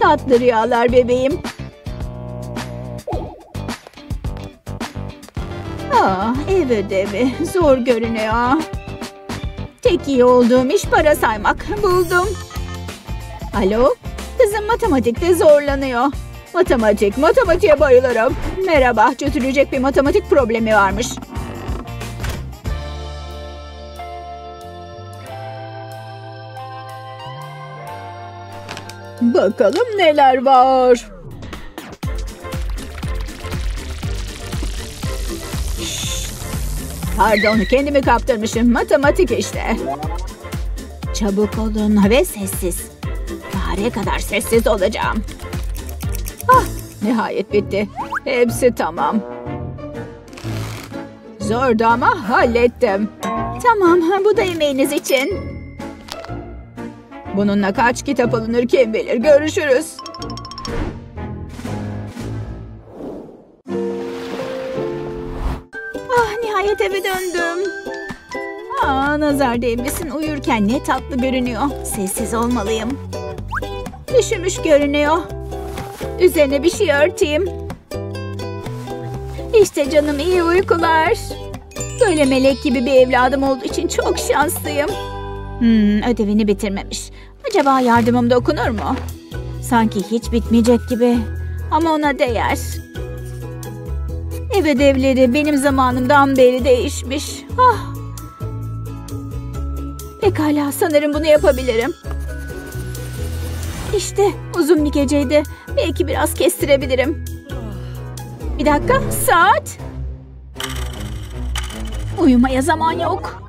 Tatlı rüyalar bebeğim. Ah, ev ödevi. Zor görünüyor. Tek iyi olduğum iş para saymak. Buldum. Alo? Kızım matematikte zorlanıyor. Matematik, matematiğe bayılırım. Merhaba, çözülecek bir matematik problemi varmış. Bakalım neler var. Pardon, kendimi kaptırmışım. Matematik işte. Çabuk olun ve sessiz. Fare kadar sessiz olacağım. Ah, nihayet bitti. Hepsi tamam. Zordu ama hallettim. Tamam, bu da yemeğiniz için. Bununla kaç kitap alınır kim bilir. Görüşürüz. Ah nihayet eve döndüm. Aa nazar değmesin uyurken ne tatlı görünüyor. Sessiz olmalıyım. Üşümüş görünüyor. Üzerine bir şey örteyim. İşte canım iyi uykular. Böyle melek gibi bir evladım olduğu için çok şanslıyım. Hmm, ödevini bitirmemiş. Acaba yardımım dokunur mu? Sanki hiç bitmeyecek gibi. Ama ona değer. Ev ödevleri benim zamanımdan beri değişmiş. Ah. Pekala sanırım bunu yapabilirim. İşte uzun bir geceydi. Belki biraz kestirebilirim. Bir dakika saat. Uyumaya zaman yok.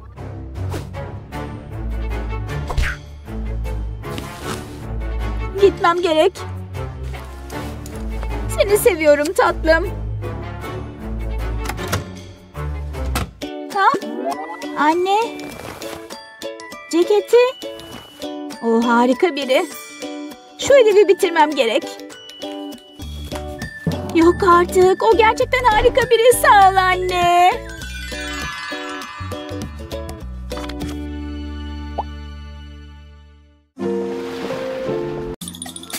Gitmem gerek. Seni seviyorum tatlım. Ha? Anne. Ceketi. O harika biri. Şu ödevi bitirmem gerek. Yok artık. O gerçekten harika biri. Sağ ol anne.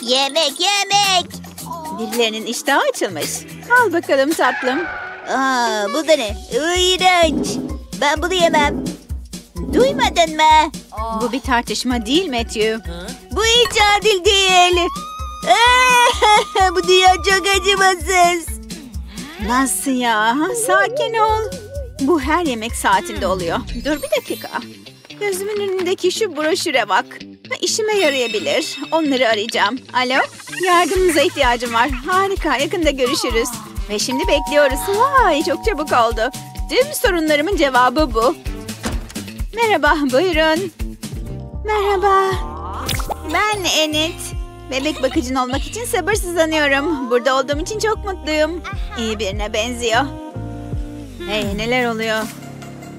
Yemek yemek. Birilerinin iştahı açılmış. Al bakalım tatlım. Aa, bu da ne? İğrenç. Ben bunu yemem. Duymadın mı? Bu bir tartışma değil Matthew. Bu hiç adil değil. Bu dünya çok acımasız. Nasıl ya? Sakin ol. Bu her yemek saatinde oluyor. Dur bir dakika. Gözümün önündeki şu broşüre bak. İşime yarayabilir. Onları arayacağım. Alo? Yardımınıza ihtiyacım var. Harika. Yakında görüşürüz. Ve şimdi bekliyoruz. Vay çok çabuk oldu. Tüm sorunlarımın cevabı bu. Merhaba, buyurun. Merhaba. Ben Enid. Bebek bakıcın olmak için sabırsızlanıyorum. Burada olduğum için çok mutluyum. İyi birine benziyor. Hey neler oluyor?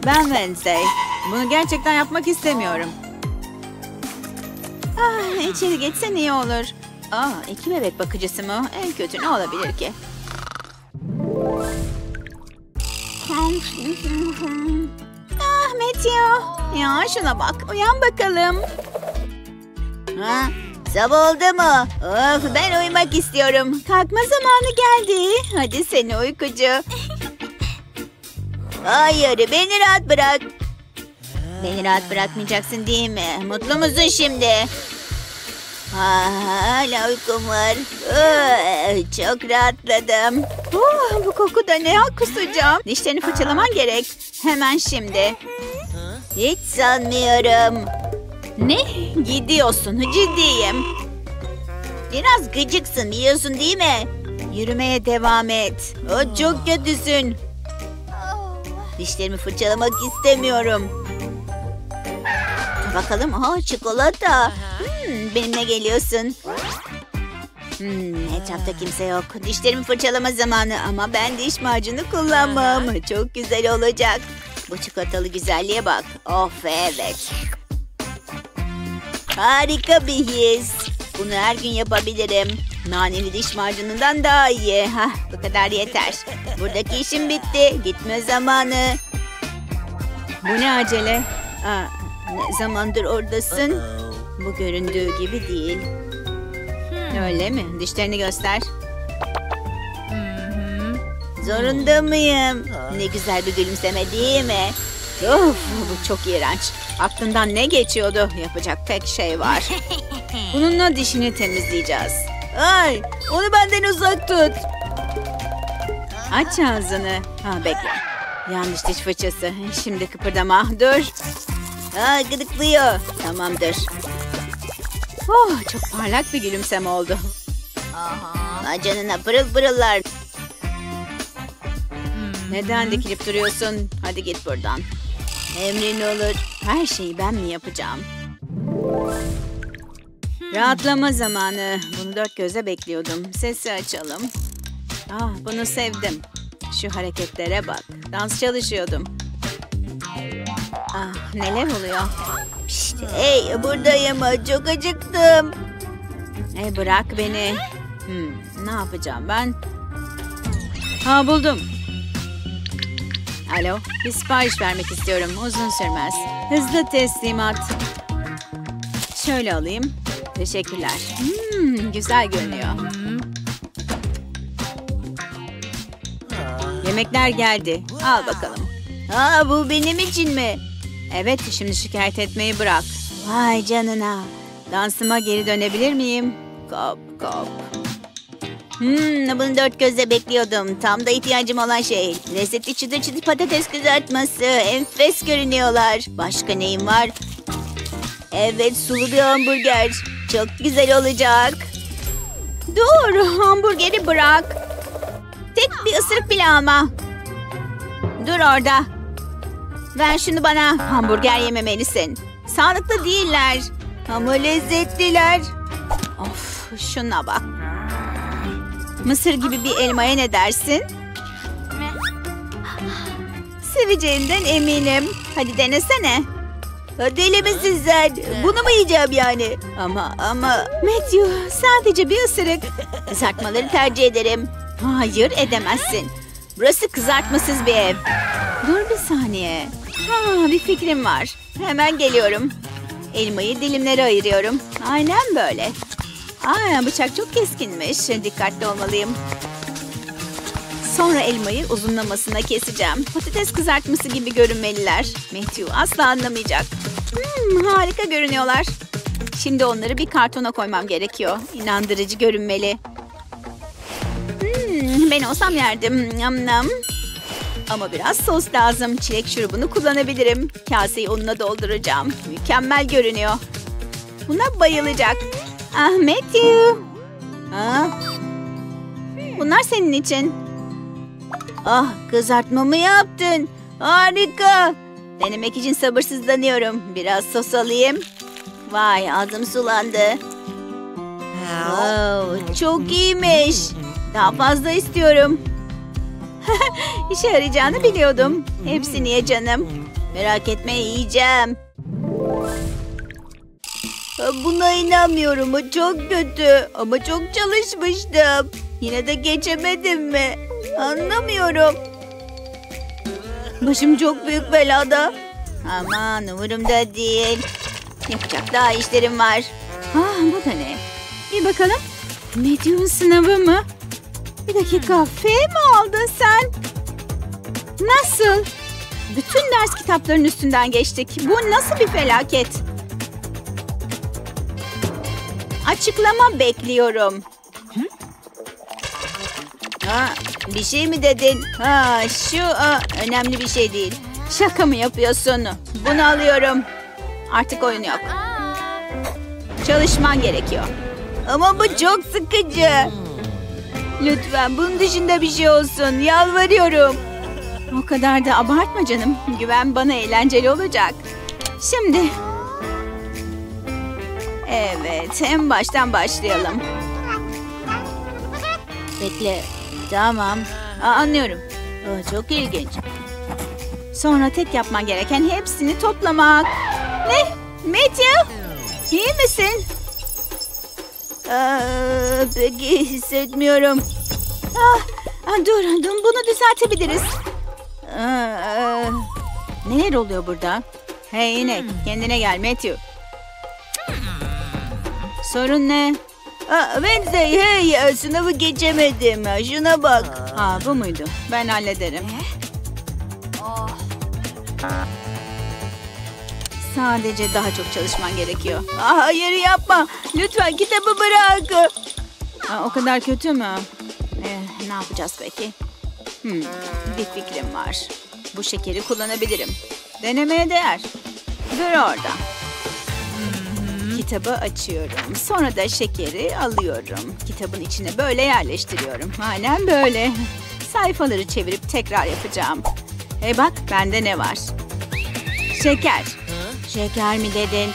Ben Wednesday. Bunu gerçekten yapmak istemiyorum. Ah, içeri geçsen iyi olur. Aa, iki bebek bakıcısı mı? En kötü ne olabilir ki? Ah Matthew. Ya şuna bak. Uyan bakalım. Ha? Sabah oldu mu? Of ben uyumak istiyorum. Kalkma zamanı geldi. Hadi seni uykucu. Hayır beni rahat bırak. Beni rahat bırakmayacaksın değil mi? Mutlu musun şimdi? Ha, hala uykum var. Ee, çok rahatladım. Oh, bu koku da ne ya kusacağım. Dişlerini fırçalaman gerek. Hemen şimdi. Hiç sanmıyorum. Ne? Gidiyorsun. Ciddiyim. Biraz gıcıksın biliyorsun değil mi? Yürümeye devam et. O çok kötüsün. Dişlerimi fırçalamak istemiyorum. Bakalım. Aa, çikolata. Hmm, benimle geliyorsun. Hmm, etrafta kimse yok. Dişlerimi fırçalama zamanı ama ben diş macunu kullanmam. Çok güzel olacak. Bu çikolatalı güzelliğe bak. Of evet. Harika bir his. Bunu her gün yapabilirim. Naneli diş macunundan daha iyi. Hah, bu kadar yeter. Buradaki işim bitti. Gitme zamanı. Bu ne acele? Aa, ne zamandır oradasın? Bu göründüğü gibi değil. Öyle mi? Dişlerini göster. Zorunda mıyım? Ne güzel bir gülümseme değil mi? Of, bu çok iğrenç. Aklından ne geçiyordu? Yapacak pek şey var. [laughs] Bununla dişini temizleyeceğiz. Ay, onu benden uzak tut. Aç ağzını. Ha bekle. Yanlış diş fırçası. Şimdi kıpırdama. Dur. Ha gıdıklıyor. Tamamdır. Oh, çok parlak bir gülümseme oldu. Vay canına pırıl pırıllar. Neden dikilip duruyorsun? Hadi git buradan. Emrin olur. Her şeyi ben mi yapacağım? Rahatlama zamanı. Bunu dört gözle bekliyordum. Sesi açalım. Ah, bunu sevdim. Şu hareketlere bak. Dans çalışıyordum. Ah, neler oluyor? Hey buradayım çok acıktım. Hey bırak beni. Hmm, ne yapacağım ben? Ha buldum. Alo, bir sipariş vermek istiyorum. Uzun sürmez. Hızlı teslimat. Şöyle alayım. Teşekkürler. Hmm, güzel görünüyor. Yemekler geldi. Al bakalım. Aa bu benim için mi? Evet, şimdi şikayet etmeyi bırak. Vay canına. Dansıma geri dönebilir miyim? Kop kop. Hmm, bunu dört gözle bekliyordum. Tam da ihtiyacım olan şey. Lezzetli çıtır çıtır patates kızartması. Enfes görünüyorlar. Başka neyim var? Evet sulu bir hamburger. Çok güzel olacak. Dur, hamburgeri bırak. Tek bir ısırık bile ama. Dur orada. Ver şunu bana. Hamburger yememelisin. Sağlıklı değiller. Ama lezzetliler. Of, şuna bak. Mısır gibi bir elmaya ne dersin? Seveceğinden eminim. Hadi denesene. Misin sen? Bunu mu yiyeceğim yani? Ama ama Matthew sadece bir ısırık. Kızartmaları tercih ederim. Hayır edemezsin. Burası kızartmasız bir ev. Dur bir saniye. Ha, bir fikrim var. Hemen geliyorum. Elmayı dilimlere ayırıyorum. Aynen böyle. Aa, bıçak çok keskinmiş. Dikkatli olmalıyım. Sonra elmayı uzunlamasına keseceğim. Patates kızartması gibi görünmeliler. Matthew asla anlamayacak. Hmm, harika görünüyorlar. Şimdi onları bir kartona koymam gerekiyor. İnandırıcı görünmeli. Hmm, ben olsam yerdim. Nam nam. Ama biraz sos lazım. Çilek şurubunu kullanabilirim. Kaseyi unla dolduracağım. Mükemmel görünüyor. Buna bayılacak. Ah Matthew. Ha? Bunlar senin için. Ah kızartmamı yaptın. Harika. Denemek için sabırsızlanıyorum. Biraz sos alayım. Vay ağzım sulandı. Wow, çok iyiymiş. Daha fazla istiyorum. [laughs] İşe yarayacağını biliyordum. Hepsini ye canım. Merak etme yiyeceğim. Buna inanmıyorum. O çok kötü. Ama çok çalışmıştım. Yine de geçemedim mi? Anlamıyorum. Başım çok büyük belada. Aman umurumda değil. Yapacak daha işlerim var. Ah bu da ne? Bir bakalım. Medyum sınavı mı? Bir dakika. F mi aldın sen? Nasıl? Bütün ders kitaplarının üstünden geçtik. Bu nasıl bir felaket? Açıklama bekliyorum. Ha, bir şey mi dedin? Ha, şu aa, önemli bir şey değil. Şaka mı yapıyorsun? Bunu alıyorum. Artık oyun yok. Çalışman gerekiyor. Ama bu çok sıkıcı. Lütfen bunun dışında bir şey olsun. Yalvarıyorum. O kadar da abartma canım. Güven bana eğlenceli olacak. Şimdi... Evet, en baştan başlayalım. Bekle. Tamam. Aa, anlıyorum. Aa, çok ilginç. Sonra tek yapman gereken hepsini toplamak. Ne? Matthew? İyi misin? Aa, peki hissetmiyorum. Ah, ah, dur, dur, bunu düzeltebiliriz. Aa, Neler oluyor burada? Hey inek, kendine gel Matthew. Sorun ne? aa, Wednesday hey sınavı geçemedim. Ha, Şuna bak. Aa, bu muydu? Ben hallederim. Sadece daha çok çalışman gerekiyor. Ah, hayır yapma. Lütfen kitabı bırak. Aa, o kadar kötü mü? Eh, ne yapacağız peki? Hmm, bir fikrim var. Bu şekeri kullanabilirim. Denemeye değer. Dur orada. Kitabı açıyorum. Sonra da şekeri alıyorum. Kitabın içine böyle yerleştiriyorum. Aynen böyle. [laughs] Sayfaları çevirip tekrar yapacağım. Hey bak bende ne var? Şeker. Şeker mi dedin?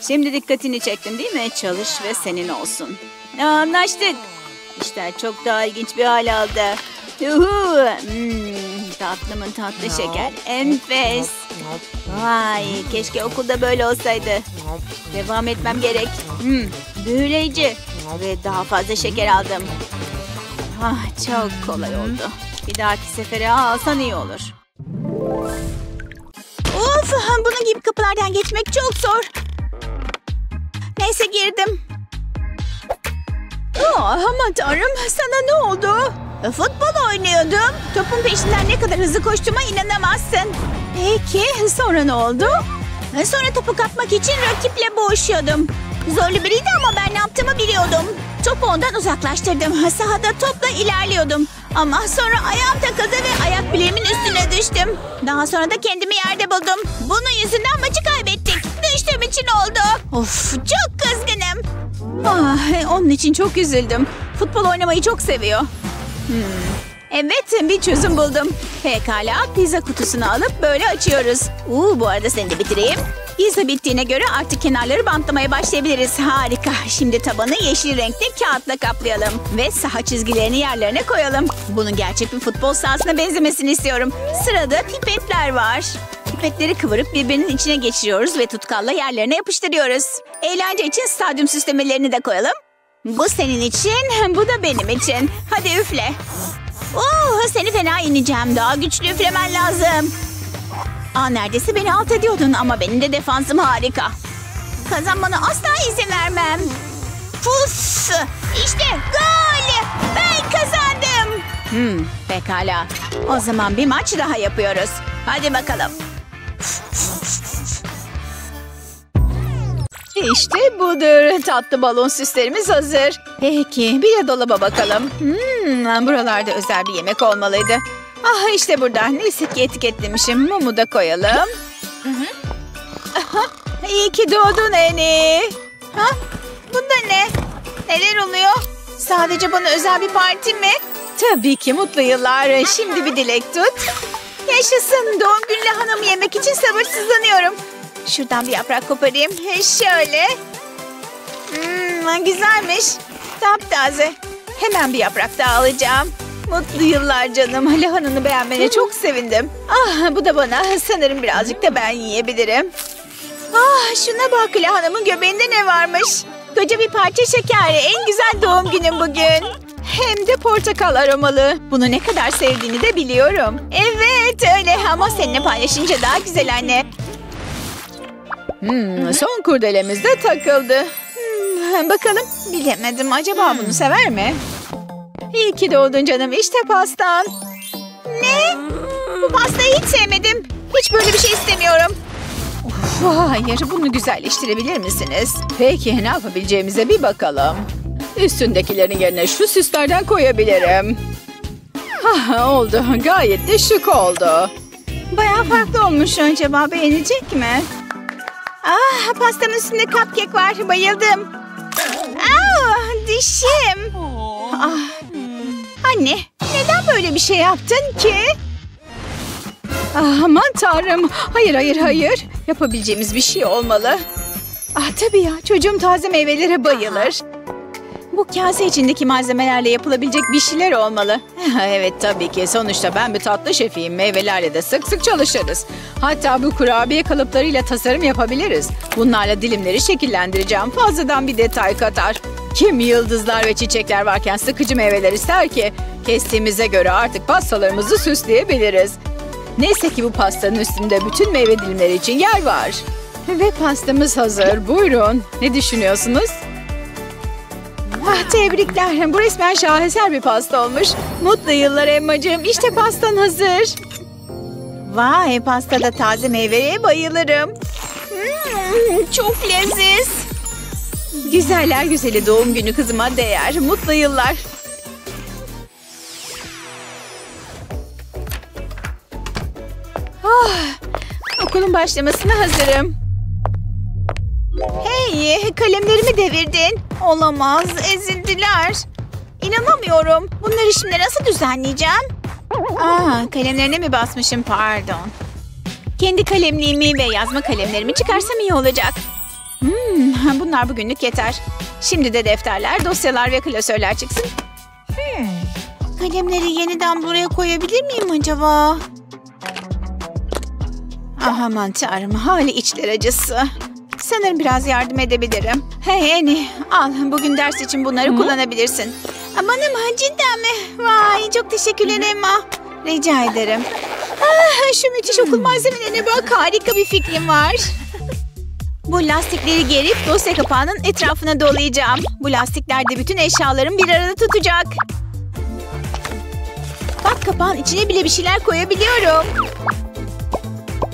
Şimdi dikkatini çektim değil mi? Çalış ve senin olsun. Anlaştık. İşler çok daha ilginç bir hal aldı. Yuhu. Hmm, tatlımın tatlı şeker. Enfes. Vay keşke okulda böyle olsaydı. Devam etmem gerek. Hmm, büyüleyici. Ve daha fazla şeker aldım. Ah, çok kolay oldu. Bir dahaki sefere alsan iyi olur. Of bunun gibi kapılardan geçmek çok zor. Neyse girdim. Oh, aman tanrım sana ne oldu? Futbol oynuyordum. Topun peşinden ne kadar hızlı koştuğuma inanamazsın. Peki sonra ne oldu? Sonra topu kapmak için rakiple boğuşuyordum. Zorlu biriydi ama ben ne yaptığımı biliyordum. Topu ondan uzaklaştırdım. [laughs] Sahada topla ilerliyordum. Ama sonra ayağım takıldı ve ayak bileğimin üstüne düştüm. Daha sonra da kendimi yerde buldum. Bunun yüzünden maçı kaybettik. Düştüğüm için oldu. Of çok kızgınım. Ah, onun için çok üzüldüm. Futbol oynamayı çok seviyor. Hmm. Evet bir çözüm buldum. Pekala pizza kutusunu alıp böyle açıyoruz. Uuu bu arada seni de bitireyim. Pizza bittiğine göre artık kenarları bantlamaya başlayabiliriz. Harika. Şimdi tabanı yeşil renkli kağıtla kaplayalım. Ve saha çizgilerini yerlerine koyalım. Bunun gerçek bir futbol sahasına benzemesini istiyorum. Sırada pipetler var. Pipetleri kıvırıp birbirinin içine geçiriyoruz ve tutkalla yerlerine yapıştırıyoruz. Eğlence için stadyum süslemelerini de koyalım. Bu senin için, bu da benim için. Hadi üfle. Oo, seni fena yeneceğim. Daha güçlü üflemen lazım. Aa, neredeyse beni alt ediyordun ama benim de defansım harika. Kazanmana asla izin vermem. Puf! İşte gol! Ben kazandım. Hmm, pekala. O zaman bir maç daha yapıyoruz. Hadi bakalım. İşte budur. Tatlı balon süslerimiz hazır. Peki bir de dolaba bakalım. Hmm, buralarda özel bir yemek olmalıydı. Ah işte burada. Neyse ki etiketlemişim. Mumu da koyalım. Aha, iyi ki doğdun Eni. Ha? Bunda ne? Neler oluyor? Sadece bana özel bir parti mi? Tabii ki mutlu yıllar. Şimdi bir dilek tut. Yaşasın. Doğum günü lahanamı yemek için sabırsızlanıyorum. Şuradan bir yaprak koparayım. Şöyle. Hmm, güzelmiş. Taptaze. Hemen bir yaprak daha alacağım. Mutlu yıllar canım. Lahananı beğenmene çok sevindim. Ah bu da bana. Sanırım birazcık da ben yiyebilirim. Ah şuna bak lahanamın göbeğinde ne varmış. Koca bir parça şeker. En güzel doğum günüm bugün. Hem de portakal aromalı. Bunu ne kadar sevdiğini de biliyorum. Evet öyle ama seninle paylaşınca daha güzel anne. Hmm, son kurdelemiz de takıldı. Hmm, bakalım bilemedim acaba bunu sever mi? İyi ki doğdun canım işte pastan. Ne? Bu pastayı hiç sevmedim. Hiç böyle bir şey istemiyorum. Of, hayır bunu güzelleştirebilir misiniz? Peki ne yapabileceğimize bir bakalım. Üstündekilerin yerine şu süslerden koyabilirim. Ah, oldu. Gayet de şık oldu. Bayağı farklı olmuş acaba. Beğenecek mi? Ah, pastanın üstünde cupcake var. Bayıldım. Ah, dişim. Ah. Anne, neden böyle bir şey yaptın ki? Ah, aman tanrım. Hayır, hayır, hayır. Yapabileceğimiz bir şey olmalı. Ah tabii ya, çocuğum taze meyvelere bayılır. Bu kase içindeki malzemelerle yapılabilecek bir şeyler olmalı. [laughs] evet tabii ki. Sonuçta ben bir tatlı şefiyim. Meyvelerle de sık sık çalışırız. Hatta bu kurabiye kalıplarıyla tasarım yapabiliriz. Bunlarla dilimleri şekillendireceğim. Fazladan bir detay katar. Kim yıldızlar ve çiçekler varken sıkıcı meyveler ister ki? Kestiğimize göre artık pastalarımızı süsleyebiliriz. Neyse ki bu pastanın üstünde bütün meyve dilimleri için yer var. Ve pastamız hazır. Buyurun. Ne düşünüyorsunuz? Ah, tebrikler. Bu resmen şaheser bir pasta olmuş. Mutlu yıllar Emma'cığım. İşte pastan hazır. Vay pastada taze meyveye bayılırım. Hmm, çok leziz. Güzeller güzeli doğum günü kızıma değer. Mutlu yıllar. Ah, okulun başlamasına hazırım. Hey, kalemlerimi devirdin. Olamaz, ezildiler. İnanamıyorum. Bunları şimdi nasıl düzenleyeceğim? Aa, kalemlerine mi basmışım pardon. Kendi kalemliğimi ve yazma kalemlerimi çıkarsam iyi olacak. Hmm, bunlar bugünlük yeter. Şimdi de defterler, dosyalar ve klasörler çıksın. Hmm, Kalemleri yeniden buraya koyabilir miyim acaba? Aman tanrım, hali içler acısı. Sanırım biraz yardım edebilirim. Hey Eni, al bugün ders için bunları kullanabilirsin. Aman ama cidden mi? Vay çok teşekkürler Emma. Rica ederim. Ah, şu müthiş okul malzemelerine bak harika bir fikrim var. Bu lastikleri gerip dosya kapağının etrafına dolayacağım. Bu lastikler de bütün eşyalarımı bir arada tutacak. Bak kapağın içine bile bir şeyler koyabiliyorum.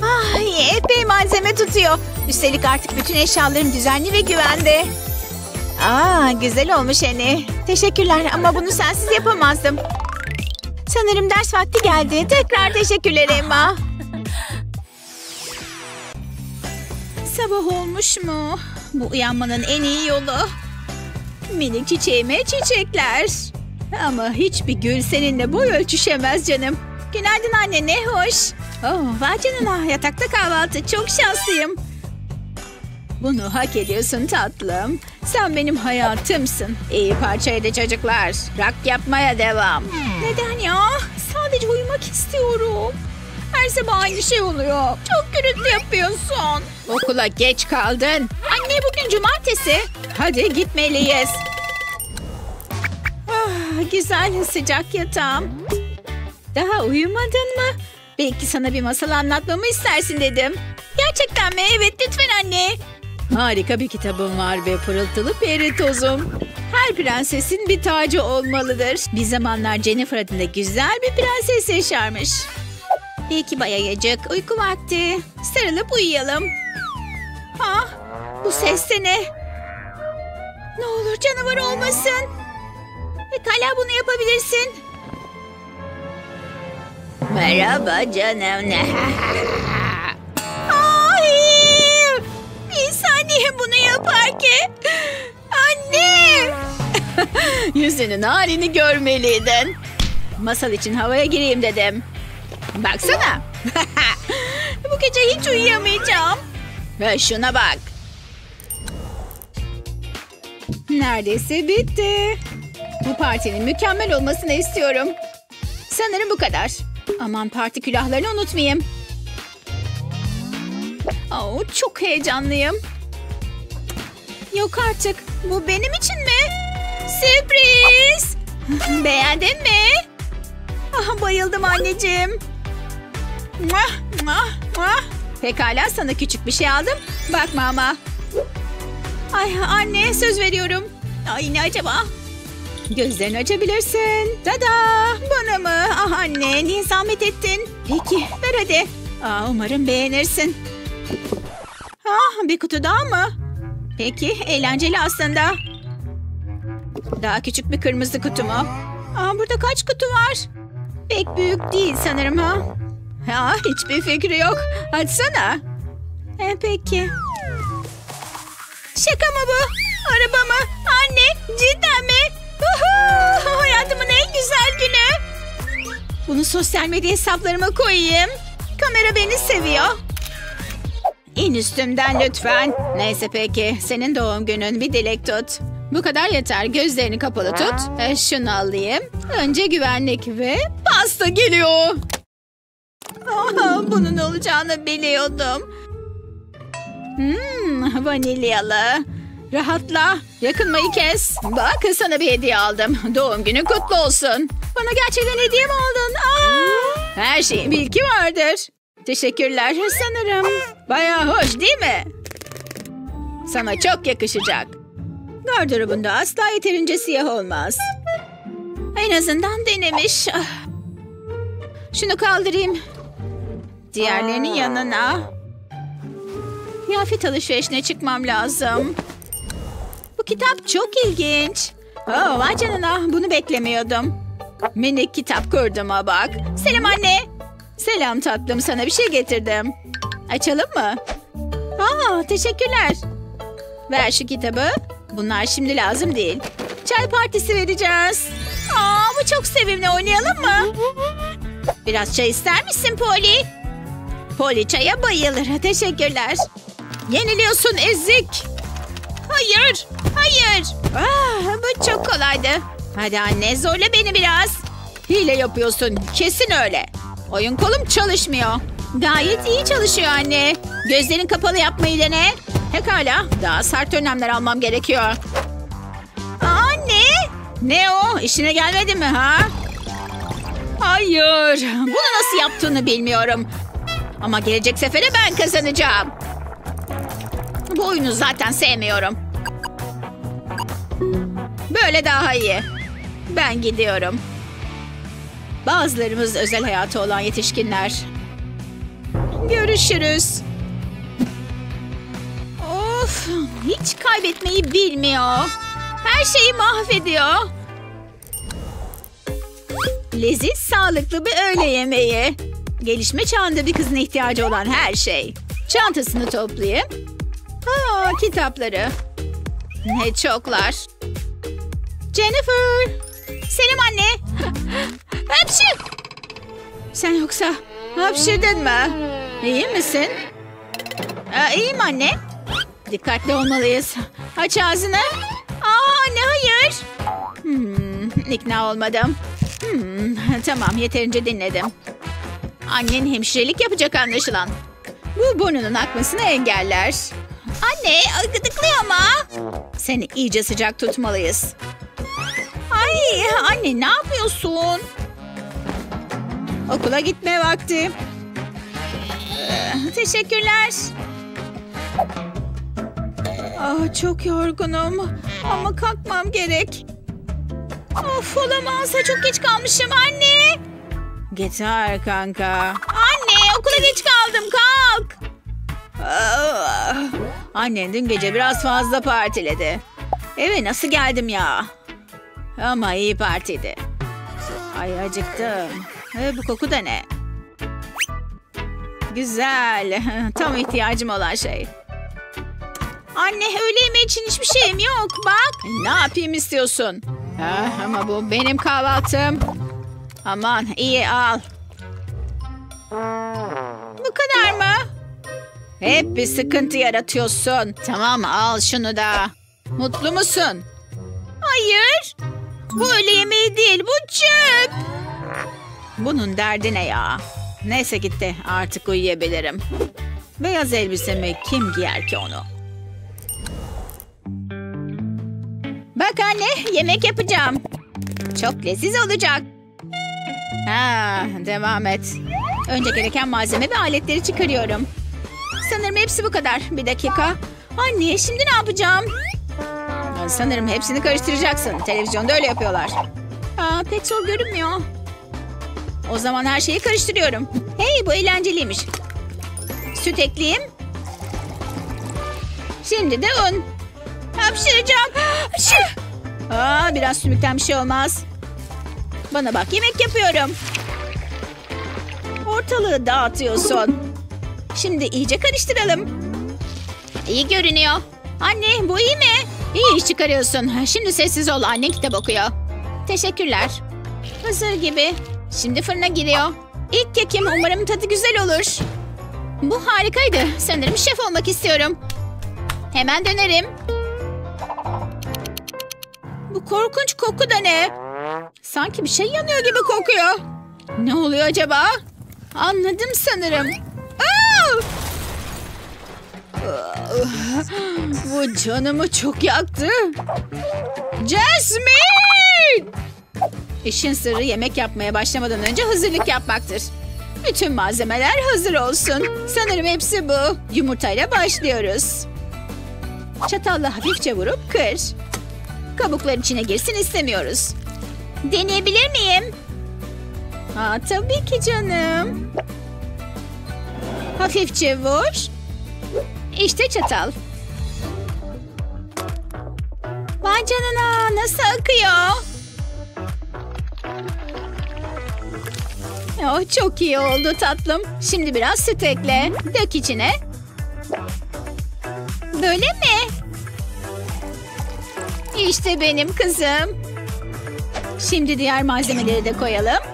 Ay, epey malzeme tutuyor. Üstelik artık bütün eşyalarım düzenli ve güvende. Aa, güzel olmuş Eni. Teşekkürler ama bunu sensiz yapamazdım. Sanırım ders vakti geldi. Tekrar teşekkürler Emma. Sabah olmuş mu? Bu uyanmanın en iyi yolu. Minik çiçeğime çiçekler. Ama hiçbir gül seninle boy ölçüşemez canım. Günaydın anne ne hoş. Oh, vay canına yatakta kahvaltı çok şanslıyım. Bunu hak ediyorsun tatlım. Sen benim hayatımsın. İyi parçaydı çocuklar. Rak yapmaya devam. Neden ya? Sadece uyumak istiyorum. Her sabah aynı şey oluyor. Çok gürültü yapıyorsun. Okula geç kaldın. Anne bugün cumartesi. Hadi gitmeliyiz. Ah, güzel sıcak yatağım. Daha uyumadın mı? Belki sana bir masal anlatmamı istersin dedim. Gerçekten mi? Evet lütfen anne. Harika bir kitabım var ve pırıltılı peri tozum. Her prensesin bir tacı olmalıdır. Bir zamanlar Jennifer adında güzel bir prenses yaşarmış. Peki bayayacak uyku vakti. Sarılıp uyuyalım. Ha, bu ses de ne? Ne olur canavar olmasın. Pekala bunu yapabilirsin. Merhaba canım. [laughs] Ay! Bir saniye bunu yapar ki. Anne! [laughs] Yüzünün halini görmeliydin. Masal için havaya gireyim dedim. Baksana. [laughs] Bu gece hiç uyuyamayacağım. Ve şuna bak. Neredeyse bitti. Bu partinin mükemmel olmasını istiyorum. Sanırım bu kadar. Aman parti külahlarını unutmayayım. Oh, çok heyecanlıyım. Yok artık. Bu benim için mi? Sürpriz! [laughs] Beğendin mi? Ah, bayıldım anneciğim. Muah, muah, muah. Pekala sana küçük bir şey aldım. Bakma ama. Ay anne söz veriyorum. Ay ne acaba? Gözlerini açabilirsin. Tada! Bana mı? Ah anne niye zahmet ettin? Peki ver hadi. Aa, umarım beğenirsin. Ah bir kutu daha mı? Peki eğlenceli aslında. Daha küçük bir kırmızı kutu mu? Aa, burada kaç kutu var? Pek büyük değil sanırım ha. Ha, hiçbir fikri yok. Açsana. E, peki. Şaka mı bu? Araba mı? Anne cidden mi? Hayatımın en güzel günü. Bunu sosyal medya hesaplarıma koyayım. Kamera beni seviyor. İn üstümden lütfen. Neyse peki. Senin doğum günün bir dilek tut. Bu kadar yeter. Gözlerini kapalı tut. E, şunu alayım. Önce güvenlik ve pasta geliyor. Aha, bunun olacağını biliyordum. Hmm, vanilyalı. Rahatla. Yakınmayı kes. Bak sana bir hediye aldım. Doğum günün kutlu olsun. Bana gerçekten hediye mi aldın? Aa, her şeyin bir ilki vardır. Teşekkürler sanırım. Bayağı hoş değil mi? Sana çok yakışacak. Gardırobunda asla yeterince siyah olmaz. En azından denemiş. Ah. Şunu kaldırayım. Diğerlerinin yanına. Kıyafet alışverişine çıkmam lazım. Kitap çok ilginç. Oh, vay canına bunu beklemiyordum. Minik kitap kurduma bak. Selam anne. Selam tatlım sana bir şey getirdim. Açalım mı? Aa, teşekkürler. Ver şu kitabı. Bunlar şimdi lazım değil. Çay partisi vereceğiz. Aa, bu çok sevimli. Oynayalım mı? Biraz çay ister misin Polly? Polly çaya bayılır. Teşekkürler. Yeniliyorsun ezik. Hayır. Hayır. Ah, bu çok kolaydı. Hadi anne zorla beni biraz. Hile yapıyorsun. Kesin öyle. Oyun kolum çalışmıyor. Gayet iyi çalışıyor anne. Gözlerin kapalı yapmayı dene. Pekala. Daha sert önlemler almam gerekiyor. Anne. Ne o? İşine gelmedi mi ha? Hayır. Bunu nasıl yaptığını bilmiyorum. Ama gelecek sefere ben kazanacağım. Bu oyunu zaten sevmiyorum. Böyle daha iyi. Ben gidiyorum. Bazılarımız özel hayatı olan yetişkinler. Görüşürüz. Of, hiç kaybetmeyi bilmiyor. Her şeyi mahvediyor. Leziz, sağlıklı bir öğle yemeği. Gelişme çağında bir kızın ihtiyacı olan her şey. Çantasını toplayayım. Aa, kitapları. Ne çoklar. Jennifer. Selam anne. Hapşır. Sen yoksa hapşırdın mı? İyi misin? Aa, iyiyim anne. Dikkatli olmalıyız. Aç ağzını. Aa anne hayır. Hmm, ikna olmadım. Hmm, tamam yeterince dinledim. Annen hemşirelik yapacak anlaşılan. Bu burnunun akmasını engeller. Anne gıdıklıyor ama. Seni iyice sıcak tutmalıyız. Ay anne ne yapıyorsun? Okula gitme vakti. Ee, Teşekkürler. Ah, çok yorgunum. Ama kalkmam gerek. Of olamaz. Çok geç kalmışım anne. Gitar kanka. Anne okula geç kaldım kalk. Ah, Annen dün gece biraz fazla partiledi. Eve nasıl geldim ya? Ama iyi partiydi. Ay acıktım. E, bu koku da ne? Güzel. [laughs] Tam ihtiyacım olan şey. Anne öğle yemeği için hiçbir şeyim yok bak. Ne yapayım istiyorsun? Ha, ama bu benim kahvaltım. Aman iyi al. Bu kadar mı? Hep bir sıkıntı yaratıyorsun. Tamam al şunu da. Mutlu musun? Hayır. Bu öğle yemeği değil bu çöp. Bunun derdi ne ya? Neyse gitti artık uyuyabilirim. Beyaz elbisemi kim giyer ki onu? Bak anne yemek yapacağım. Çok leziz olacak. Ha, devam et. Önce gereken malzeme ve aletleri çıkarıyorum. Sanırım hepsi bu kadar. Bir dakika. Anne şimdi ne yapacağım? Sanırım hepsini karıştıracaksın. Televizyonda öyle yapıyorlar. Aa, pek zor görünmüyor. O zaman her şeyi karıştırıyorum. Hey bu eğlenceliymiş. Süt ekleyeyim. Şimdi de un. Hapşıracağım. Hapşır. Aa, biraz sümükten bir şey olmaz. Bana bak yemek yapıyorum. Ortalığı dağıtıyorsun. Şimdi iyice karıştıralım. İyi görünüyor. Anne bu iyi mi? İyi iş çıkarıyorsun. Şimdi sessiz ol. Annen kitap okuyor. Teşekkürler. Hazır gibi. Şimdi fırına giriyor. İlk kekim umarım tadı güzel olur. Bu harikaydı. Sanırım şef olmak istiyorum. Hemen dönerim. Bu korkunç koku da ne? Sanki bir şey yanıyor gibi kokuyor. Ne oluyor acaba? Anladım sanırım. Bu canımı çok yaktı. Jasmine! İşin sırrı yemek yapmaya başlamadan önce hazırlık yapmaktır. Bütün malzemeler hazır olsun. Sanırım hepsi bu. Yumurtayla başlıyoruz. Çatalla hafifçe vurup kır. Kabuklar içine girsin istemiyoruz. Deneyebilir miyim? Aa, tabii ki canım. Hafifçe vur. İşte çatal. Vay canına nasıl akıyor? Oh, çok iyi oldu tatlım. Şimdi biraz süt ekle. Dök içine. Böyle mi? İşte benim kızım. Şimdi diğer malzemeleri de koyalım.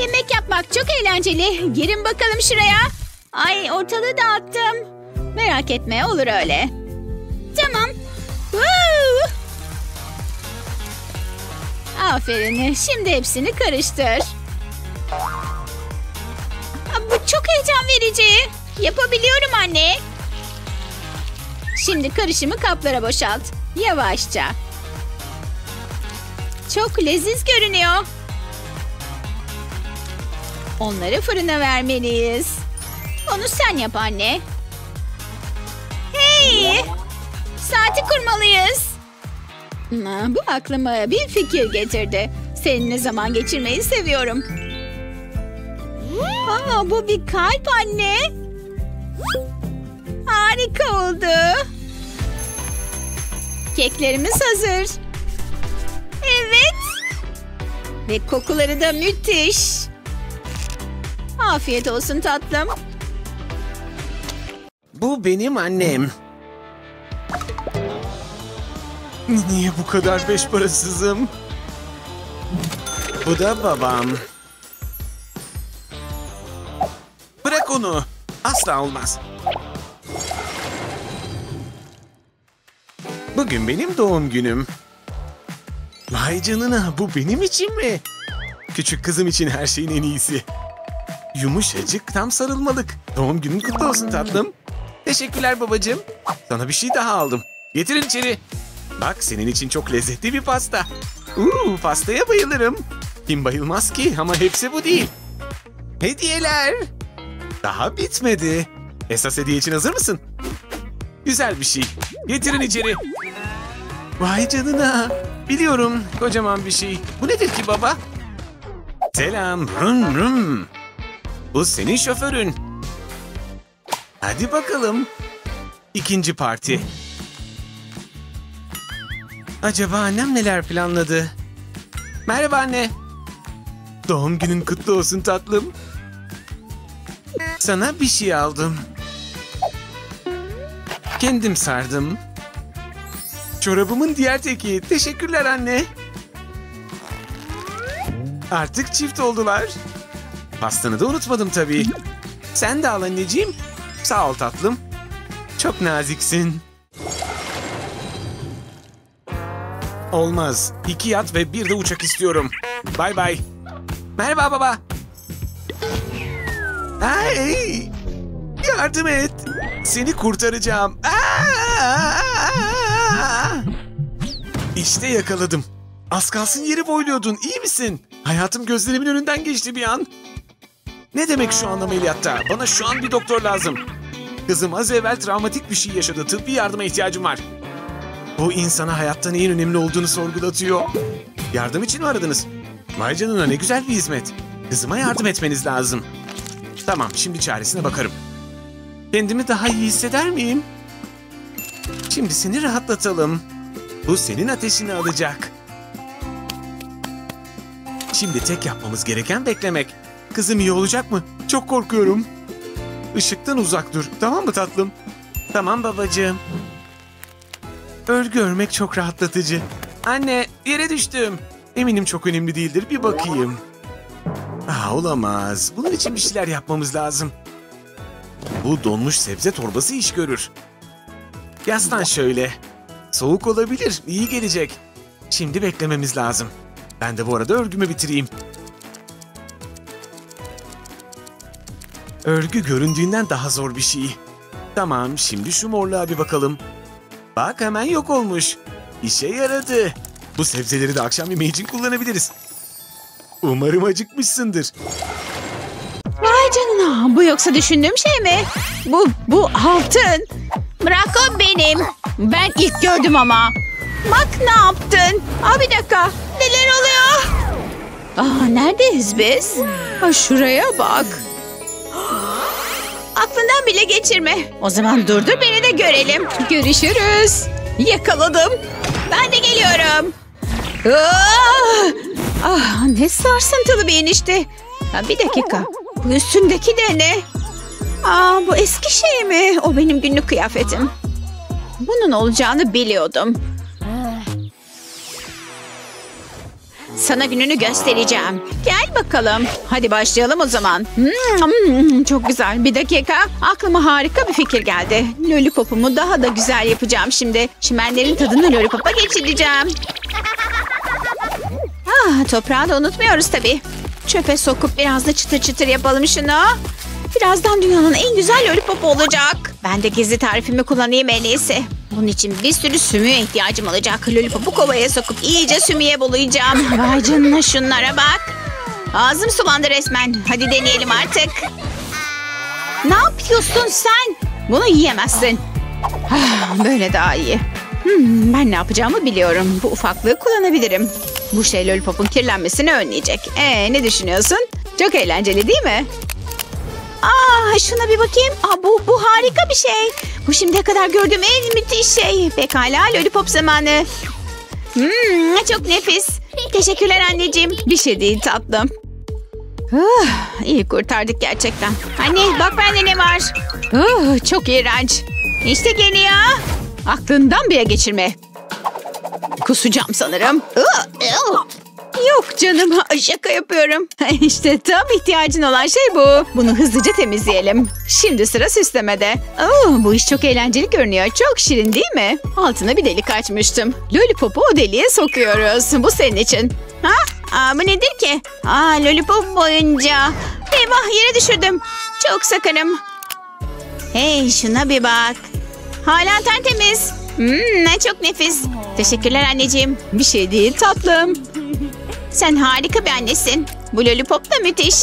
Yemek yapmak çok eğlenceli. Girin bakalım şuraya. Ay ortalığı dağıttım. Merak etme olur öyle. Tamam. Woo! Aferin. Şimdi hepsini karıştır. Bu çok heyecan verici. Yapabiliyorum anne. Şimdi karışımı kaplara boşalt. Yavaşça. Çok leziz görünüyor. Onları fırına vermeliyiz. Onu sen yap anne. Hey! Saati kurmalıyız. Bu aklıma bir fikir getirdi. Seninle zaman geçirmeyi seviyorum. Aa, bu bir kalp anne. Harika oldu. Keklerimiz hazır. Evet. Ve kokuları da müthiş. Afiyet olsun tatlım. Bu benim annem. Niye bu kadar beş parasızım? Bu da babam. Bırak onu. Asla olmaz. Bugün benim doğum günüm. Vay canına bu benim için mi? Küçük kızım için her şeyin en iyisi. Yumuşacık tam sarılmalık. Doğum günün kutlu olsun tatlım. Teşekkürler babacığım. Sana bir şey daha aldım. Getirin içeri. Bak senin için çok lezzetli bir pasta. Uuu pastaya bayılırım. Kim bayılmaz ki ama hepsi bu değil. Hediyeler. Daha bitmedi. Esas hediye için hazır mısın? Güzel bir şey. Getirin içeri. Vay canına. Biliyorum kocaman bir şey. Bu nedir ki baba? Selam. Rum rum. Bu senin şoförün. Hadi bakalım. İkinci parti. Acaba annem neler planladı? Merhaba anne. Doğum günün kutlu olsun tatlım. Sana bir şey aldım. Kendim sardım. Çorabımın diğer teki. Teşekkürler anne. Artık çift oldular. Pastanı da unutmadım tabii. Sen de al anneciğim. Sağ ol tatlım. Çok naziksin. Olmaz. İki yat ve bir de uçak istiyorum. Bay bay. Merhaba baba. Ay! Yardım et. Seni kurtaracağım. İşte yakaladım. Az kalsın yeri boyluyordun. İyi misin? Hayatım gözlerimin önünden geçti bir an. Ne demek şu an ameliyatta? Bana şu an bir doktor lazım. Kızım az evvel travmatik bir şey yaşadı. Tıbbi yardıma ihtiyacım var. Bu insana hayatta neyin önemli olduğunu sorgulatıyor. Yardım için mi aradınız? Vay canına ne güzel bir hizmet. Kızıma yardım etmeniz lazım. Tamam şimdi çaresine bakarım. Kendimi daha iyi hisseder miyim? Şimdi seni rahatlatalım. Bu senin ateşini alacak. Şimdi tek yapmamız gereken beklemek. Kızım iyi olacak mı? Çok korkuyorum. Işıktan uzak dur. Tamam mı tatlım? Tamam babacığım. Örgü örmek çok rahatlatıcı. Anne yere düştüm. Eminim çok önemli değildir. Bir bakayım. Aa, olamaz. Bunun için bir şeyler yapmamız lazım. Bu donmuş sebze torbası iş görür. Yaslan şöyle. Soğuk olabilir. iyi gelecek. Şimdi beklememiz lazım. Ben de bu arada örgümü bitireyim. Örgü göründüğünden daha zor bir şey. Tamam, şimdi şu morluğa bir bakalım. Bak hemen yok olmuş. İşe yaradı. Bu sebzeleri de akşam yemeği için kullanabiliriz. Umarım acıkmışsındır. Vay canına. Bu yoksa düşündüğüm şey mi? Bu, bu altın. Bırak o benim. Ben ilk gördüm ama. Bak ne yaptın? Aa bir dakika. Neler oluyor? Aa neredeyiz biz? Aa, şuraya bak. Aklından bile geçirme. O zaman durdur beni de görelim. Görüşürüz. Yakaladım. Ben de geliyorum. Ah, ah, ne sarsıntılı bir enişte. Ha, bir dakika. Bu üstündeki de ne? Aa, bu eski şey mi? O benim günlük kıyafetim. Bunun olacağını biliyordum. Sana gününü göstereceğim. Gel bakalım. Hadi başlayalım o zaman. Hmm, çok güzel. Bir dakika. Aklıma harika bir fikir geldi. Lollipopumu daha da güzel yapacağım şimdi. Çimenlerin tadını lollipopa geçireceğim. Ah, toprağı da unutmuyoruz tabii. Çöpe sokup biraz da çıtır çıtır yapalım şunu. Birazdan dünyanın en güzel lollipopu olacak. Ben de gizli tarifimi kullanayım en iyisi. Bunun için bir sürü sümüğe ihtiyacım olacak. Lollipopu kovaya sokup iyice sümüğe bulayacağım. Vay canına şunlara bak. Ağzım sulandı resmen. Hadi deneyelim artık. Ne yapıyorsun sen? Bunu yiyemezsin. Ah, Böyle daha iyi. Hmm, ben ne yapacağımı biliyorum. Bu ufaklığı kullanabilirim. Bu şey lollipopun kirlenmesini önleyecek. Ee, ne düşünüyorsun? Çok eğlenceli değil mi? Aa, şuna bir bakayım. Aa, bu, bu harika bir şey. Bu şimdiye kadar gördüğüm en müthiş şey. Pekala lollipop zamanı. Hmm, çok nefis. Teşekkürler anneciğim. Bir şey değil tatlım. Ah, iyi kurtardık gerçekten. Anne bak bende ne var. Ah, çok iğrenç. İşte geliyor. Aklından bile geçirme. Kusacağım sanırım. Ah, ah. Yok canım şaka yapıyorum. İşte tam ihtiyacın olan şey bu. Bunu hızlıca temizleyelim. Şimdi sıra süslemede. Oo, bu iş çok eğlenceli görünüyor. Çok şirin değil mi? Altına bir delik açmıştım. Lollipop'u o deliğe sokuyoruz. Bu senin için. Ha? Aa, bu nedir ki? Aa, lollipop boyunca. Eyvah yere düşürdüm. Çok sakınım. Hey şuna bir bak. Hala tertemiz. Hmm, çok nefis. Teşekkürler anneciğim. Bir şey değil tatlım. Sen harika bir annesin. Bu lollipop da müthiş.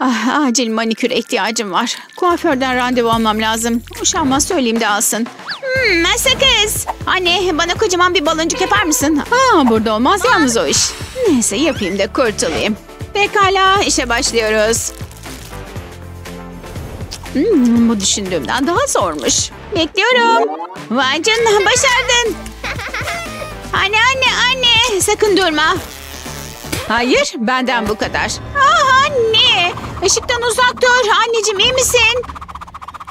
Ah, acil maniküre ihtiyacım var. Kuaförden randevu almam lazım. Uşağıma söyleyeyim de alsın. Hmm, sakız. Anne bana kocaman bir baloncuk yapar mısın? Aa, burada olmaz yalnız o iş. Neyse yapayım da kurtulayım. Pekala işe başlıyoruz. Hmm, bu düşündüğümden daha zormuş. Bekliyorum. Vay canına başardın. Anne anne anne sakın durma. Hayır benden bu kadar. Ah anne ışıktan uzak dur. Anneciğim iyi misin?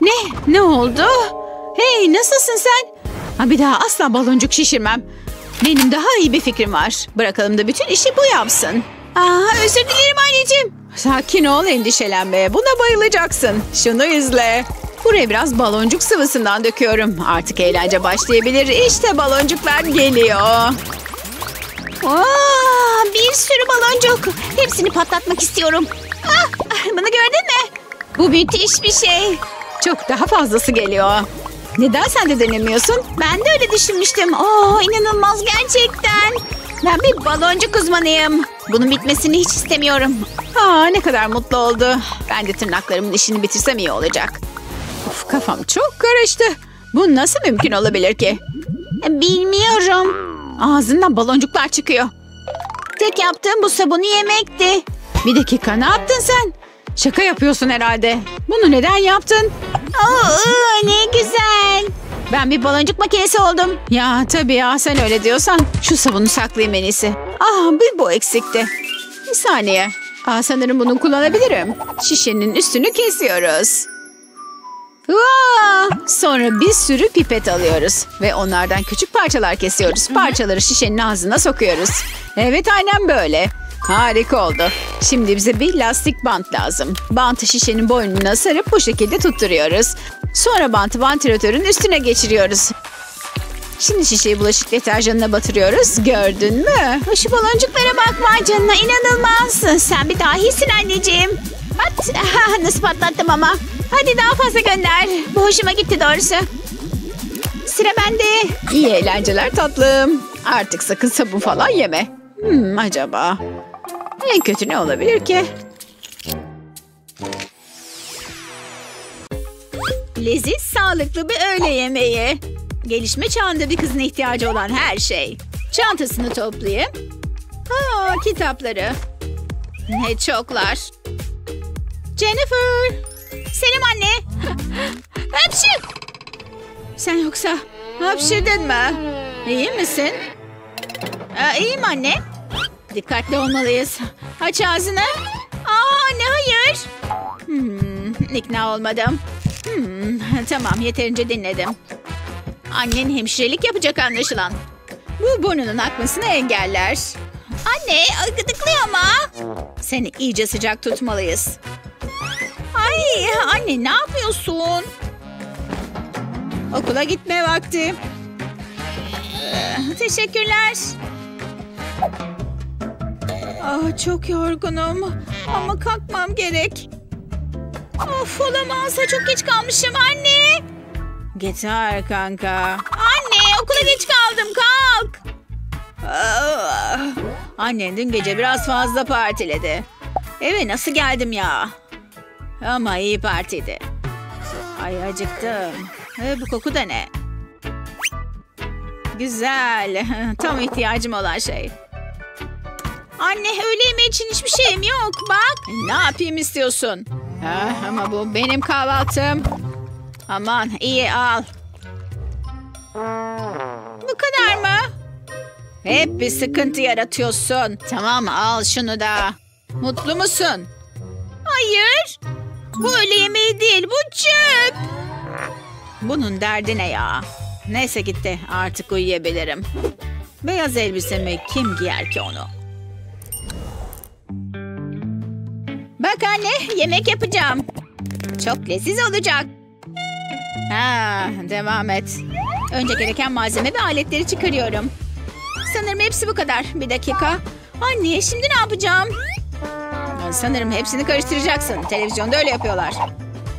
Ne? Ne oldu? Hey nasılsın sen? Ha, bir daha asla baloncuk şişirmem. Benim daha iyi bir fikrim var. Bırakalım da bütün işi bu yapsın. Aa, özür dilerim anneciğim. Sakin ol endişelenme. Buna bayılacaksın. Şunu izle. Buraya biraz baloncuk sıvısından döküyorum. Artık eğlence başlayabilir. İşte baloncuklar geliyor. Aa, bir sürü baloncuk. Hepsini patlatmak istiyorum. Ah, bunu gördün mü? Bu müthiş bir şey. Çok daha fazlası geliyor. Neden sen de denemiyorsun? Ben de öyle düşünmüştüm. Oo, inanılmaz gerçekten. Ben bir baloncuk uzmanıyım. Bunun bitmesini hiç istemiyorum. Aa, ne kadar mutlu oldu. Ben de tırnaklarımın işini bitirsem iyi olacak. Of kafam çok karıştı. Bu nasıl mümkün olabilir ki? Bilmiyorum. Ağzından baloncuklar çıkıyor. Tek yaptığım bu sabunu yemekti. Bir dakika ne yaptın sen? Şaka yapıyorsun herhalde. Bunu neden yaptın? Oo, ne güzel. Ben bir baloncuk makinesi oldum. Ya tabii ya sen öyle diyorsan. Şu sabunu saklayayım en iyisi. Ah bir bu eksikti. Bir saniye. Aa, sanırım bunu kullanabilirim. Şişenin üstünü kesiyoruz. Aa, sonra bir sürü pipet alıyoruz. Ve onlardan küçük parçalar kesiyoruz. Parçaları şişenin ağzına sokuyoruz. Evet aynen böyle. Harika oldu. Şimdi bize bir lastik bant lazım. Bantı şişenin boynuna sarıp bu şekilde tutturuyoruz. Sonra bantı vantilatörün üstüne geçiriyoruz. Şimdi şişeyi bulaşık deterjanına batırıyoruz. Gördün mü? Şu baloncuklara bak vay canına inanılmaz. Sen bir dahisin anneciğim. At. Ah, Nasıl patlattım ama. Hadi daha fazla gönder. Bu hoşuma gitti doğrusu. Sıra bende. İyi eğlenceler tatlım. Artık sakın sabun falan yeme. Hmm, acaba? En kötü ne olabilir ki? Leziz, sağlıklı bir öğle yemeği. Gelişme çağında bir kızın ihtiyacı olan her şey. Çantasını toplayayım. Aa, kitapları. Ne çoklar. Jennifer. Selam anne. [laughs] Hapşı. Sen yoksa hapşırdın mı? İyi misin? Aa, iyiyim anne. Dikkatli olmalıyız. Aç ağzını. Aa anne hayır. Hmm, ikna olmadım. Hmm, tamam yeterince dinledim. Annen hemşirelik yapacak anlaşılan. Bu burnunun akmasını engeller. Anne gıdıklıyor ama. Seni iyice sıcak tutmalıyız. Ay anne ne yapıyorsun? Okula gitme vakti. Ee, Teşekkürler. Ah, çok yorgunum. Ama kalkmam gerek. Of olamaz. Çok geç kalmışım anne. Gitar kanka. Anne okula geç kaldım kalk. Ah, Annen dün gece biraz fazla partiledi. Eve nasıl geldim ya? Ama iyi partiydi. Ay acıktım. E, bu koku da ne? Güzel. [laughs] Tam ihtiyacım olan şey. Anne öğle yemeği için hiçbir şeyim yok bak. Ne yapayım istiyorsun? Ah, ama bu benim kahvaltım. Aman iyi al. Bu kadar mı? Hep bir sıkıntı yaratıyorsun. Tamam al şunu da. Mutlu musun? Hayır. Bu öğle yemeği değil bu çöp. Bunun derdi ne ya? Neyse gitti artık uyuyabilirim. Beyaz elbisemi kim giyer ki onu? Bak anne yemek yapacağım. Çok leziz olacak. Ha, devam et. Önce gereken malzeme ve aletleri çıkarıyorum. Sanırım hepsi bu kadar. Bir dakika. Anne şimdi ne yapacağım? Sanırım hepsini karıştıracaksın. Televizyonda öyle yapıyorlar.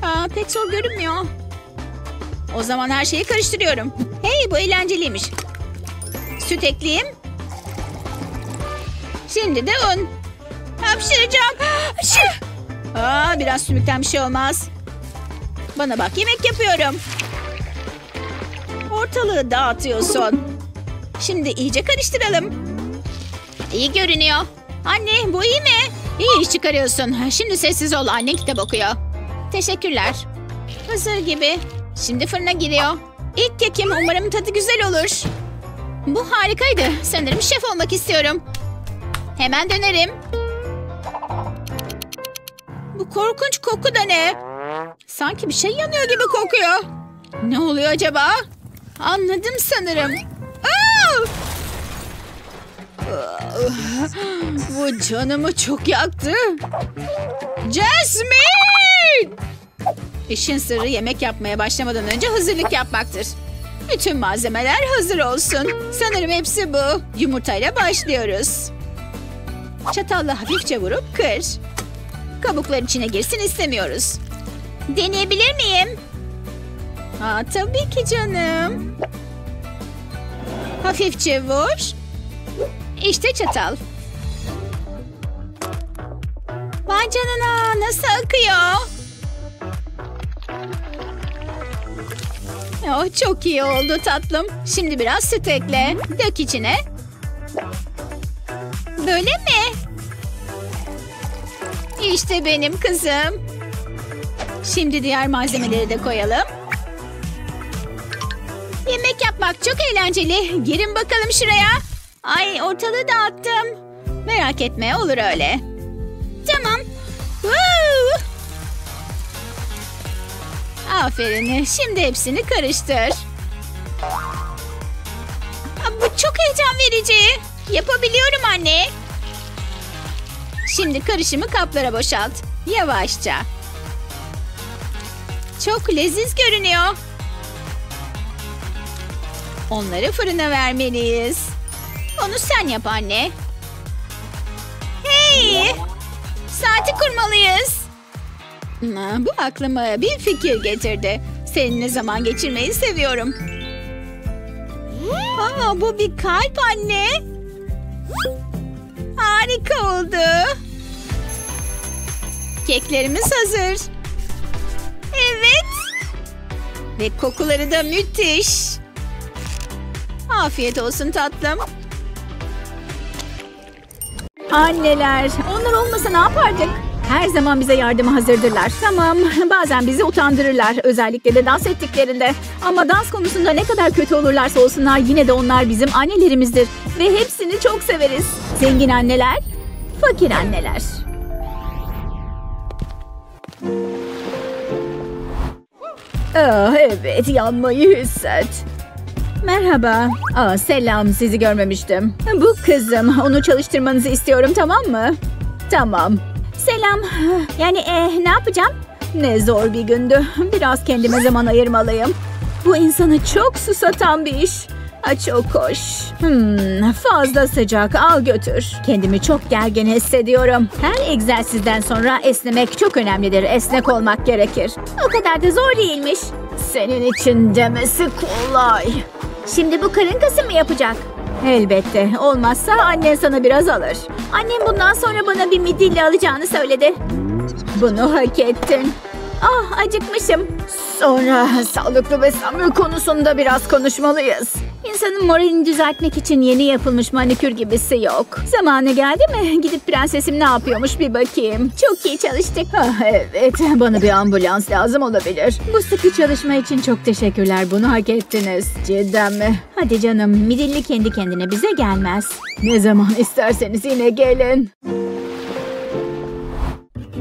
Aa, pek zor görünmüyor. O zaman her şeyi karıştırıyorum. Hey bu eğlenceliymiş. Süt ekleyeyim. Şimdi de un. Hapşıracağım. Hapşır. Aa, biraz sümükten bir şey olmaz. Bana bak yemek yapıyorum. Ortalığı dağıtıyorsun. Şimdi iyice karıştıralım. İyi görünüyor. Anne bu iyi mi? İyi iş çıkarıyorsun. Şimdi sessiz ol annen kitap okuyor. Teşekkürler. Hazır gibi. Şimdi fırına giriyor. İlk kekim umarım tadı güzel olur. Bu harikaydı. Sanırım şef olmak istiyorum. Hemen dönerim. Korkunç koku da ne? Sanki bir şey yanıyor gibi kokuyor. Ne oluyor acaba? Anladım sanırım. Bu canımı çok yaktı. Jasmine! İşin sırrı yemek yapmaya başlamadan önce hazırlık yapmaktır. Bütün malzemeler hazır olsun. Sanırım hepsi bu. Yumurtayla başlıyoruz. Çatalla hafifçe vurup kır. Kabuklar içine girsin istemiyoruz. Deneyebilir miyim? Aa, tabii ki canım. Hafifçe vur. İşte çatal. Vay canına nasıl akıyor? Oh, çok iyi oldu tatlım. Şimdi biraz süt ekle. Dök içine. Böyle mi? İşte benim kızım. Şimdi diğer malzemeleri de koyalım. Yemek yapmak çok eğlenceli. Girin bakalım şuraya. Ay ortalığı dağıttım. Merak etme olur öyle. Tamam. Woo! Aferin. Şimdi hepsini karıştır. Bu çok heyecan verici. Yapabiliyorum anne. Şimdi karışımı kaplara boşalt. Yavaşça. Çok leziz görünüyor. Onları fırına vermeliyiz. Onu sen yap anne. Hey! Saati kurmalıyız. Bu aklıma bir fikir getirdi. Seninle zaman geçirmeyi seviyorum. Aa, bu bir kalp anne. Harika oldu. Keklerimiz hazır. Evet. Ve kokuları da müthiş. Afiyet olsun tatlım. Anneler, Onlar olmasa ne yapardık? Her zaman bize yardıma hazırdırlar. Tamam, [laughs] bazen bizi utandırırlar. Özellikle de dans ettiklerinde. Ama dans konusunda ne kadar kötü olurlarsa olsunlar yine de onlar bizim annelerimizdir. Ve hepsini çok severiz. Zengin anneler, fakir anneler. Ah, evet, yanmayı hisset. Merhaba. Aa, selam, sizi görmemiştim. Bu kızım, onu çalıştırmanızı istiyorum tamam mı? Tamam. Selam. Yani e, ne yapacağım? Ne zor bir gündü. Biraz kendime zaman ayırmalıyım. Bu insanı çok susatan bir iş. Ha, çok hoş. Hmm, fazla sıcak. Al götür. Kendimi çok gergin hissediyorum. Her egzersizden sonra esnemek çok önemlidir. Esnek olmak gerekir. O kadar da zor değilmiş. Senin için demesi kolay. Şimdi bu karın kası mı yapacak? Elbette. Olmazsa annen sana biraz alır. Annem bundan sonra bana bir midilli alacağını söyledi. Bunu hak ettin. Ah acıkmışım. Sonra sağlıklı beslenme konusunda biraz konuşmalıyız. İnsanın moralini düzeltmek için yeni yapılmış manikür gibisi yok. Zamanı geldi mi? Gidip prensesim ne yapıyormuş bir bakayım. Çok iyi çalıştık. Ah, evet bana bir ambulans lazım olabilir. Bu sıkı çalışma için çok teşekkürler. Bunu hak ettiniz. Cidden mi? Hadi canım midilli kendi kendine bize gelmez. Ne zaman isterseniz yine gelin.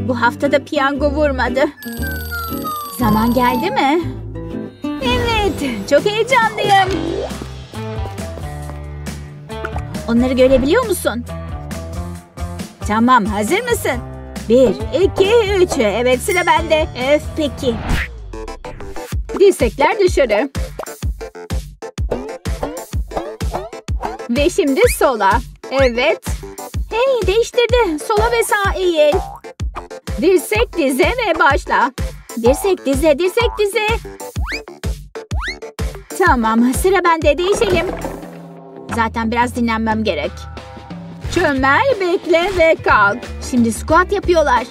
Bu hafta da piyango vurmadı. Zaman geldi mi? Evet, çok heyecanlıyım. Onları görebiliyor musun? Tamam, hazır mısın? Bir, iki, üç. Evet, sıra bende. Öf, peki. Dirsekler dışarı. Ve şimdi sola. Evet. Hey, değiştirdi. Sola ve sağa eğil. Dirsek dize ve başla. Dirsek dize, dirsek dize. Tamam, sıra bende. Değişelim. Zaten biraz dinlenmem gerek. Çömel, bekle ve kalk. Şimdi squat yapıyorlar.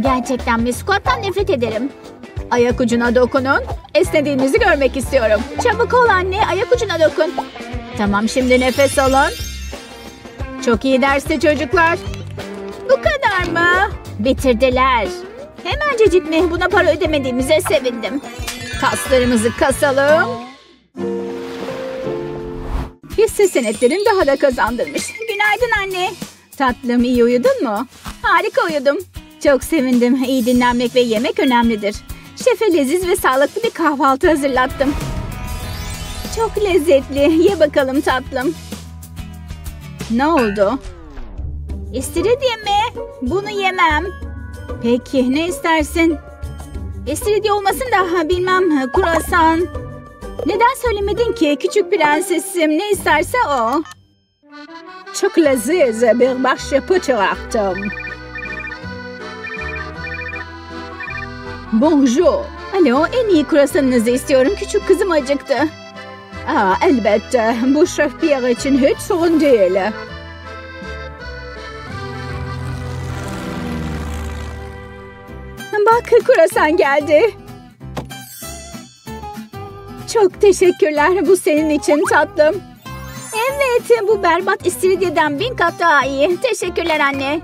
Gerçekten mi? Squat'tan nefret ederim. Ayak ucuna dokunun. Esnediğinizi görmek istiyorum. Çabuk ol anne, ayak ucuna dokun. Tamam, şimdi nefes alın. Çok iyi dersti çocuklar. Bu kadar mı? Bitirdiler. Hemencecik mi? Buna para ödemediğimize sevindim. Kaslarımızı kasalım. Hisse senetlerim daha da kazandırmış. Günaydın anne. Tatlım iyi uyudun mu? Harika uyudum. Çok sevindim. İyi dinlenmek ve yemek önemlidir. Şefe leziz ve sağlıklı bir kahvaltı hazırlattım. Çok lezzetli. Ye bakalım tatlım. Ne oldu? İstiridye mi? Bunu yemem. Peki ne istersin? İstiridye olmasın da bilmem kurasan. Neden söylemedin ki küçük prensesim ne isterse o? Çok leziz bir başyapıt çıraktım. Bonjour. Alo en iyi kurasanınızı istiyorum küçük kızım acıktı. Aa, elbette bu şef Pierre için hiç sorun değil. Bak kurasan geldi. Çok teşekkürler. Bu senin için tatlım. Evet, bu berbat istiridyeden bin kat daha iyi. Teşekkürler anne.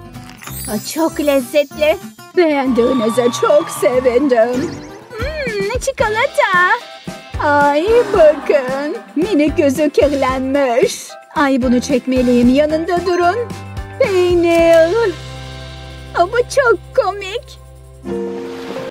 Çok lezzetli. Beğendiğinize çok sevindim. Hmm, çikolata. Ay bakın. Minik gözü kirlenmiş. Ay bunu çekmeliyim. Yanında durun. Peynir. Ama çok komik.